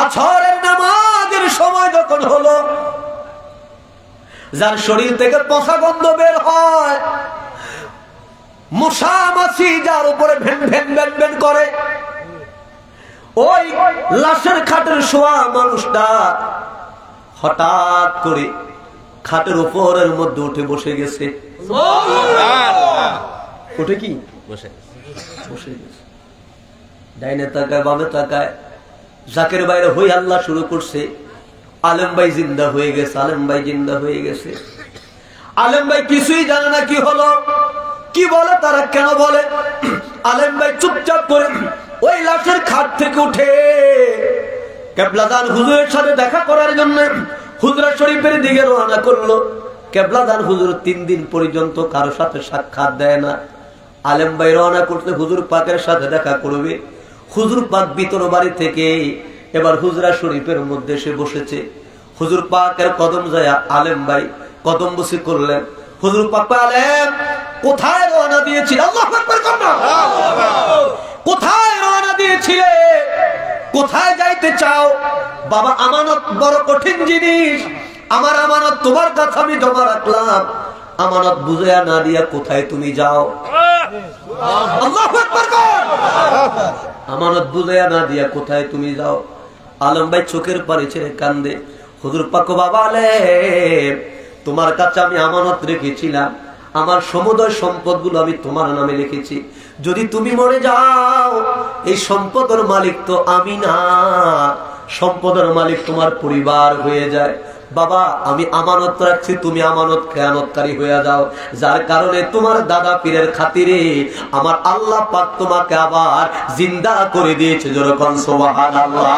আছরের নামাজের সময় যখন হলো, যার শরীর থেকে পচা গন্ধ বের হয়, মশা মাছি যার উপরে ভেন ভেন ভেন ভেন করে। ওই লাশের খাটের শোয়া মানুষটা হঠাৎ করে খাটের উপরের মধ্যে উঠে বসে গেছে। উঠে কি? বসে। বসে গেছে। ডাইনে তাকায় বামে তাকায়। জাকের বাইরে হই আল্লাহ শুরু করছে। আলেম ভাই জিন্দা হয়ে গেছে আলেম ভাই জিন্দা হয়ে গেছে। আলেম ভাই কিছুই জানে না কি হলো। কি বলে তারা কেন বলে? আলেম ভাই চুপচাপ করে ওই লাশের খাট থেকে উঠে হুজুরের সাথে দেখা করার জন্য হুজরা শরীফের দিকে রওনা করল। কেবলাদান হুজুর তিন দিন পর্যন্ত কারও সাথে সাক্ষাৎ দেয় না। আলেম ভাই রওনা করতে হুজুর পাকের সাথে দেখা করবে। হুজুর পাক ভিতর বাড়ি থেকে এবার হুজরা শরীফের মধ্যে এসে বসেছে। হুজুর পাকের কদম যায় আলেম ভাই কদম বসে করলেন। হুজুর পাক আলেম, কোথায় রওনা দিয়েছিল আল্লাহু। কোথায় রওনা দিয়েছিলে? কোথায় যাইতে চাও? বাবা, আমানত বড় কঠিন জিনিস। আমার আমানত তোমার কাছে আমি জমা রাখলাম। আমানত বুঝাইয়া না দিয়া কোথায় তুমি যাও? আমানত বুঝাইয়া না দিয়া কোথায় তুমি যাও? আলম ভাই চোখের পানি ছেড়ে কান্দে। হুজুর পাক বাবা আলে তোমার কাছে আমি আমানত রেখেছিলাম। আমার সমুদয় সম্পদগুলো আমি তোমার নামে লিখেছি যদি তুমি মরে যাও এই সম্পদের মালিক তো আমি না। সম্পদের মালিক তোমার পরিবার হয়ে যায়। বাবা আমি আমানত রাখছি তুমি আমানত খেয়ানতকারী হয়ে যাও। যার কারণে তোমার দাদা পীরের খাতিরে আমার আল্লাহ পাক তোমাকে আবার জিন্দা করে দিয়েছে যেরকম সোবাহান আল্লাহ।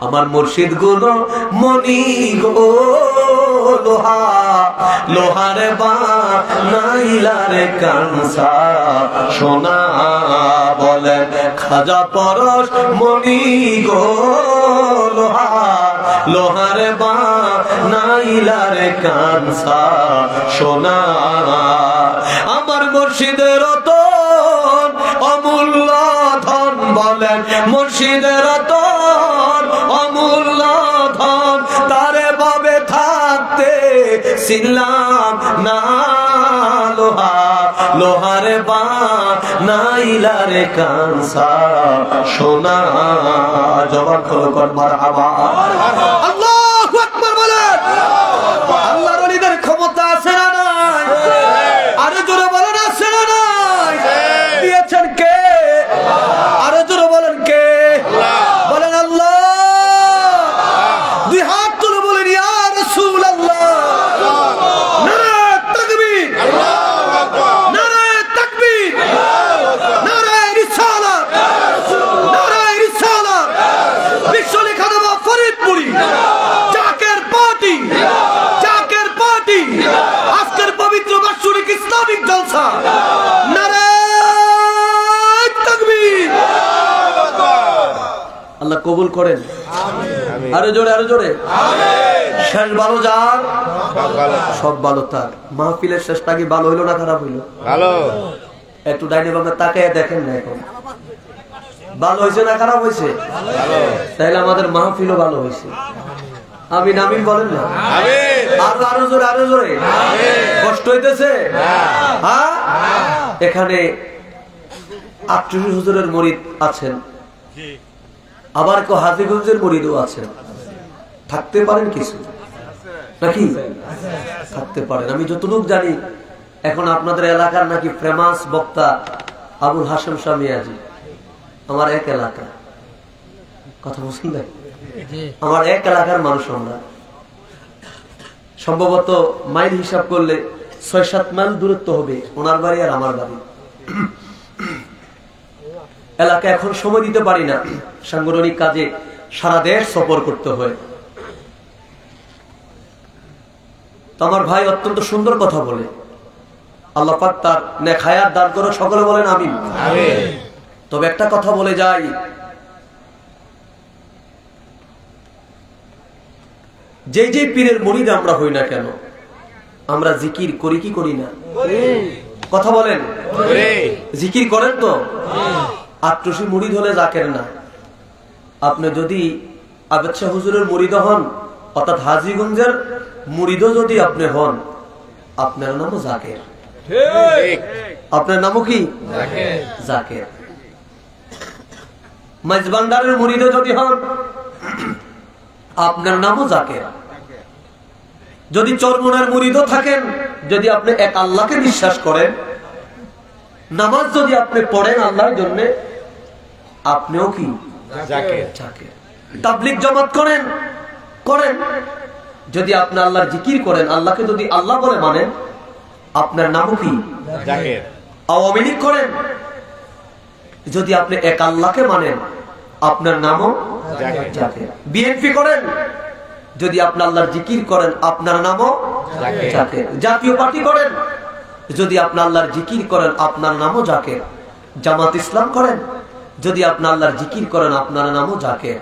আমার মুর্শিদগুলো মনি গো লোহা লোহারে বা নাইলারে কানসা সোনা বলে, খাজা পরশ মনি গো লোহা লোহারে বা নাইলারে কানসা সোনা। আমার মুর্শিদের রতন অমূল্য ধন বলেন মুর্শিদের রতন ছিলাম না লোহা লোহার বা নাইলারে কানসা। সোনা জবান কর মার আল্লাহু আকবার বলেন আল্লাহর ওলিদের ক্ষমতা আছে না নাই আরে জোরে বলেন আছে না নাই দিয়েছেন কে আরে জোরে বলেন কে বলেন আল্লাহ দুই হাত তুলে বলেন ইয়া রাসূলুল্লাহ নারে তাকবীর নারে তাকবীর নারে রিসালাত নারে রিসালাত বিশ্ব লেখানোবা ফরিদপুরি জাকের পার্টি জাকের পার্টি আজকের পবিত্র বাৎসরিক ইসলামিক জলসা নারে তাকবীর আল্লাহ কবুল করেন। আরও জোরে আরও জোরে। শেষ ভালো যার? সব ভালো তার। মাহফিলের শেষটা কি ভালো হইল না খারাপ হইল? ভালো। একটু ডাইনে বামে তাকায় দেখেন না এখন। ভালো হয়েছে না খারাপ হয়েছে তাইলে আমাদের মাহফিলও ভালো হয়েছে আমি নামিন বলেন না। আরও আরও জোরে আরও জোরে। কষ্ট হইতেছে? হ্যাঁ। এখানে আটত্রিশ হুজুরের মরিদ আছেন। আবার কেউ হাজিগঞ্জের মরিদও আছেন থাকতে পারেন কিছু। নাকি? থাকতে পারেন। আমি যতটুক জানি এখন আপনাদের এলাকার নাকি ফেমাস বক্তা আবুল হাসেম শাহ মিয়াজি আমার এক এলাকা। কথা বুঝলেন না? আমার এক এলাকার মানুষ আমরা। সম্ভবত মাইল হিসাব করলে ছয় সাত মাইল দূরত্ব হবে ওনার বাড়ি আর আমার বাড়ি। এলাকা এখন সময় দিতে পারি না। সাংগঠনিক কাজে সারা দেশ সফর করতে হয়। আমার ভাই অত্যন্ত সুন্দর কথা বলে। আল্লাহ পাক তার নেখায়াত দান করে সকলে বলেন আমিন। তবে একটা কথা বলে যাই। যে যে পীরের মরিদ আমরা হই না কেন আমরা জিকির করি কি করি না? কথা বলেন। জিকির করেন তো? আট্রসি মুড়িদ হলে জাকের না। আপনি যদি আবেদ শাহ হুজুরের মুড়িদ হন, অর্থাৎ হাজিগঞ্জের মুড়িদও যদি আপনি হন, আপনার নামও জাকের। আপনার নামও কি? জাকের। মাইজবান্ডারের মুড়িদও যদি হন, আপনার নামও জাকের। যদি চরমনের মুড়িদও থাকেন, যদি আপনি এক আল্লাহকে বিশ্বাস করেন, নামাজ যদি আপনি পড়েন আল্লাহর জন্য আপনিও কি? তাবলিক জমাত করেন করেন। যদি আপনি আল্লাহর জিকির করেন আল্লাহকে যদি আল্লাহ বলে মানেন আপনার নামও কি? আওয়ামী লীগ করেন। যদি আপনি এক আল্লাহকে মানেন আপনার নামও বিএনপি করেন। যদি আপনি আল্লাহর জিকির করেন আপনার নামও জাতীয় পার্টি করেন। যদি আপনি আল্লাহর জিকির করেন আপনার নামও জাকের জামাত ইসলাম করেন। যদি আপনি আল্লাহর জিকির করেন আপনার নামও জাকের।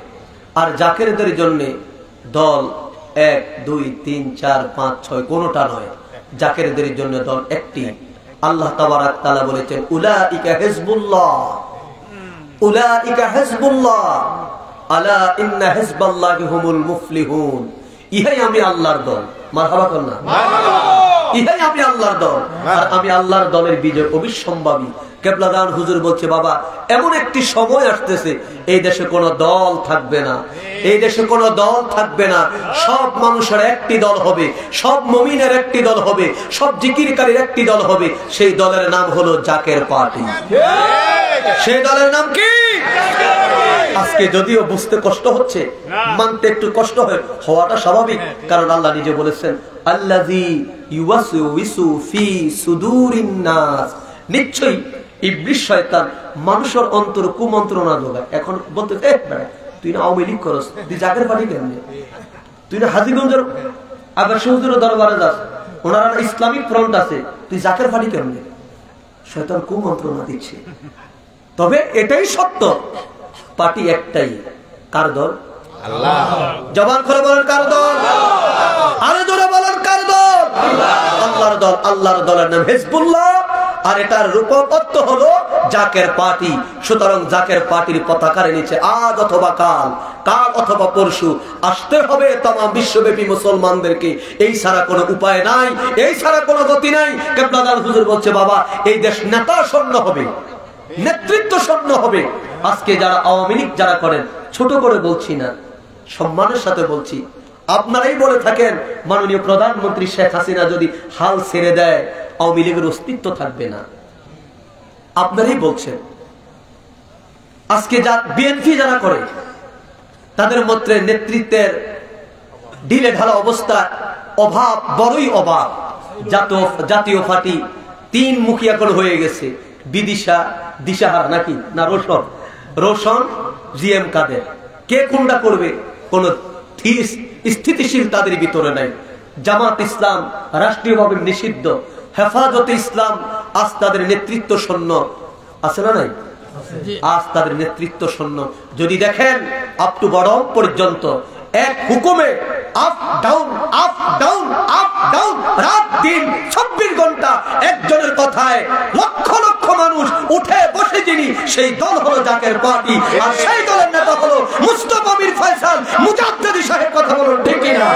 আর জাকেরদের জন্য দল এক দুই তিন চার পাঁচ ছয় কোনটা নয়। জাকেরদের জন্য দল একটি। আল্লাহ তাবারাক তাআলা বলেছেন উলাইকা হিজবুল্লাহ। উলাইকা হিজবুল্লাহ। আলা ইন্না হিজবাল্লাহি হুমুল মুফলিহুন। ইহাই আমি আল্লাহর দল। মারহাবা কর না। ইহাই আমি আল্লাহর দল। আর আমি আল্লাহর দলের বিজয় অবিসম্ভাবী। কেবলাদান হুজুর বলছে, বাবা, এমন একটি সময় আসতেছে, এই দেশে কোনো দল থাকবে না। এই দেশে কোনো দল থাকবে না। সব মানুষের একটি দল হবে, সব মমিনের একটি দল হবে, সব জিকিরকারীর একটি দল হবে। সেই দলের নাম হলো জাকের পার্টি। সেই দলের নাম কি? আজকে যদিও বুঝতে কষ্ট হচ্ছে, মানতে একটু কষ্ট হয়, হওয়াটা স্বাভাবিক, কারণ আল্লাহ নিজে বলেছেন নাস। নিশ্চয়ই শয়তান মানুষের অন্তর কুমন্ত্রণা যোগায় এখন বলতে এ তুই না আওয়ামী লীগ করস তুই জাকের বাড়ি কেমনে? তুই না হাজিগঞ্জের আবার দরবারে যাস ওনারা ইসলামিক ফ্রন্ট আছে তুই জাকের বাড়ি কেমনে? শয়তান কুমন্ত্রণা দিচ্ছে। তবে এটাই সত্য পার্টি একটাই কার দল? আল্লাহ। জবান করে বলেন কার দল? আরও জোরে বলেন কার দল? আল্লাহর দল আল্লাহর দলের নাম হিজবুল্লাহ। আর এটার রূপকত্ব হলো জাকের পার্টি সুতরাং জাকের পার্টির পতাকার নিচে আজ অথবা কাল কাল অথবা পরশু আসতে হবে তাম বিশ্বব্যাপী মুসলমানদেরকে। এই ছাড়া কোনো উপায় নাই, এই ছাড়া কোনো গতি নাই। কেবলাদার হুজুর বলছে, বাবা, এই দেশ নেতা শূন্য হবে, নেতৃত্ব শূন্য হবে। আজকে যারা আওয়ামী লীগ যারা করেন, ছোট করে বলছি না, সম্মানের সাথে বলছি। আপনারাই বলে থাকেন, মাননীয় প্রধানমন্ত্রী শেখ হাসিনা যদি হাল ছেড়ে দেয় আওয়ামী লীগের অস্তিত্ব থাকবে না। আপনারাই বলছেন, আজকে যা বিএনপি যারা করে, তাদের মধ্যে নেতৃত্বের ঢিলে ঢালা অবস্থা, অভাব, বড়ই অভাব। জাতীয় পার্টি তিন মুখিয়া করে হয়ে গেছে। বিদিশা, দিশাহার নাকি? না, রোশন। রোশন জি এম কাদের? কে কোনটা করবে? কোন স্থিতিশীল তাদের ভিতরে নাই। জামাত ইসলাম রাষ্ট্রীয়ভাবে নিষিদ্ধ। হেফাজতে ইসলাম আজ তাদের নেতৃত্ব শূন্য আছে না নাই? আজ তাদের নেতৃত্ব শূন্য যদি দেখেন আপ টু বড় পর্যন্ত এক হুকুমে up down up down up down রাত দিন চব্বিশ ঘণ্টা একজনের কথায় লক্ষ লক্ষ মানুষ উঠে বসে যিনি সেই দল হলো জাকের পার্টি। আর সেই দলের নেতা হলো মুস্তফা মির ফয়সাল মুজাদ্দিদি সাহেব কথা বলুন ঠিক না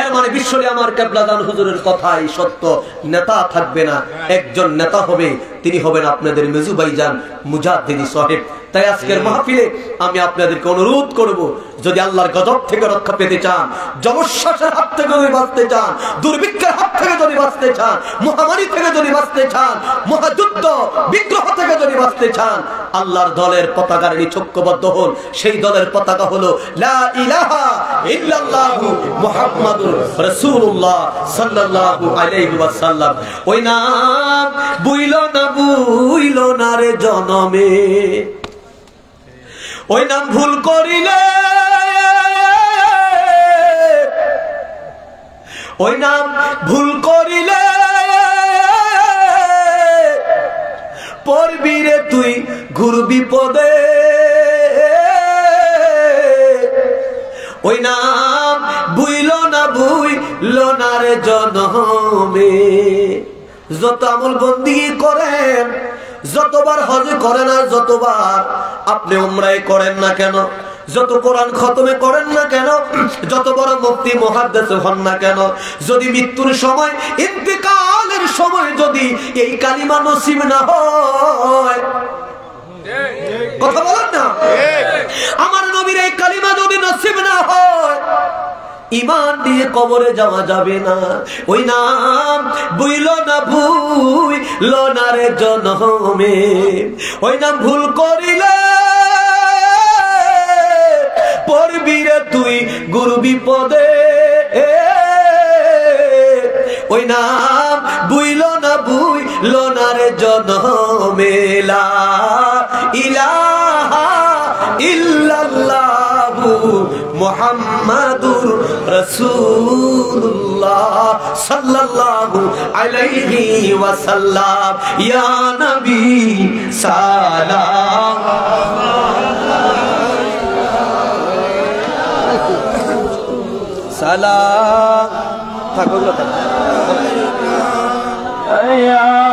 এর মানে বিশ্বরে আমার কেবলাদান হুজুরের কথাই সত্য। নেতা থাকবে না, একজন নেতা হবে, তিনি হবেন আপনাদের মেজুবাইজান মুজাদ্দিনী সাহেব। তাই আজকের মাহফিলে আমি আপনাদেরকে অনুরোধ করব যদি আল্লাহর গজব থেকে রক্ষা পেতে চান জবশ্বাসের হাত থেকে যদি বাঁচতে চান, দুর্ভিক্ষের হাত থেকে যদি বাঁচতে চান, মহামারী থেকে যদি বাঁচতে চান, মহাযুদ্ধ, বিগ্রহ থেকে যদি বাঁচতে চান, আল্লাহর দলের পতাকার নিচক্যবদ্ধ হন। সেই দলের পতাকা হলো, লা ইলাহা ইল্লাল্লাহু মুহাম্মাদুর রাসূলুল্লাহ সাল্লাল্লাহু আলাইহি ওয়াসাল্লাম। ওই নাম বুইল না বুইল না রে জনমে। ওই নাম ভুল করিলে, ওই নাম ভুল করিলে, পড়বি রে তুই ঘুরবি পদে। ওই নাম বুইল না বুইল না রে জনমে। যত আমল বন্দি করেন যতবার হজ করেন আর যতবার আপনি উমরাই করেন না কেন যত কোরআন খতমে করেন না কেন যত বড় মুক্তি মহাদ্দেশ হন না কেন যদি মৃত্যুর সময় ইন্তেকালের সময় যদি এই কালিমা নসিব না হয়। কথা বলেন না? আমার নবীর এই কালিমা যদি নসিব না হয় ইমান দিয়ে কবরে যাওয়া যাবে না। ওই নাম বুইল না ভুই না রে জনমে। ওই নাম ভুল করিলে পড়বি রে তুই গুরু বিপদে। ওই নাম বুইল না বুই না রে জনমেলা ইলাহা ইল্লাল্লাহু। محمد رسول اللہ صلی اللہ علیہ وسلم، یا نبی سلام۔ سلام۔ تھا گوگل تھا یا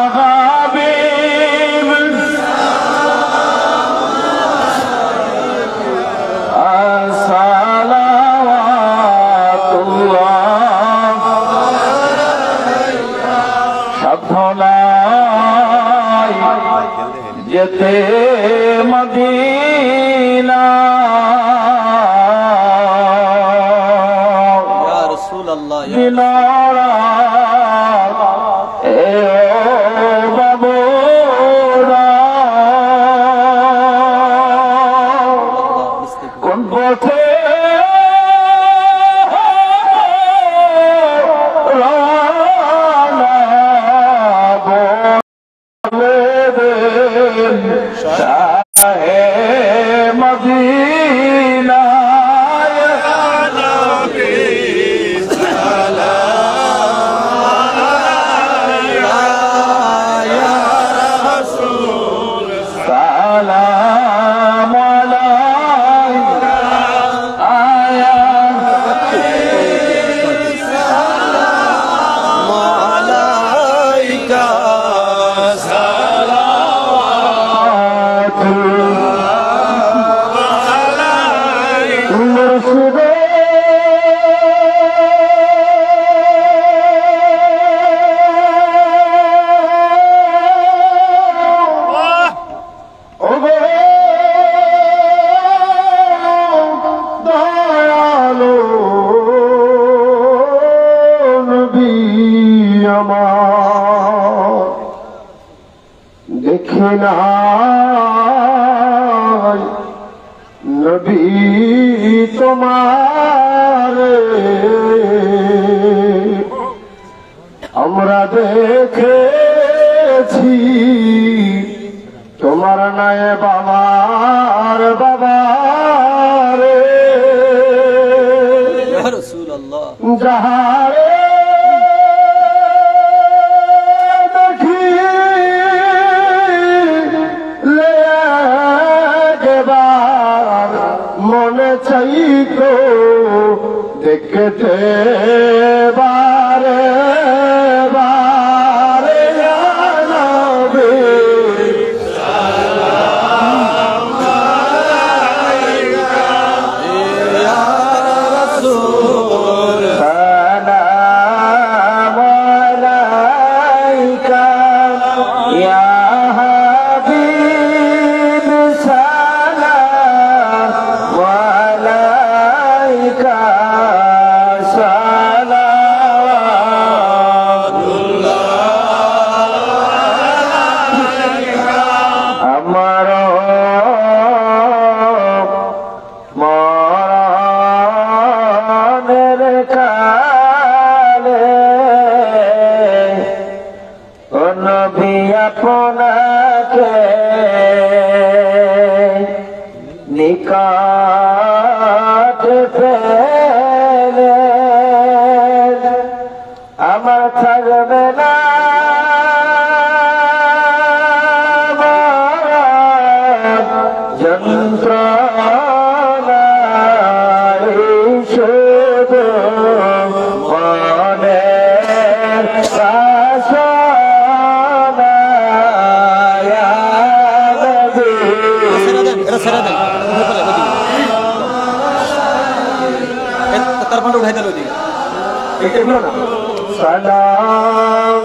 سلام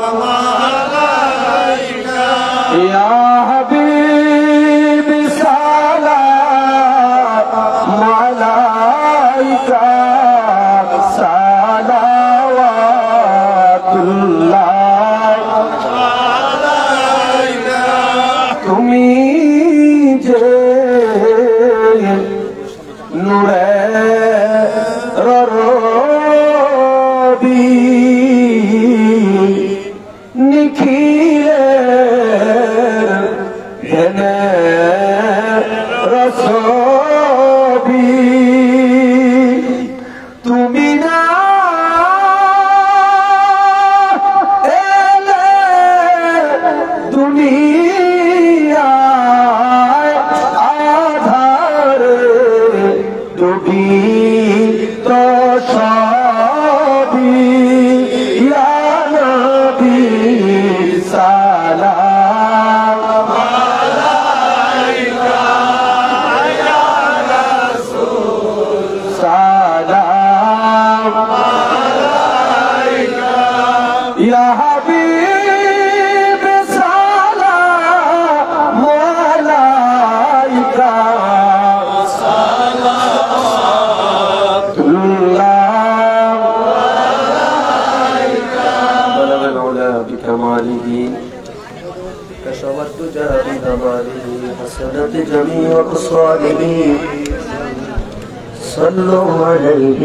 يا حبيبي جميع خصاله صلوا عليه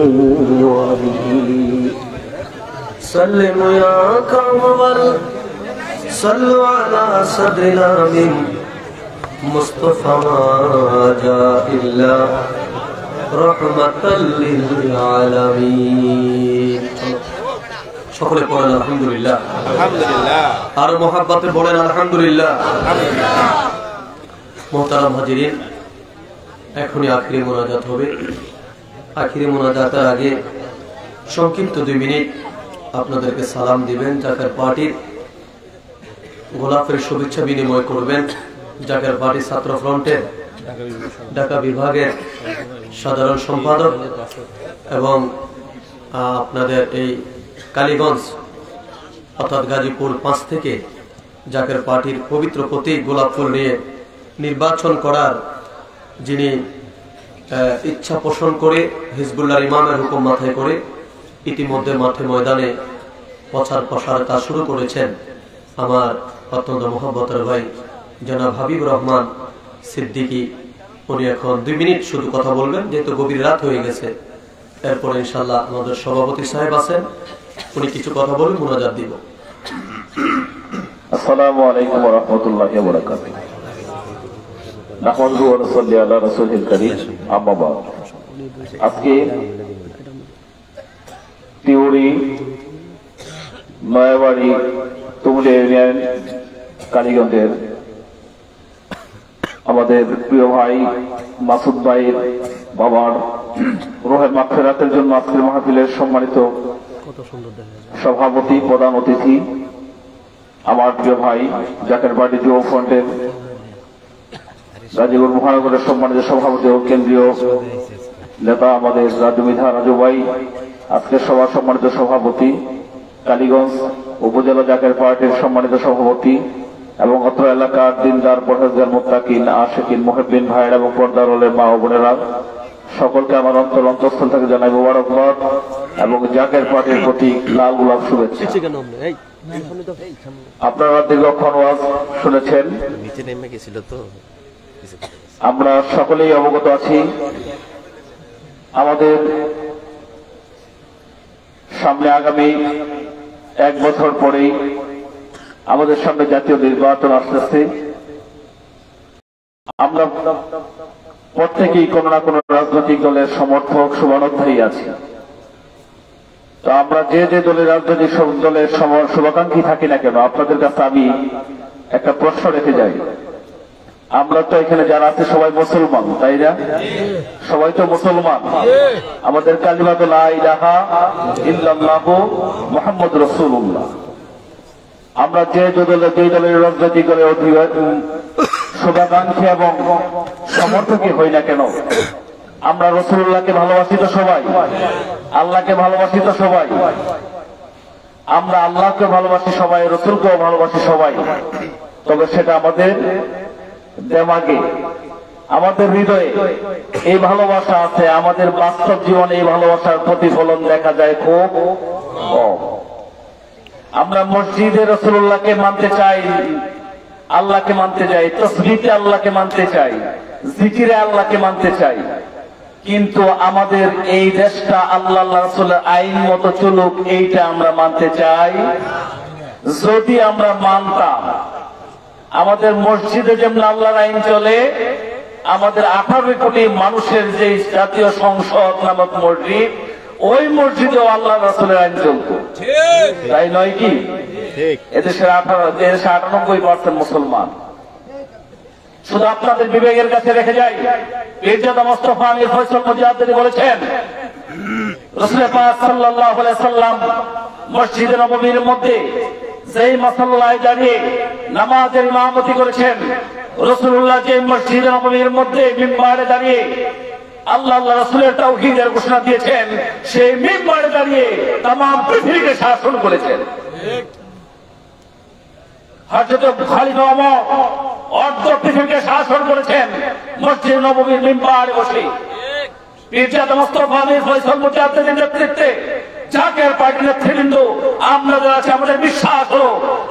وآله سلم يا كمر صلوا على صدرنا من مصطفى ما جاء إلا رحمة للعالمين সকলে পড়েন আলহামদুলিল্লাহ আলহামদুলিল্লাহ আর মোহাব্বতে বলেন আলহামদুলিল্লাহ মোহতারাম হাজিরিন, এখনই আখিরি মোনাজাত হবে। আখিরি মোনাজাতের আগে সংক্ষিপ্ত দুই মিনিট আপনাদেরকে সালাম দিবেন, জাকের পার্টির গোলাপের শুভেচ্ছা বিনিময় করবেন। জাকের পার্টি ছাত্র ফ্রন্টের ঢাকা বিভাগের সাধারণ সম্পাদক এবং আপনাদের এই কালীগঞ্জ অর্থাৎ গাজীপুর পাঁচ থেকে জাকের পার্টির পবিত্র প্রতীক গোলাপ ফুল নিয়ে নির্বাচন করার যিনি ইচ্ছা পোষণ করে হিজবুল্লাহ ইমামের হুকুম মাথায় করে, ইতিমধ্যে মাঠে ময়দানে প্রচার প্রসার কাজ শুরু করেছেন আমার অত্যন্ত মহব্বতের ভাই জনাব হাবিব রহমান সিদ্দিকী। উনি এখন দুই মিনিট শুধু কথা বলবেন, যেহেতু গভীর রাত হয়ে গেছে। এরপরে ইনশাল্লাহ আমাদের সভাপতি সাহেব আছেন, উনি কিছু কথা বলবেন মোনাজাত দিব। আসসালামু আলাইকুম রাহমাতুল্লাহি ওয়া নাহমাদুহু ওয়া আলা রাসূলিল কারীম আম্মা বাদ আজকে তিউরি, নয়াবাড়ি তুমুলিয়া ইউনিয়ন, কালীগঞ্জের আমাদের প্রিয় ভাই মাসুদ ভাইয়ের বাবার রোহের মাগফিরাতের জন্য আজকের মাহফিলের সম্মানিত সভাপতি, প্রধান অতিথি, আমার প্রিয় ভাই জাকের বাড়ি যুব ফ্রন্টের গাজীপুর মহানগরের সম্মানিত সভাপতি ও কেন্দ্রীয় নেতা আমাদের রাজু মিধা রাজু ভাই আজকের সভার সম্মানিত সভাপতি কালীগঞ্জ উপজেলা জাকের পার্টির সম্মানিত সভাপতি এবং অত্র এলাকার দিনদার পরহেজগার মোত্তাকিন আশেকিন মোহেবিন ভাইয়ের এবং পর্দারলের মা ও বোনেরা সকলকে আমার অন্তর অন্তঃস্থল থেকে জানাই মোবারকবাদ এবং জাকের পার্টির প্রতি লাল গোলাপ শুভেচ্ছা। আপনারা দীর্ঘক্ষণ ওয়াজ শুনেছেন। নিচে নেমে গেছিল তো। আমরা সকলেই অবগত আছি। আমাদের সামনে আগামী এক বছর পরেই আমাদের সামনে জাতীয় নির্বাচন আসতেছে। আমরা প্রত্যেকেই কোনো না কোনো রাজনৈতিক দলের সমর্থক শুভানুধ্যায়ী আছি। তো আমরা যে যে দলের রাজনৈতিক দলের শুভাকাঙ্ক্ষী থাকি না কেন, আপনাদের কাছে আমি একটা প্রশ্ন রেখে যাই। আমরা তো এখানে যারা আছে সবাই মুসলমান, তাই না? সবাই তো মুসলমান। আমাদের রসুল্লাহ আমরা যে দলের যে দলের রাজনৈতিক দলের অধিকার শুভাকাঙ্ক্ষী এবং সমর্থকই হই না কেন? আমরা রসুল্লাহকে ভালোবাসি তো সবাই। আল্লাহকে ভালোবাসি তো সবাই। আমরা আল্লাহকে ভালোবাসি সবাই, রসুলকেও ভালোবাসি সবাই। তবে সেটা আমাদের দেমাগে। আমাদের হৃদয়ে এই ভালোবাসা আছে, আমাদের বাস্তব জীবনে এই ভালোবাসার প্রতিফলন দেখা যায় খুব আমরা মসজিদে রসুল্লাহকে মানতে চাই, আল্লাহকে মানতে চাই তসবিতে আল্লাহকে মানতে চাই, জিকিরে আল্লাহকে মানতে চাই। কিন্তু আমাদের এই দেশটা আল্লাহ রসুলের আইন মতো চলুক, এইটা আমরা মানতে চাই। যদি আমরা মানতাম আমাদের মসজিদে যেমন আল্লাহর আইন চলে আমাদের আঠারো কোটি মানুষের যে জাতীয় সংসদ নামক মসজিদ ওই মসজিদেও আল্লাহ রসুলের আইন চলত। তাই নয় কি? এদেশের আঠারো এদেশে আটানব্বই পার্সেন্ট মুসলমান। শুধু আপনাদের বিবেকের কাছে রেখে যাই। মির্জাদা মোস্তফা আমির ফয়সল মুজাহিদ বলেছেন রসুল পাক আলাইহি সাল্লাম মসজিদে নববীর মধ্যে যেই মাসাল্লায় দাঁড়িয়ে নামাজের ইমামতি করেছেন, রসুল্লাহ যে মসজিদে নববীর মধ্যে মিম্বারে দাঁড়িয়ে আল্লাহ আল্লাহ রসুলের তাওহীদের ঘোষণা দিয়েছেন, সেই মিম্বারে দাঁড়িয়ে তাম পৃথিবীকে শাসন করেছেন। খালিদ অর্ধ পৃথিবীকে শাসন করেছেন, মসজিদ নবমীর মিম্বারে বসে। মুজাহিদের নেতৃত্বে নেতৃবৃন্দ আমরা যারা আছি, আমাদের বিশ্বাস হলো,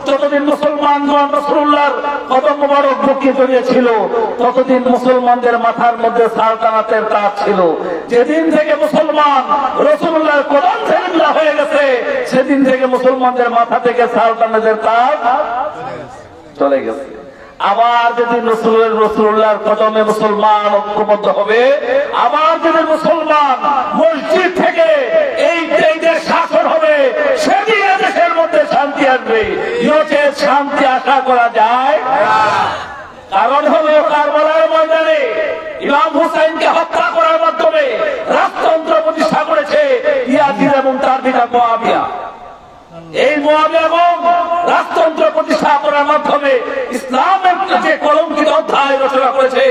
যতদিন রসুল্লাহর কদম মোবারক বুকে জড়িয়েছিল, ততদিন মুসলমানদের মাথার মধ্যে সালতানাতের তাজ ছিল। যেদিন থেকে মুসলমান রসুল্লাহর কদম ছেড়ে হয়ে গেছে, সেদিন থেকে মুসলমানদের মাথা থেকে সালতানাতের তাজ চলে গেছে। আবার যদি রসুলের রসুল্লাহর কদমে মুসলমান ঐক্যবদ্ধ হবে, আবার যদি মুসলমান মসজিদ থেকে এই এই দেশ শাসন হবে, সেদিন দেশের মধ্যে শান্তি আসবে। ইহতে শান্তি আশা করা যায় কারণ হলো কারবালার ময়দানে ইমাম হুসাইনকে হত্যা করার মাধ্যমে রাজতন্ত্র প্রতিষ্ঠা করেছে ইয়াজিদ এবং তার পিতা মোয়াবিয়া এই রাজতন্ত্র প্রতিষ্ঠা করার মাধ্যমে ইসলামের যে কলঙ্কিত অধ্যায় রচনা করেছে।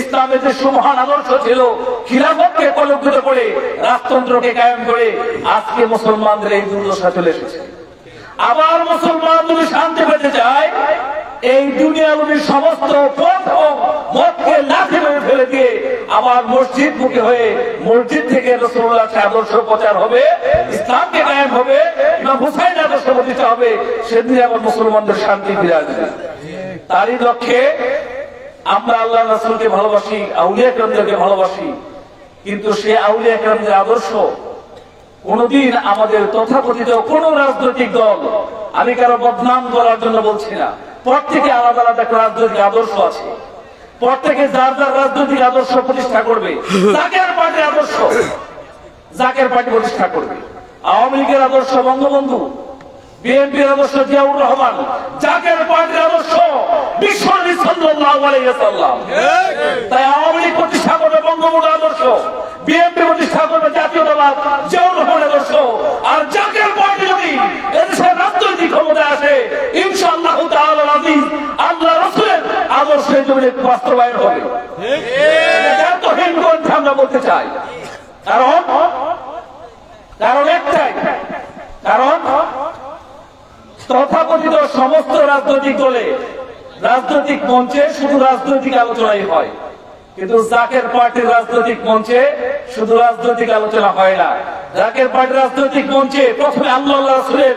ইসলামের যে সুমহান আদর্শ ছিল, খিলাফতকে কলঙ্কিত করে, রাজতন্ত্রকে কায়েম করে আজকে মুসলমানদের এই দুর্দশা চলে এসেছে। আবার মুসলমান যদি শান্তি পেতে চায় এই দুনিয়াগুলির সমস্ত পথ মতকে লাঠি মেরে ফেলে দিয়ে আমার মসজিদ মুখে হয়ে মসজিদ থেকে রসুল্লাহ আদর্শ প্রচার হবে, ইসলামকে গায়েব হবে, ইমাম হুসাইন আদর্শ প্রতিষ্ঠা হবে, সেদিন আমার মুসলমানদের শান্তি ফিরে আসবে। তারই লক্ষ্যে আমরা আল্লাহ রাসুলকে ভালোবাসি, আউলিয়া কেন্দ্রকে ভালোবাসি, কিন্তু সে আউলিয়া কেন্দ্রের আদর্শ কোনদিন আমাদের তথাকথিত কোন রাজনৈতিক দল আমি কারও বদনাম করার জন্য বলছি না। প্রত্যেকে আলাদা আলাদা একটা রাজনৈতিক আদর্শ আছে। প্রত্যেকে যার যার রাজনৈতিক আদর্শ প্রতিষ্ঠা করবে, জাকের পার্টির আদর্শ, জাকের পার্টি প্রতিষ্ঠা করবে। আওয়ামী লীগের আদর্শ বঙ্গবন্ধু, বিএনপির আদর্শ জিয়াউর রহমান, জাকের পার্টির আদর্শ তাই আওয়ামী লীগ প্রতিষ্ঠা করবে বঙ্গবন্ধু আদর্শ, বিএনপি প্রতিষ্ঠা করবে জাতীয়তাবাদ, জিয়াউর রহমান আদর্শ। আর জাকের পার্টি যদি এদেশের রাজনৈতিক ক্ষমতায় আসে ইনশাআল্লাহ তাআলা আজিজ আল্লাহ রাসূলের আদর্শের জমিনে বাস্তবায়ন হবে। এটা তো হিন্দু আমরা বলতে চাই, কারণ কারণ একটাই, কারণ তথাকথিত সমস্ত রাজনৈতিক দলে রাজনৈতিক মঞ্চে শুধু রাজনৈতিক আলোচনাই হয়। কিন্তু জাকের পার্টির রাজনৈতিক মঞ্চে শুধু রাজনৈতিক আলোচনা হয় না। জাকের পার্টির রাজনৈতিক মঞ্চে প্রথমে আল্লাহ রাসুলের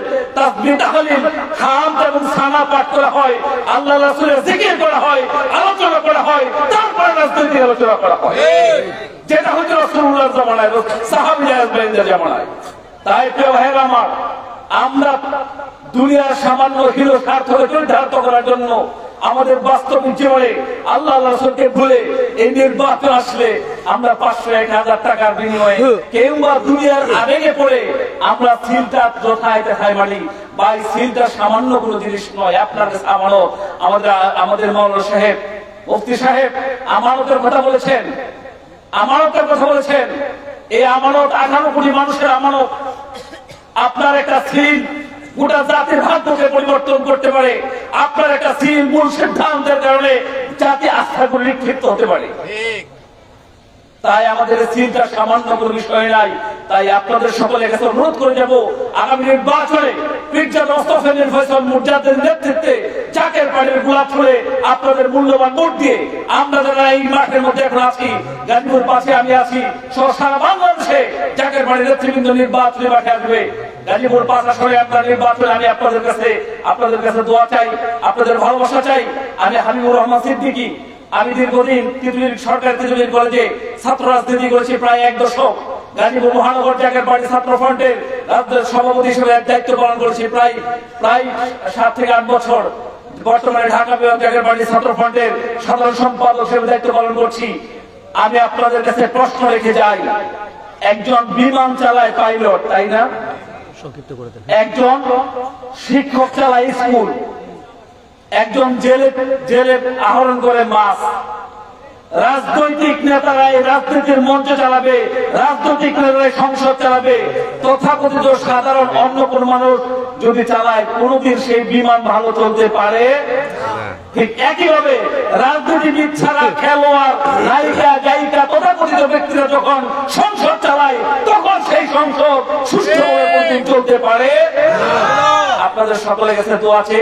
করা হয়। আলোচনা করা হয়, তারপরে রাজনৈতিক আলোচনা করা হয়। যেটা হচ্ছে তাই আমার, আমরা দুনিয়ার সামান্য হিরো স্বার্থকে চরিতার্থ করার জন্য আমাদের বাস্তবিক জীবনে আল্লাহ রসুলকে ভুলে এই নির্বাচন আসলে আমরা পাঁচশো এক হাজার টাকার বিনিময়ে কেউ বা দুনিয়ার আবেগে পড়ে আমরা সিলটা যথায় দেখায় মানি। বা এই সিলটা সামান্য কোনো জিনিস নয়। আপনার কাছে আমানত আমাদের আমাদের মৌলানা সাহেব মুফতি সাহেব আমানতের কথা বলেছেন। আমানতের কথা বলেছেন। এই আমানত আঠারো কোটি মানুষের আমানত। আপনার একটা সিল গোটা জাতির ভাগ্যকে পরিবর্তন করতে পারে। আপনার একটা সিম্পল সিদ্ধান্তের কারণে জাতি আস্থা করে নিক্ষিপ্ত হতে পারে। তাই আমাদের চিন্তা সামান্য কোনো বিষয় নাই। তাই আপনাদের সকলের কাছে অনুরোধ করে যাব, আগামী নির্বাচনে চাকের আপনাদের মূল্যবান দিয়ে আমরা যারা এই মাঠের মধ্যে পাশে আমি চাকের আপনার আমি আপনাদের কাছে আপনাদের কাছে দোয়া চাই, আপনাদের ভালোবাসা চাই। আমি হাবিবুর রহমান সিদ্দিকী আমি দীর্ঘদিন তিতুলির সরকার তিতুলির কলেজে ছাত্র রাজনীতি করেছি প্রায় এক দশক। গাজীপুর মহানগর জাকের পার্টি ছাত্র ফ্রন্টের সভাপতি হিসেবে এক দায়িত্ব পালন করেছি প্রায় প্রায় সাত থেকে আট বছর। বর্তমানে ঢাকা বিভাগ জাকের পার্টি ছাত্র ফ্রন্টের সাধারণ সম্পাদক হিসেবে দায়িত্ব পালন করছি। আমি আপনাদের কাছে প্রশ্ন রেখে যাই। একজন বিমান চালায় পাইলট তাই না? একজন শিক্ষক চালায় স্কুল। একজন জেলে জেলে আহরণ করে মাছ। রাজনৈতিক নেতারা এই রাজনীতির মঞ্চ চালাবে, রাজনৈতিক নেতারা সংসদ চালাবে। তথাকথিত সাধারণ অন্য কোন মানুষ যদি চালায়, কোনদিন সেই বিমান ভালো চলতে পারে? ঠিক একইভাবে রাজনীতিবিদ ছাড়া খেলোয়াড়, নায়িকা, গায়িকা, তথাকথিত ব্যক্তিরা যখন সংসদ চালায়, তখন সেই সংসদ কোনদিন চলতে পারে? আপনাদের সকলের কাছে তো আছে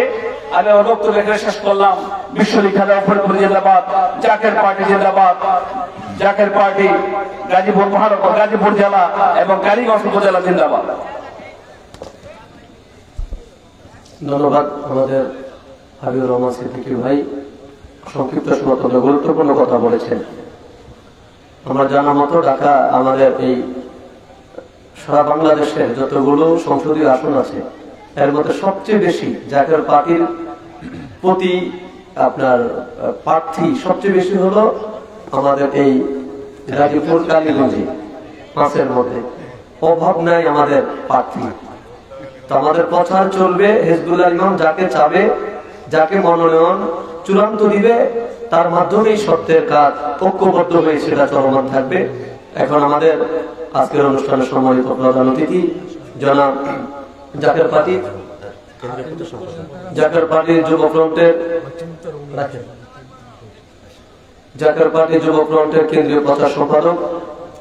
আমি বক্তব্য এখানে শেষ করলাম। বিশ্ববিখ্যাত ফরিদপুর জিন্দাবাদ, জাকের পার্টি জিন্দাবাদ, জাকের পার্টি গাজীপুর মহানগর, গাজীপুর জেলা এবং কালীগঞ্জ উপজেলা জিন্দাবাদ। ধন্যবাদ আমাদের হাবিবুর রহমান সিদ্দিকী ভাই। সংক্ষিপ্ত অত্যন্ত গুরুত্বপূর্ণ কথা বলেছেন। আমরা জানা মতো ঢাকা আমাদের এই সারা বাংলাদেশের যতগুলো সংসদীয় আসন আছে, এর মধ্যে সবচেয়ে বেশি জাতীয় পার্টির প্রতি আপনার প্রার্থী সবচেয়ে বেশি হলো আমাদের এই গাজীপুর কালীগঞ্জে পাঁচের মধ্যে অভাব নাই আমাদের প্রার্থী। তো আমাদের প্রচার চলবে, হেজবুল্লাহ ইমাম যাকে চাবে, যাকে মনোনয়ন চূড়ান্ত দিবে, তার মাধ্যমেই সত্যের কাজ ঐক্যবদ্ধ হয়ে সেটা চলমান থাকবে। এখন আমাদের আজকের অনুষ্ঠানের সময় অতিথি, জনাব জাকের পার্টি জাকের পার্টির যুব ফ্রন্টের জাকের পার্টি যুব ফ্রন্টের কেন্দ্রীয় প্রচার সম্পাদক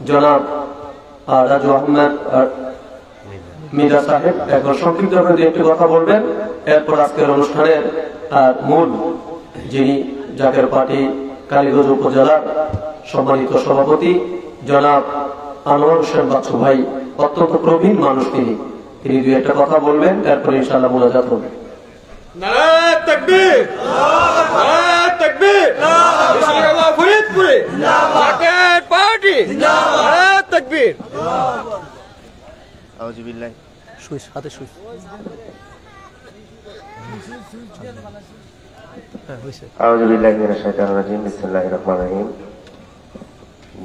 জনাব রাজু আহমেদ মির্জা সাহেব। এখন সংক্ষিপ্ত একটি কথা বলবেন। এরপর আজকের অনুষ্ঠানের আর মূল যিনি জাকের পার্টি কালীগঞ্জ উপজেলার সম্মানিত সভাপতি জনাব আনোয়ার হোসেন বাচ্চু ভাই অত্যন্ত প্রবীণ মানুষ তিনি। তিনি দুই একটা কথা বলবেন তারপরে ইনশাআল্লাহ মোনাজাত হবে। ফরিদপুরে! জাকের পার্টি! নারায়ণ তাকবীর! আউজুবিল্লাহ সুইচ হাতে সুইচ আউযুবিল্লাহি মিনাশ শাইতানির রাজিম বিসমিল্লাহির রহমানির রহিম।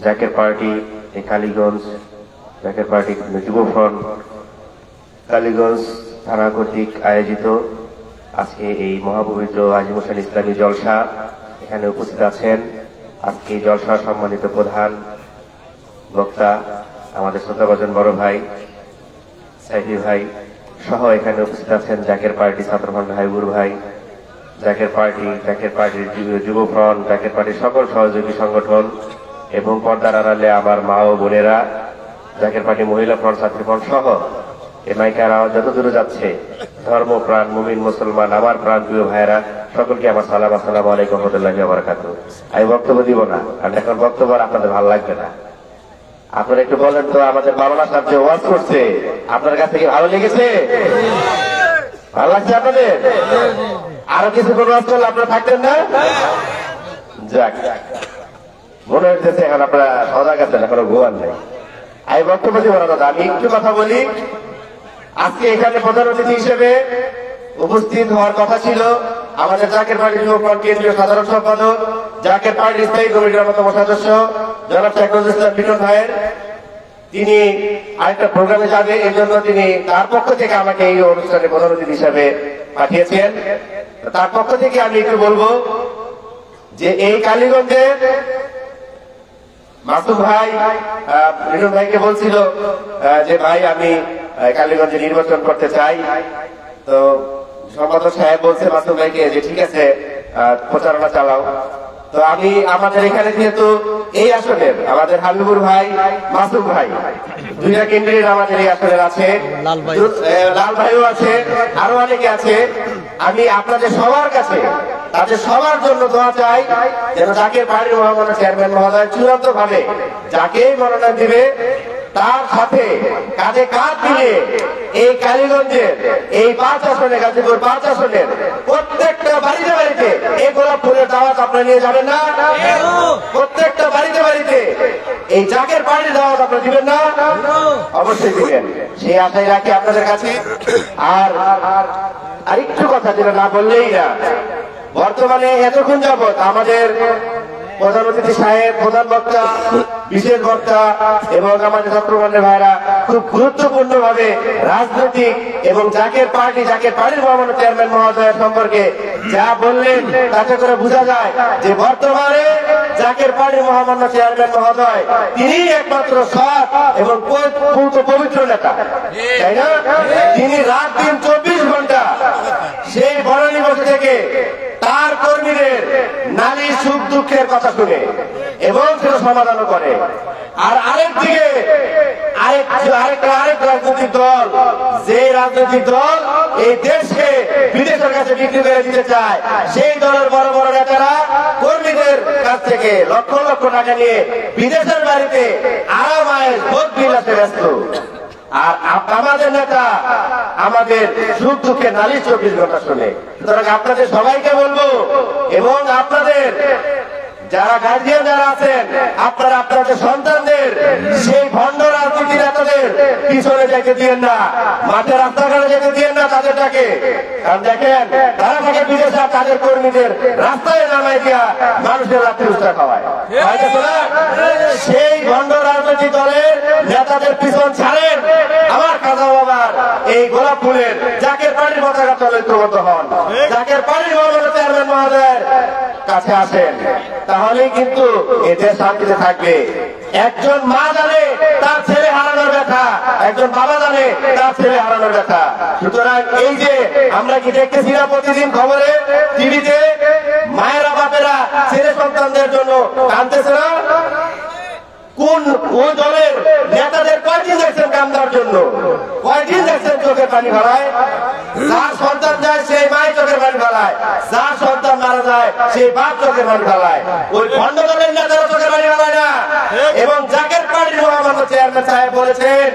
জাকের পার্টি এই কালীগঞ্জ জাকের পার্টি যুব ফ্রন্ট কালীগঞ্জ থানা কর্তৃক আয়োজিত আজকে এই মহাপবিত্র আজিম হোসেন ইসলামী জলসা এখানে উপস্থিত আছেন। আজকে জলসা সম্মানিত প্রধান বক্তা আমাদের শ্রদ্ধাভাজন বড় ভাই, সাইফি ভাই সহ এখানে উপস্থিত আছেন জাকের পার্টি ছাত্রফ্রন্ট হাইবুর ভাই, জাকের পার্টি, জাকের পার্টির যুব- যুব ফ্রন্ট, জাকের পার্টির সকল সহযোগী সংগঠন এবং পর্দার আড়ালে আমার মা ও বোনেরা, জাকের পার্টি মহিলা ফ্রন্ট, ছাত্রী ফ্রন্ট সহ এ মাইকার যত দূরে যাচ্ছে। ধর্ম, প্রাণ, মুমিন, মুসলমান, আমার প্রাণ, প্রিয় ভাইয়েরা, সকলকে আমার সালাম, আসসালাম আলাইকুম রহমতুল্লাহ বারাকাত আমি বক্তব্য দিব না, কারণ এখন বক্তব্য আপনাদের ভালো লাগবে না। আপনারা একটু বলেন তো, আমাদের মামলা সাহেব যে ওয়াজ করছে, আপনার কাছ থেকে ভালো লেগেছে? ভালো লাগছে আপনাদের? আরও কিছু কোন ওয়াজ করলে আপনারা থাকতেন না? যাক, মনে হচ্ছে এখন আপনারা সজাগ আছেন, এখনও গোয়ান নেই। আমি বক্তব্য দিব না, দাদা, আমি একটু কথা বলি। আজকে এখানে প্রধান অতিথি হিসেবে উপস্থিত হওয়ার কথা ছিল। আমাদের জাকের পার্টির যুব ফ্রন্ট কেন্দ্রীয় সাধারণ সম্পাদক, জাকের পার্টির স্থায়ী কমিটির অন্যতম সদস্য, জনাব শেখরুল ইসলাম মিটন ভাইয়ের। তিনি আরেকটা প্রোগ্রামে যাবে এই জন্য তিনি তার পক্ষ থেকে আমাকে এই অনুষ্ঠানে প্রধান অতিথি হিসাবে পাঠিয়েছেন। তার পক্ষ থেকে আমি একটু বলব যে এই কালীগঞ্জে মাসুম ভাই মিঠুন ভাইকে বলছিল যে ভাই, আমি কালীগঞ্জে নির্বাচন করতে চাই। তো সম্পাদক সাহেব বলছে মাসুম ভাইকে যে ঠিক আছে প্রচারণা চালাও। তো আমি আমাদের এখানে যেহেতু এই আসনের আমাদের হাবিবুর ভাই মাসুম ভাই দুইটা কেন্দ্রের আমাদের এই আসনের আছে। লাল ভাইও আছে আরও অনেকে আছে। আমি আপনাদের সবার কাছে তাদের সবার জন্য দোয়া চাই যেন জাকের পার্টির মহামান্য চেয়ারম্যান মহোদয় চূড়ান্ত ভাবে যাকেই মনোনয়ন দিবে তার সাথে কাজে কাঁধ মিলিয়ে এই কালীগঞ্জের, এই পাঁচ আসনে, গাজীপুর পাঁচ আসনের প্রত্যেকটা বাড়িতে বাড়িতে এই গোলাপ ফুলের দাওয়াত আপনারা নিয়ে যাবেন না? প্রত্যেকটা বাড়িতে বাড়িতে এই জাকের পার্টির দাওয়াত আপনারা দিবেন না? অবশ্যই দিবেন। সেই আশাই রাখি আপনাদের কাছে। আর আর একটু কথা যেটা না বললেই না। বর্তমানে এতক্ষণ যাবৎ আমাদের প্রধান অতিথি সাহেব, প্রধান বক্তা, বিশেষ বক্তা এবং আমাদের চক্রবর্তী ভাইরা খুব গুরুত্বপূর্ণ ভাবে রাজনৈতিক এবং জাকের পার্টি, জাকের পার্টির মহামান্য চেয়ারম্যান মহোদয়ের সম্পর্কে যা বললেন তাতে করে বোঝা যায় যে বর্তমানে জাকের পার্টির মহামান্য চেয়ারম্যান মহোদয় তিনি একমাত্র সৎ এবং পবিত্র নেতা। তাই না? তিনি রাত দিন চব্বিশ ঘণ্টা সেই বনানী বসে থেকে তার কর্মীদের নারী সুখ দুঃখের কথা শুনে এবং সেটা সমাধানও করে। আর আরেক দিকে, আরেক আরেকটা আরেক রাজনৈতিক যে রাজনৈতিক এই দেশকে বিদেশের কাছে করে দিতে চায়, সেই দলের বড় বড় নেতারা কর্মীদের কাছ থেকে লক্ষ লক্ষ বিদেশের বাড়িতে আরামায় ভোট বিলাসে ব্যস্ত। আর আমাদের নেতা আমাদের সুখ দুঃখে নালিশ চব্বিশ ঘণ্টা শুনে। সুতরাং আপনাদের সবাইকে বলব, এবং আপনাদের যারা গার্জিয়ান যারা আছেন, আপনারা আপনাদের সন্তানদের সেই ভণ্ড রাজনীতি নেতাদের পিছনে যেতে দিয়েন না। মাঠে রাস্তাঘাটে যেতে দিয়েন না তাদেরটাকে। কারণ দেখেন, তারা থাকে বিদেশে আর তাদের কর্মীদের রাস্তায় নামাই দিয়া মানুষের রাত্রি উৎসাহ খাওয়ায়? সেই ভণ্ড রাজনৈতিক দলের নেতাদের পিছন ছাড়েন। এই গোলাপ ফুলের জাকের পানির পতাকা তলে হন। জাকের পানির মহামান্য চেয়ারম্যান মহোদয়ের কাছে আসেন। তাহলেই কিন্তু এতে শান্তিতে থাকবে। একজন মা জানে তার ছেলে হারানোর ব্যথা একজন বাবা জানে তার ছেলে হারানোর ব্যথা। সুতরাং এই যে আমরা কি দেখতেছি না প্রতিদিন খবরে টিভিতে মায়েরা বাপেরা ছেলে সন্তানদের জন্য কাঁদতেছে না? কোন দলের নেতাদের কয়দিন দেখছেন কাম দেওয়ার জন্য? কয়দিন দেখছেন চোখের পানি ফেলায়? যার সন্তান যায়, সেই মায়ের চোখের পানি ফেলায়। যার যায়, সেই বাপ চোখের পানি ফেলায়। ওই ভণ্ড দলের নেতারা চোখের পানি ফেলায় না। এবং জাকের পার্টির মহামান্য চেয়ারম্যান সাহেব বলেছেন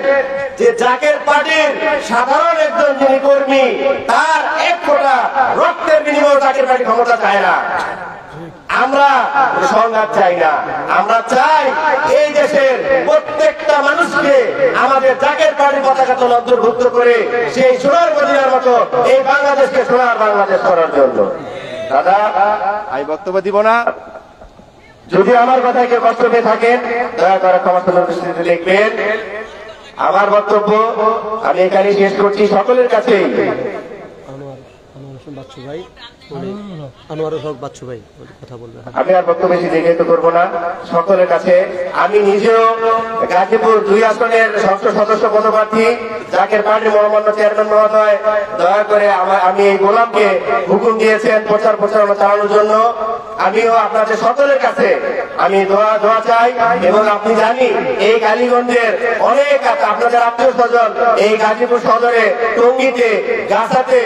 যে জাকের পার্টির সাধারণ একজন যিনি কর্মী, তার এক ফোঁটা রক্তের বিনিময়ে জাকের পার্টি ক্ষমতা চায় না। আমরা সংঘাত চাই না। আমরা চাই এই দেশের প্রত্যেকটা মানুষকে আমাদের জাকের পার্টি পতাকা তোলা অন্তর্ভুক্ত করে সেই সোনার মদিনার মতো এই বাংলাদেশকে সোনার বাংলাদেশ করার জন্য। দাদা, আমি বক্তব্য দিব না। যদি আমার কথায় কেউ কষ্ট পেয়ে থাকেন, দয়া করে ক্ষমাস্থানের দৃষ্টিতে দেখবেন। আমার বক্তব্য আমি এখানে শেষ করছি। সকলের বাচ্চু ভাই। উনি হক বাচ্চু ভাই কথা বলবেন আমি আর বক্তব্য দীর্ঘায়িত করব না। সকলের কাছে আমি নিজেও গাজীপুর দুই আসনের সংসদ সদস্য পদপ্রার্থী, জাকের পার্টির মহামান্য চেয়ারম্যান মহোদয়, দয়া করে আমি এই গোলামকে হুকুম দিয়েছেন প্রচার প্রচারণা চালানোর জন্য। আমিও আপনাদের সকলের কাছে আমি দোয়া দোয়া চাই এবং আপনি জানি এই কালীগঞ্জের অনেক আপনাদের আত্মীয় স্বজন এই গাজীপুর সদরে টঙ্গিতে, গাছাতে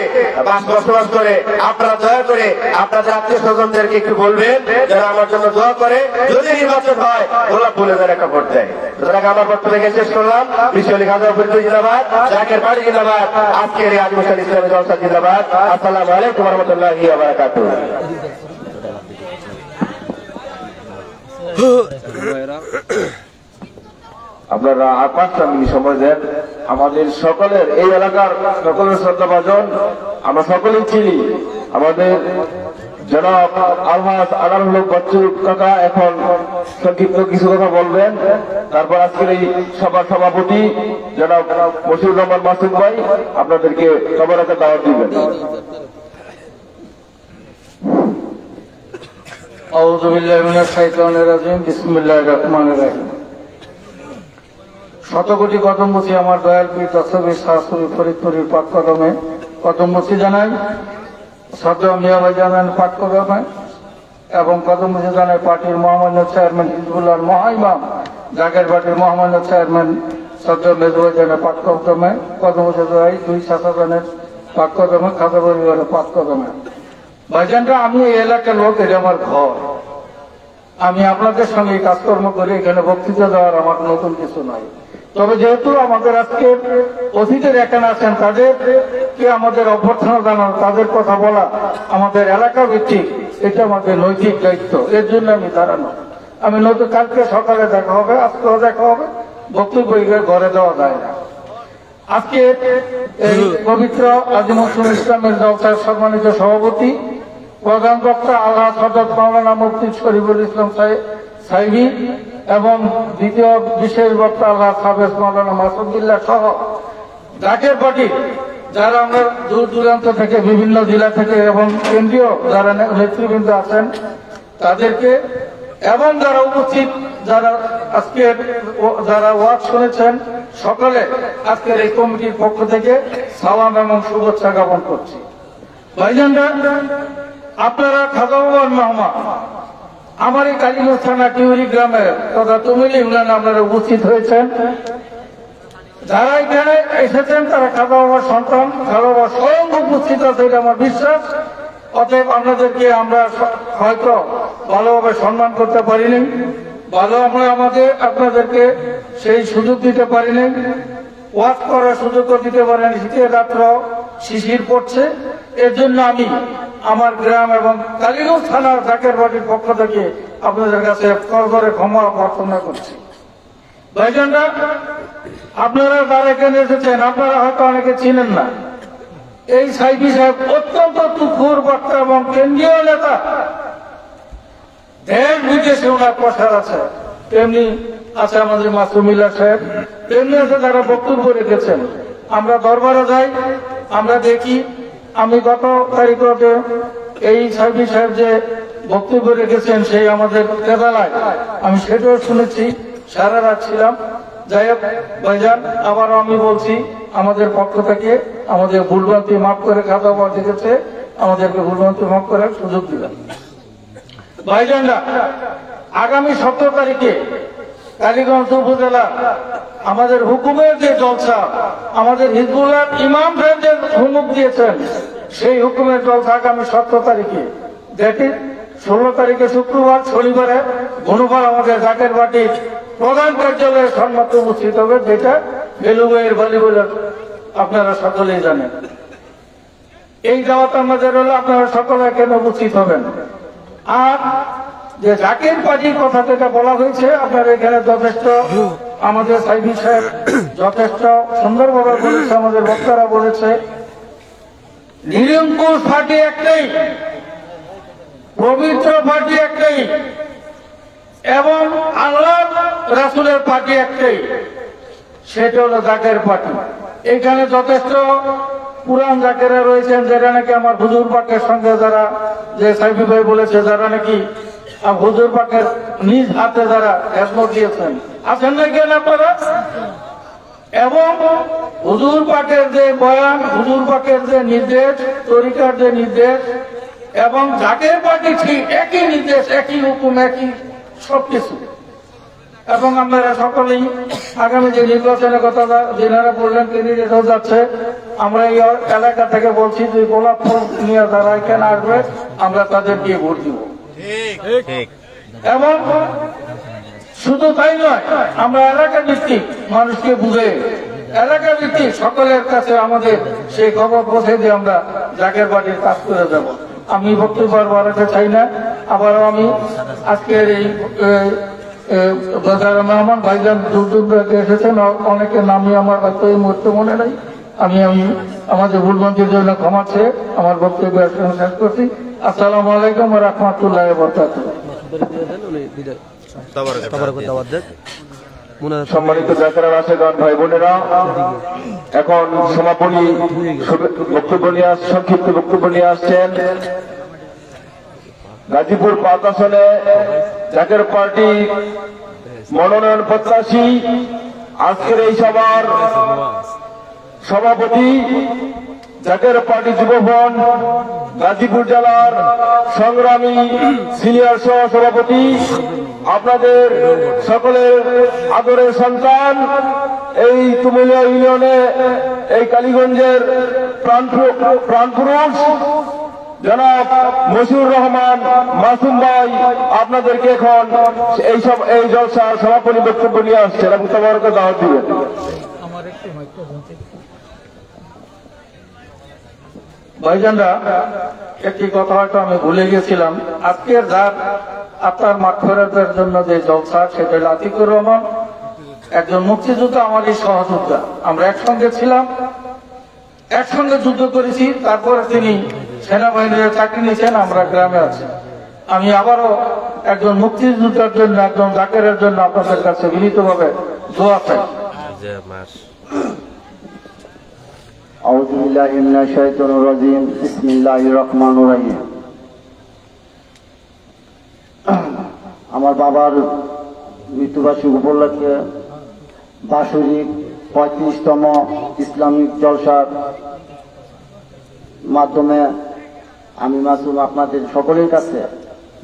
বাস বসবাস করে। আপনারা দয়া করে আপনাদের আত্মীয় স্বজনদেরকে একটু বলবেন, যারা আমার জন্য দোয়া করে, যদি নির্বাচন হয়, গোলাপ ফুলে যেন একটা ভোট দেয়। সুতরাং আমার বক্তব্য শেষ করলাম। বিশ্বলি ফরিদ জিন্দাবাদ জাকের পাড়ি জিন্দাবাদ, আজকের এই আজমুসান ইসলামী জলসা জিন্দাবাদ। আসসালামু আলাইকুম রহমতুল্লাহি বারাকাতুহ। আপনারা আর পাঁচটা মিনিট সময় দেন আমাদের সকলের এই এলাকার সকলের শ্রদ্ধাভাজন আমরা সকলেই চিনি আমাদের জনাব আলহাজ আনারুল হক বাচ্চু কাকা এখন সংক্ষিপ্ত কিছু কথা বলবেন তারপর আজকের এই সভার সভাপতি জনাব মশিউর রহমান মাসুম ভাই আপনাদেরকে সবার একটা দাওয়াত দিবেন أعوذ بالله من الشيطان الرجيم بسم الله الرحمن الرحيم শতকোটি কদম মুছি আমার দয়াল পীর তসবি শাশুড়ি ফরিদপুরের পাক কদমে কদম মুছি জানাই, সদ্য মিয়াবাই জানান পাক কদমে এবং কদম মুছি জানাই পার্টির মহামান্য চেয়ারম্যান হিজবুল্লাহ মহাইমাম, জাগের পার্টির মহামান্য চেয়ারম্যান সদ্য মেজবাই জানাই পাক কদমে কদম মুছি জানাই দুই শাসকের পাক কদমে খাতা পরিবারের পাক কদমে ভাইজানরা, আমি এই এলাকার লোক, এটা আমার ঘর। আমি আপনাদের সঙ্গে কাজকর্ম করে এখানে বক্তৃতা দেওয়ার আমার নতুন কিছু নাই। তবে যেহেতু আমাদের আজকে অতীতের এখানে আছেন তাদেরকে আমাদের অভ্যর্থনা জানানো, তাদের কথা বলা আমাদের এলাকা ভিত্তিক, এটা আমাদের নৈতিক দায়িত্ব। এর জন্য আমি দাঁড়ানো। আমি নতুন কালকে সকালে দেখা হবে আজকেও দেখা হবে, বক্তব্য ঘরে দেওয়া যায় না। আজকে এই পবিত্র আজিমুসুল ইসলামের জলসার সম্মানিত সভাপতি, প্রধান বক্তা আল্লাহ সদর মাওলানা মুফতি শরীফুল ইসলাম সাহেব সাইবি এবং দ্বিতীয় বিশেষ বক্তা আল্লাহ সাবেস মাওলানা মাসুদুল্লাহ সহ ডাকের পার্টি যারা আমরা দূর দূরান্ত থেকে, বিভিন্ন জেলা থেকে এবং কেন্দ্রীয় যারা নেতৃবৃন্দ আছেন, তাদেরকে এবং যারা উপস্থিত, যারা আজকের যারা ওয়াজ শুনেছেন, সকলে আজকের এই কমিটির পক্ষ থেকে সালাম এবং শুভেচ্ছা জ্ঞাপন করছি। ভাইজানরা, আপনারা খাজাবাবার মেহমান আমার এই কালীগঞ্জ থানা টিউরি গ্রামে তথা তুমিল ইউনিয়নে আপনারা উপস্থিত হয়েছেন। যারা এখানে এসেছেন, তারা খাজা বাবার সন্তান খাজা বাবা স্বয়ং উপস্থিত আছে, এটা আমার বিশ্বাস। অতএব আপনাদেরকে আমরা হয়তো ভালোভাবে সম্মান করতে পারিনি, ভালো আমরা আমাদের, আপনাদেরকে সেই সুযোগ দিতে পারিনি। ওয়াজ করার সুযোগও দিতে পারেন। শীতের রাত্র শিশির পড়ছে। এর জন্য আমি আমার গ্রাম এবং কালীগঞ্জ থানার ডাকের বাড়ির পক্ষ থেকে আপনাদের কাছে কল করে ক্ষমা প্রার্থনা করছি। ভাইজানরা, আপনারা যারা এখানে এসেছেন, আপনারা হয়তো অনেকে চিনেন না। এই সাইফি সাহেব অত্যন্ত তুখুর বক্তা এবং কেন্দ্রীয় নেতা। দেশ বিদেশে ওনার প্রসার আছে। তেমনি আছে আমাদের মাসুমিল্লা সাহেব তেমনি আছে যারা বক্তব্য রেখেছেন, আমরা দরবারে যাই, আমরা দেখি, আমি গত তারিখে এই সাইফি সাহেব যে বক্তব্য রেখেছেন সেই আমাদের কেদালায় আমি সেটাও শুনেছি, সারা রাত ছিলাম। যাই হোক, ভাইজান, আবারও আমি বলছি, আমাদের পক্ষ থেকে আমাদের ভুলভ্রান্তি মাফ করে খাতা পাওয়া দেখেছে আমাদেরকে ভুলভ্রান্তি মাফ করার সুযোগ দিলাম ভাইজানরা, আগামী সতেরো তারিখে কালীগঞ্জ উপজেলা, আমাদের হুকুমের যে জলসা, আমাদের হিজবুল্লাহ ইমাম সাহেব যে হুমুক দিয়েছেন, সেই হুকুমের জলসা আগামী সতেরো তারিখে। দেখি ষোলো তারিখে শুক্রবার, শনিবারে গণবার আমাদের জাকের বাটি প্রধান কার্যালয়ে সম্মত উপস্থিত হবে, যেটা বেলুবাইয়ের বালি বলে আপনারা সকলেই জানেন। এই দাওয়াত আমাদের হলো, আপনারা সকলে কেন উপস্থিত হবেন। আর যে জাকের পার্টির কথা যেটা বলা হয়েছে, আপনার এখানে যথেষ্ট আমাদের সাইবি সাহেব যথেষ্ট সুন্দরভাবে বলেছে, আমাদের বক্তারা বলেছে। নিরঙ্কুশ পার্টি একটাই পবিত্র পার্টি একটাই এবং আল্লাহ রাসুলের পার্টি একটাই সেটা হলো জাকের পার্টি। এখানে যথেষ্ট পুরান জাকেরা রয়েছেন, যারা নাকি আমার হুজুর পাকের সঙ্গে যারা, যে সাইফি ভাই বলেছে, যারা নাকি হুজুর পাকের নিজ হাতে যারা হেসমত দিয়েছেন। আছেন না কেন আপনারা? এবং হুজুর পাকের যে বয়ান, হুজুর পাকের যে নির্দেশ, তরিকার যে নির্দেশ, এবং জাকের পার্টি ঠিক একই নির্দেশ, একই হুকুম, একই সবকিছু। এবং আপনারা সকলেই আগামী যে নির্বাচনের কথা যেনারা বললেন ক্যান্ডিডেট হয়ে যাচ্ছে, আমরা এই এলাকা থেকে বলছি যে গোলাপ ফুল নিয়ে যারা এখানে আসবে, আমরা তাদের দিয়ে ভোট দিব। এবং শুধু তাই নয়, আমরা এলাকা ভিত্তিক মানুষকে বুঝে, এলাকা ভিত্তিক সকলের কাছে আমাদের সেই খবর পৌঁছে দিয়ে আমরা জাগের বাড়ির কাজ করে যাব। আমি বক্তব্য বাড়াতে চাই না, আবারও আমি আজকের এই যারা মেহমান ভাইজান দূর দূর থেকে এসেছেন, অনেকের নামই আমার হয়তো এই মুহূর্তে মনে নেই। আমি আমি আমাদের ভুলবন্দির জন্য ক্ষমা চেয়ে আমার বক্তব্য শেষ করছি। আসসালামু আলাইকুম রহমতুল্লাহ সম্মানিত জাকেরা রাশেদান ভাই বোনেরা, এখন সমাপনী বক্তব্য নিয়ে আস সংক্ষিপ্ত বক্তব্য নিয়ে আসছেন গাজীপুর পাঁচ আসনে জাকের পার্টি মনোনয়ন প্রত্যাশী। আজকের এই সভার সভাপতি জাকের পার্টি যুবভবন গাজীপুর জেলার সংগ্রামী সিনিয়র সহ সভাপতি আপনাদের সকলের আদরের সন্তান, এই তুমুলিয়া ইউনিয়নে এই কালীগঞ্জের প্রাণপু- প্রাণপুরুষ, জনাব মশিউর রহমান মাসুম ভাই, আপনাদেরকে এখন এই সব, এই জলসার সমাপনী বক্তব্য নিয়ে আসছেন এবং তোমারকে দাওয়াত দিবেন। ভাইজানরা, একটি কথা হয়তো আমি ভুলে গেছিলাম। আজকের যার, আপনার মাঠফেরাতের জন্য যে জলসা, সেটা আতিকুর রহমান। একজন মুক্তিযোদ্ধা আমারই সহযোদ্ধা। আমরা একসঙ্গে ছিলাম, একসঙ্গে যুদ্ধ করেছি, তারপরে তিনি সেনাবাহিনীর চাকরি নিয়েছেন, আমরা গ্রামে আছি। আমি আবারও একজন মুক্তিযোদ্ধার জন্য, একজন জাকেরের জন্য আপনাদের কাছে বিনীতভাবে দোয়া চাই। أعوذ بالله من الشيطان الرجيم بسم الله الرحمن الرحيم আমার বাবার মৃত্যুবার্ষিক উপলক্ষে বাৎসরিক পঁয়ত্রিশতম ইসলামিক জলসার মাধ্যমে আমি মাসুম আপনাদের সকলের কাছে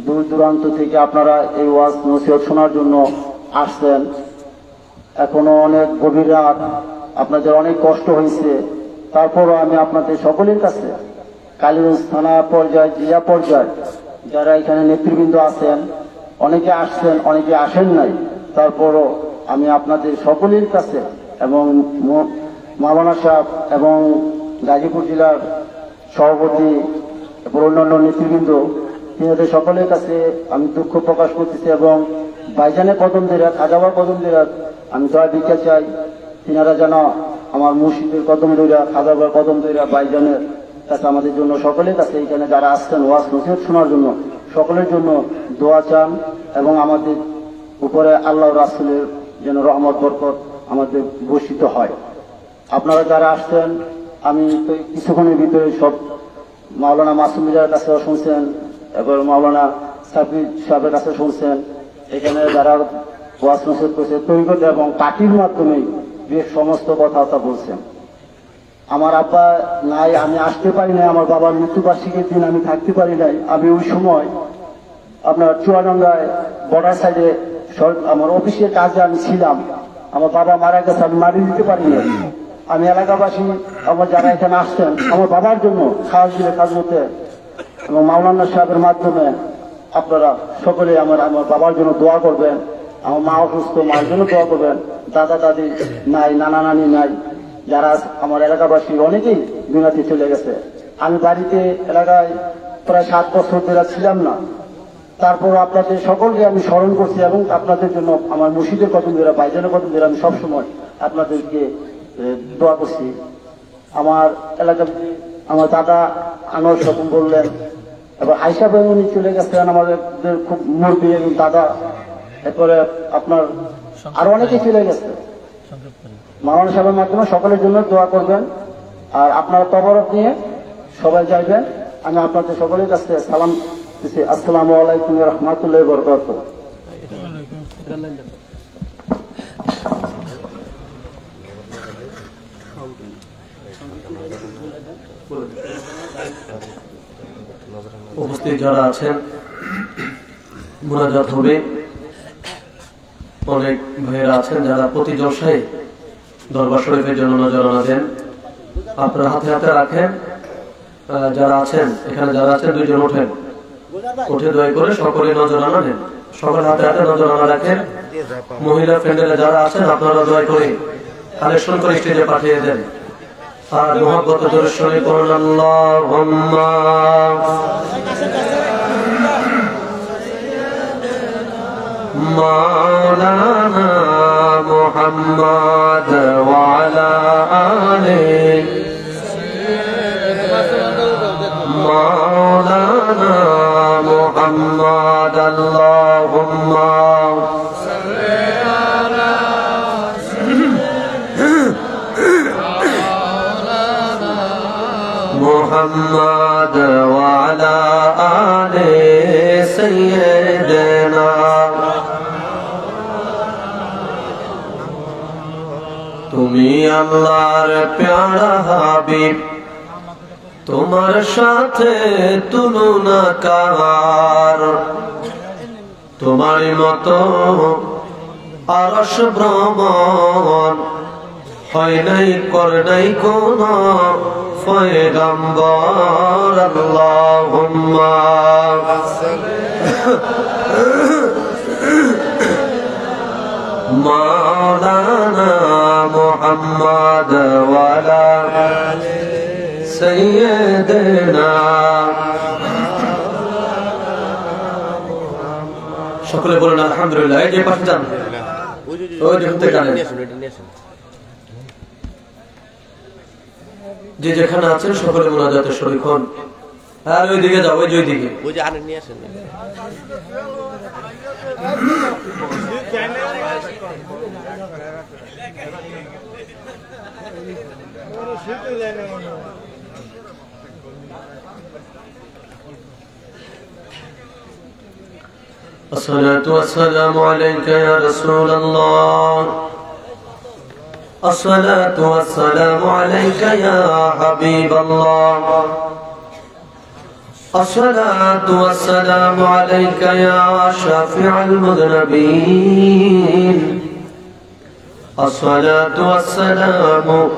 দূর দূরান্ত থেকে আপনারা এই ওয়াজ নসিহত শোনার জন্য আসছেন এখনো অনেক গভীর রাত আপনাদের অনেক কষ্ট হয়েছে তারপরও আমি আপনাদের সকলের কাছে কালীগঞ্জ থানা পর্যায়, জেলা পর্যায় যারা এখানে নেতৃবৃন্দ আছেন, অনেকে আসছেন, অনেকে আসেন নাই, তারপরও আমি আপনাদের সকলের কাছে এবং মাওলানা সাহেব এবং গাজীপুর জেলার সভাপতি এবং অন্যান্য নেতৃবৃন্দ, তিনাদের সকলের কাছে আমি দুঃখ প্রকাশ করতেছি এবং বাইজানের কদম দেরা খাজাবার কদম দেরা আমি দয়া দিতে চাই। তিনারা যেন আমার মুর্শিদের কদম দইরা খাজাবার কদম দইরা বাইজানের কাছে আমাদের জন্য সকলের কাছে এখানে যারা আসছেন, ওয়াজ নসিহত শোনার জন্য সকলের জন্য দোয়া চান এবং আমাদের উপরে আল্লাহ রাসুলের যেন রহমত, বরকত আমাদের বর্ষিত হয়। আপনারা যারা আসছেন, আমি তো কিছুক্ষণের ভিতরে সব মাওলানা মাসুমিজার কাছে শুনছেন এবার মাওলানা সাফির সাহেবের কাছে শুনছেন। এখানে যারা ওয়াজ নসিহত করছে, তৈরিগত এবং পার্টির মাধ্যমে বেশ সমস্ত কথাবার্তা বলছেন। আমার আব্বা নাই, আমি আসতে পারি নাই, আমার বাবার মৃত্যুবার্ষিকীর দিন আমি থাকতে পারি নাই। আমি ওই সময় আপনার চুয়াডাঙ্গায় বর্ডার সাইডে আমার অফিসের কাজে আমি ছিলাম। আমার বাবা মারা গেছে, আমি মারি দিতে পারি না আমি এলাকাবাসী, আমার যারা এখানে আসছেন, আমার বাবার জন্য সাহস দিলে কাজ হতে এবং মাওলানা সাহেবের মাধ্যমে আপনারা সকলে আমার আমার বাবার জন্য দোয়া করবেন। আমার মা অসুস্থ, মায়ের জন্য দোয়া করবেন। দাদা, দাদি নাই, নানা, নানি নাই। যারা আমার এলাকাবাসী, অনেকেই দুনিয়াতে চলে গেছে। আমি বাড়িতে এলাকায় প্রায় সাত বছর ধরে ছিলাম না। তারপর আপনাদের সকলকে আমি স্মরণ করছি এবং আপনাদের জন্য আমার মুর্শিদের কদম ধরে বাইজানের কদম ধরে আমি সবসময় আপনাদেরকে দোয়া করছি। আমার এলাকা আমার দাদা আনোয়ার স্বপন বললেন, এবার আইসা বেমনি চলে গেছেন আমাদের খুব মুরব্বী এবং দাদা। এরপরে আপনার আরও অনেকে চলে গেছে। মাওলানা সাহেবের মাধ্যমে সকলের জন্য দোয়া করবেন। আর আপনারা তবরত নিয়ে সবাই যাইবেন। আমি আপনাদের সকলের কাছে সালাম দিচ্ছি আসসালামু আলাইকুম রহমতুল্লাহ বরকাত উপস্থিত যারা আছেন মোনাজাত হবে। অনেক ভাইয়েরা আছেন যারা প্রতি জলসায় দরবার শরীফের জন্য নজরানা দেন আপনারা হাতে হাতে রাখেন। যারা আছেন, এখানে যারা আছেন, দুইজন ওঠেন। উঠে দয়া করে সকলে নজরানা নেন সকলে হাতে হাতে নজরানা রাখেন। মহিলা ফ্রেন্ডেরা যারা আছেন, আপনারা দয়া করে কালেকশন করে স্টেজে পাঠিয়ে দেন। আর জোরে সরে করুন আল্লাহুম্মা। مولانا محمد وعلى آله. مولانا محمد اللهم. محمد وعلى آل سيدنا তুমি আল্লাহর প্যারা হাবিব। তোমার সাথে তুলনা কার তোমার মতো আরস ভ্রমণ হয় নাই, কর নাই কোন ফয়গম্বর আল্লাহুম্মা। مولانا محمد وعلى سيدنا সকলে বলেন আলহামদুলিল্লাহ এই যে পাশে যান ওই যে হুতে জানেন যে যেখানে আছেন সকলে মোনাজাতে শরীক হন আর ওই দিকে যাও ওই যে ওই দিকে ওই যে আনেন নিয়ে আসেন الصلاة والسلام عليك يا رسول الله. الصلاة والسلام عليك يا حبيب الله. الصلاة والسلام عليك يا شافع المذنبين. الصلاة والسلام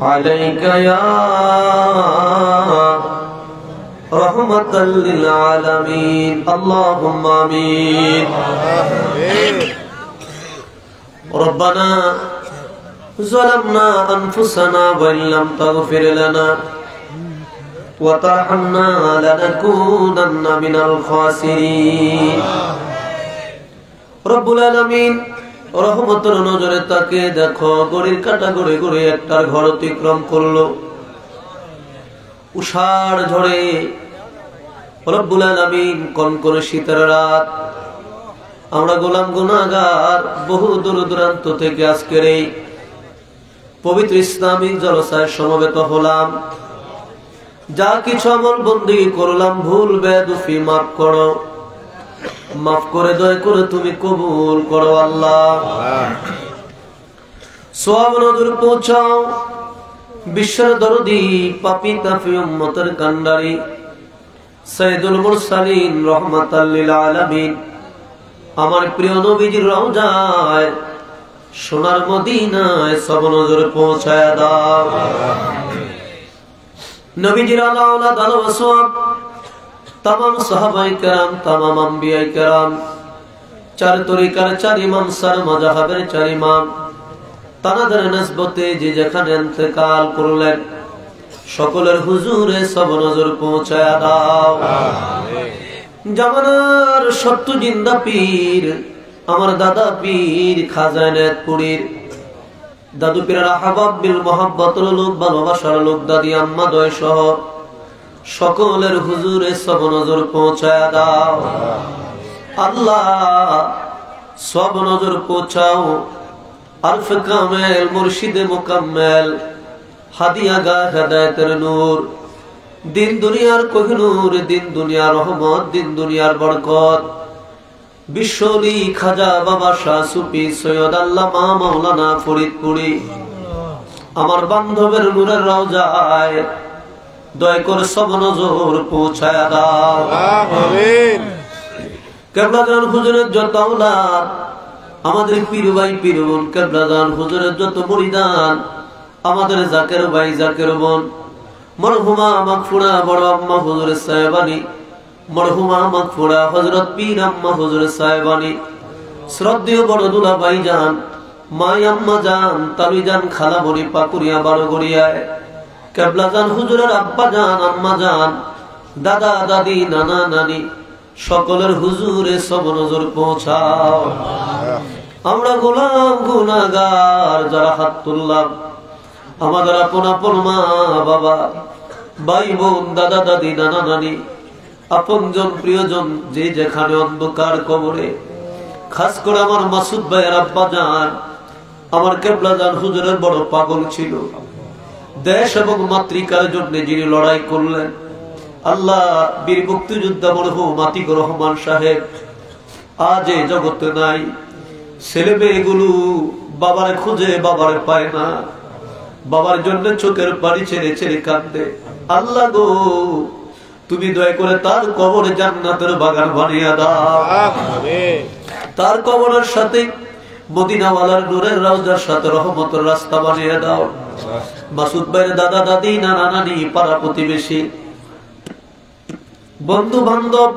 عليك يا رحمة للعالمين. اللهم آمين. ربنا ظلمنا أنفسنا وإن تغفر لنا وترحمنا لنكونن من الخاسرين. رب العالمين. রহমতের নজরে তাকে দেখো, গড়ির কাটা গড়ে গড়ে একটা ঘর অতিক্রম করল। উষার ঝড়ে আমরা আজকের এই পবিত্র সমবেত হলাম। যা কিছু আমল বন্দি করলাম, ভুল, বেদুফি, মাফ করো। মাফ করে দয়া করে তুমি কবুল করো আল্লাহ। সোয়াব নজর পৌঁছাও। বিশ্বের দরদি পাপি তাফি উম্মতের কান্ডারি সৈয়দুল মুরসালিন রহমাতাল্লিল আলামিন। আমার প্রিয় নবীজির রওজায় সোনার মদিনায় সব নজর পৌঁছায় দাও। নবীজির আল্লাহ আল্লাহ দালো ওয়াসওয়াব তাম সাহাবাই কেরাম তাম আম্বিয়াই কেরাম চার তরিকার চার ইমাম সার মজাহাবের চার ইমাম তানাদের নসবতে যে যেখানে ইন্তেকাল করলেন সকলের হুজুরে সব নজর পৌঁছায় দাও। জামানার সত্য জিন্দা পীর আমার দাদা পীর খাজানাত পুরীর দাদু পীরের আহবাব বিল মোহাব্বতর লোক ভালোবাসার লোক দাদি আম্মা দয় সহ সকলের হুজুরে সব নজর পৌঁছায় দাও। আল্লাহ, সব নজর পৌঁছাও। আরফ কামেল, মুর্শিদে মোকাম্মেল হাদিয়া গা হেদায়তের নূর। দিন দুনিয়ার কোহিনুর, দিন দুনিয়ার রহমত, দিন দুনিয়ার বরকত। বিশ্বলি খাজা বাবা শাহ সুফি সৈয়দ আল্লাহ মা মাওলানা ফরিদপুরি। আমার বান্ধবের নূরের রওজায় দয়া করে সব নজর পৌঁছায় দাও। কেবলাজান হুজুরের যত আওলাদ আমাদের পীর ভাই পীর বোন কেবলাজান হুজুরের যত মরিদান আমাদের জাকের ভাই জাকের বোন মরহুমা মাগফুরা বড় আম্মা মরহুমা মাগফুরা হযরত পীর আম্মা শ্রদ্ধেয় বড় দুলা ভাই যান মাই আম্মা যান তামি যান খালা বড়ি পাকুরিয়া বারো গড়িয়ায় কেবলা যান হুজুরের আব্বা যান আম্মা যান দাদা, দাদি, নানা, নানি, সকলের হুজুরে সব নজর পৌঁছাও। আমরা গোলাম গুনাগার যারা হাত তুললাম। আমাদের আপন আপন মা, বাবা, ভাই, বোন, দাদা, দাদি, নানা, নানি, আপন জন প্রিয়জন যে যেখানে অন্ধকার কবরে। খাস করে আমার মাসুদ ভাইয়ের আব্বা যান আমার কেবলা যান হুজুরের বড় পাগল ছিল। দেশ এবং মাতৃকার জন্য যিনি লড়াই করলেন, আল্লাহ বীর মুক্তিযোদ্ধা মরহু মাতিক রহমান সাহেব, আজ এই জগতে নাই। ছেলে মেয়েগুলো বাবারে খুঁজে বাবারে পায় না। বাবার জন্য চোখের পানি ছেড়ে ছেড়ে কান্দে আল্লাহ গো, তুমি দয়া করে তার কবরে জান্নাতের বাগান বানিয়ে দাও। তার কবরের সাথে মদিনাওয়ালার নূরের রাউজার সাথে রহমতের রাস্তা বানিয়ে দাও। মাসুদ ভাইয়ের দাদা দাদি, নানা নানি, পাড়া প্রতিবেশী বন্ধু বান্ধব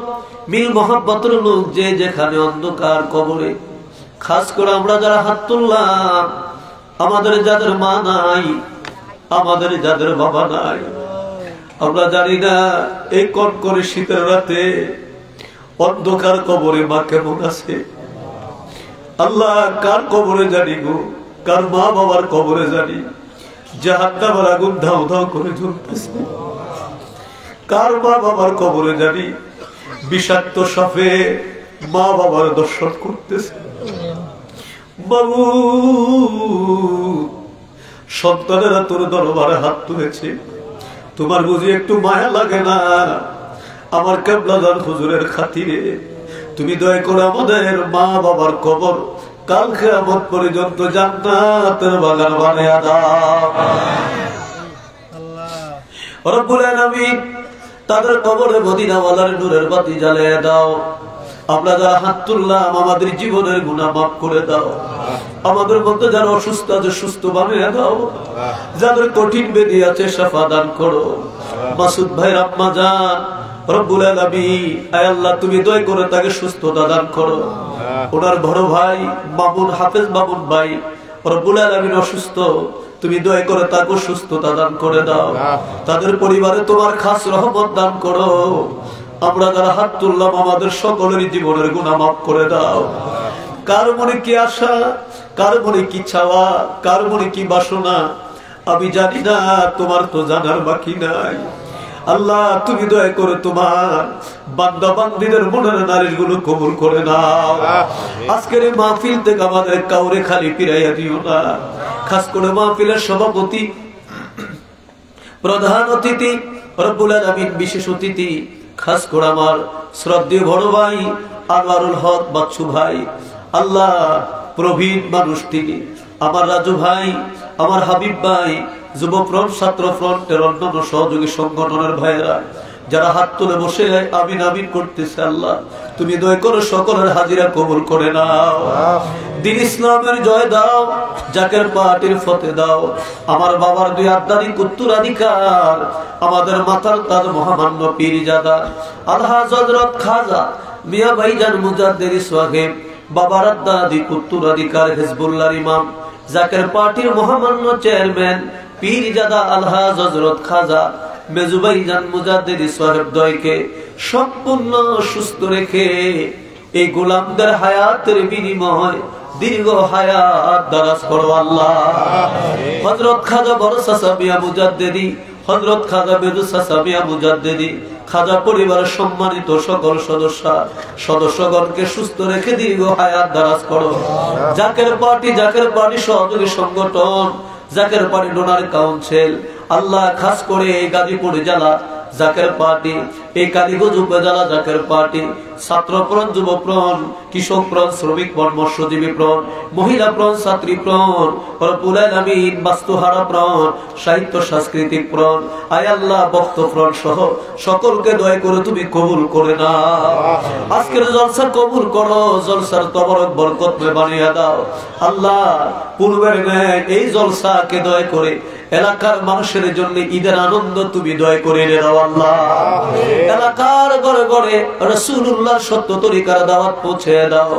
মিল মহাব্বতের লোক যে যেখানে অন্ধকার কবরে। খাস করে আমরা যারা হাত তুললাম, আমাদের যাদের মা নাই, আমাদের যাদের বাবা নাই। আমরা জানি না এই কনকনে শীতের রাতে অন্ধকার কবরে মা কেমন আছে। আল্লাহ কার কবরে জানি গো? কার মা বাবার কবরে জানি? ধাও করে জ্বলতেছে কার মা বাবার কবরে জানি বিষাক্ত মা বাবার দর্শন করতেছে। বাবু, সন্তানেরা তোর দরবারে হাত তুলেছে। তোমার বুঝি একটু মায়া লাগে না? আমার কেবলাদার হুজুরের খাতিরে তুমি দয়া করে আমাদের মা বাবার কবর কাল খেয়ামত পর্যন্ত জান্নাতের বাগান বানিয়ে দাও। রব্বুল আলামিন তাদের কবরে মদিনাওয়ালার নূরের বাতি জ্বালিয়ে দাও। আমরা যারা হাত তুললাম, আমাদের জীবনের গুণা মাফ করে দাও। আমাদের মধ্যে যারা অসুস্থ আছে, সুস্থ বানিয়ে দাও। যাদের কঠিন বেদি আছে, সাফা দান করো। মাসুদ ভাই আম্মা যান, রব্বুল আলামিন, আয় আল্লাহ, তুমি দয়া করে তাকে সুস্থতা দান করো। ওনার বড় ভাই মামুন হাফেজ মামুন ভাই রব্বুল আলামিন অসুস্থ। তুমি দয়া করে তাকে সুস্থতা দান করে দাও। তাদের পরিবারে তোমার খাস রহমত দান করো। আমরা যারা হাত তুললাম আমাদের সকলেরই জীবনের গুণা মাফ করে দাও। কার মনে কি আশা কার মনে কি চাওয়া কার মনে কি বাসনা? আমি জানি না তোমার তো জানার বাকি নাই। আল্লাহ তুমি দয়া করে তোমার বান্দা বান্দিদের মনের নারীরগুলো কবুল করে নাও। আজকের এই মাহফিল থেকে আমাদের কাউরে খালি ফিরাইয়া দিও না। খাস করে মাহফিলের সভাপতি প্রধান অতিথি রব্বুল আলামিন বিশেষ অতিথি খাস করে আমার শ্রদ্ধেয় বড় ভাই আনোয়ারুল হক বাচ্চু ভাই আল্লাহ প্রবীণ মানুষ তিনি আমার রাজু ভাই আমার হাবিব ভাই যুব ফ্রন্ট ছাত্র ফ্রন্টের অন্যান্য সহযোগী সংগঠনের যারা হাত তুলে বসে আমিন আমিন করতেছে আল্লাহ, তুমি দয় সকলের হাজিরা কবুল করে নাও। দিন ইসলামের জয় দাও, জাকের পার্টির ফতে দাও। আমার বাবার দুই আদানি উত্তরাধিকার আমাদের মাথার তাজ মহামান্য পীরজাদা আলহাজ হজরত খাজা মিয়া ভাইজান মুজাদ্দের সোহেব বাবার আদাদি উত্তরাধিকার হেজবুল্লাহ ইমাম, জাকের পার্টির মহামান্য চেয়ারম্যান পীরজাদা আলহাজ হজরত খাজা মেজুবাই জান সোহেব দয়কে সম্পূর্ণ সুস্থ রেখে এই গোলামদের হায়াতের বিনিময় দীর্ঘ হায়াত দারাজ করো আল্লাহ। হজরত খাজা বড় সাসাবিয়া মুজাদ্দেদি হজরত খাজা বেদু সাসাবিয়া মুজাদ্দেদি খাজা পরিবারের সম্মানিত সকল সদস্য সদস্যগণকে সুস্থ রেখে দীর্ঘ হায়াত দারাজ করো। জাকের পার্টি জাকের পার্টি সহযোগী সংগঠন জাকের পানি ডোনার কাউন্সিল আল্লাহ খাস করে গাজীপুর জেলা জাকের পার্টি এই কালীগঞ্জ উপজেলা জাকের পার্টি ছাত্র প্রণ যুব প্রণ কৃষক প্রণ শ্রমিক প্রণ মৎস্যজীবী প্রণ মহিলা প্রণ ছাত্রী প্রণ আমিন বাস্তুহারা প্রণ সাহিত্য সাংস্কৃতিক প্রণ আয় আল্লাহ ভক্ত প্রণ সহ সকলকে দয়া করে তুমি কবুল করে না আজকের জলসা কবুল করো জলসার তবরক বরকত বানিয়ে দাও। আল্লাহ পূর্বের ন্যায় এই জলসাকে দয়া করে এলাকার মানুষের জন্য ঈদের আনন্দ তুমি দয় করে এনে দাও আল্লাহ। এলাকার ঘরে ঘরে রসুল্লাহ সত্য তরিকার দাওয়াত পৌঁছে দাও।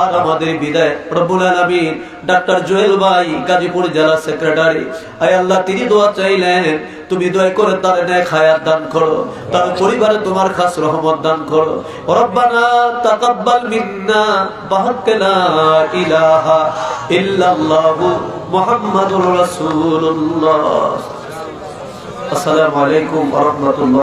আর আমাদের বিদায় রব্বুল আলমিন ডাক্তার জোয়েল ভাই গাজীপুর জেলা সেক্রেটারি। আয় আল্লাহ তিনি দোয়া চাইলেন তুমি দয়া করে তার নেক হায়াত দান করো, তার পরিবারে তোমার খাস রহমত দান করো। রব্বানা তাকাব্বাল মিন্না ইলাহা মুহাম্মাদুর রাসূলুল্লাহ। আসসালামু আলাইকুম ওয়া রাহমাতুল্লাহ।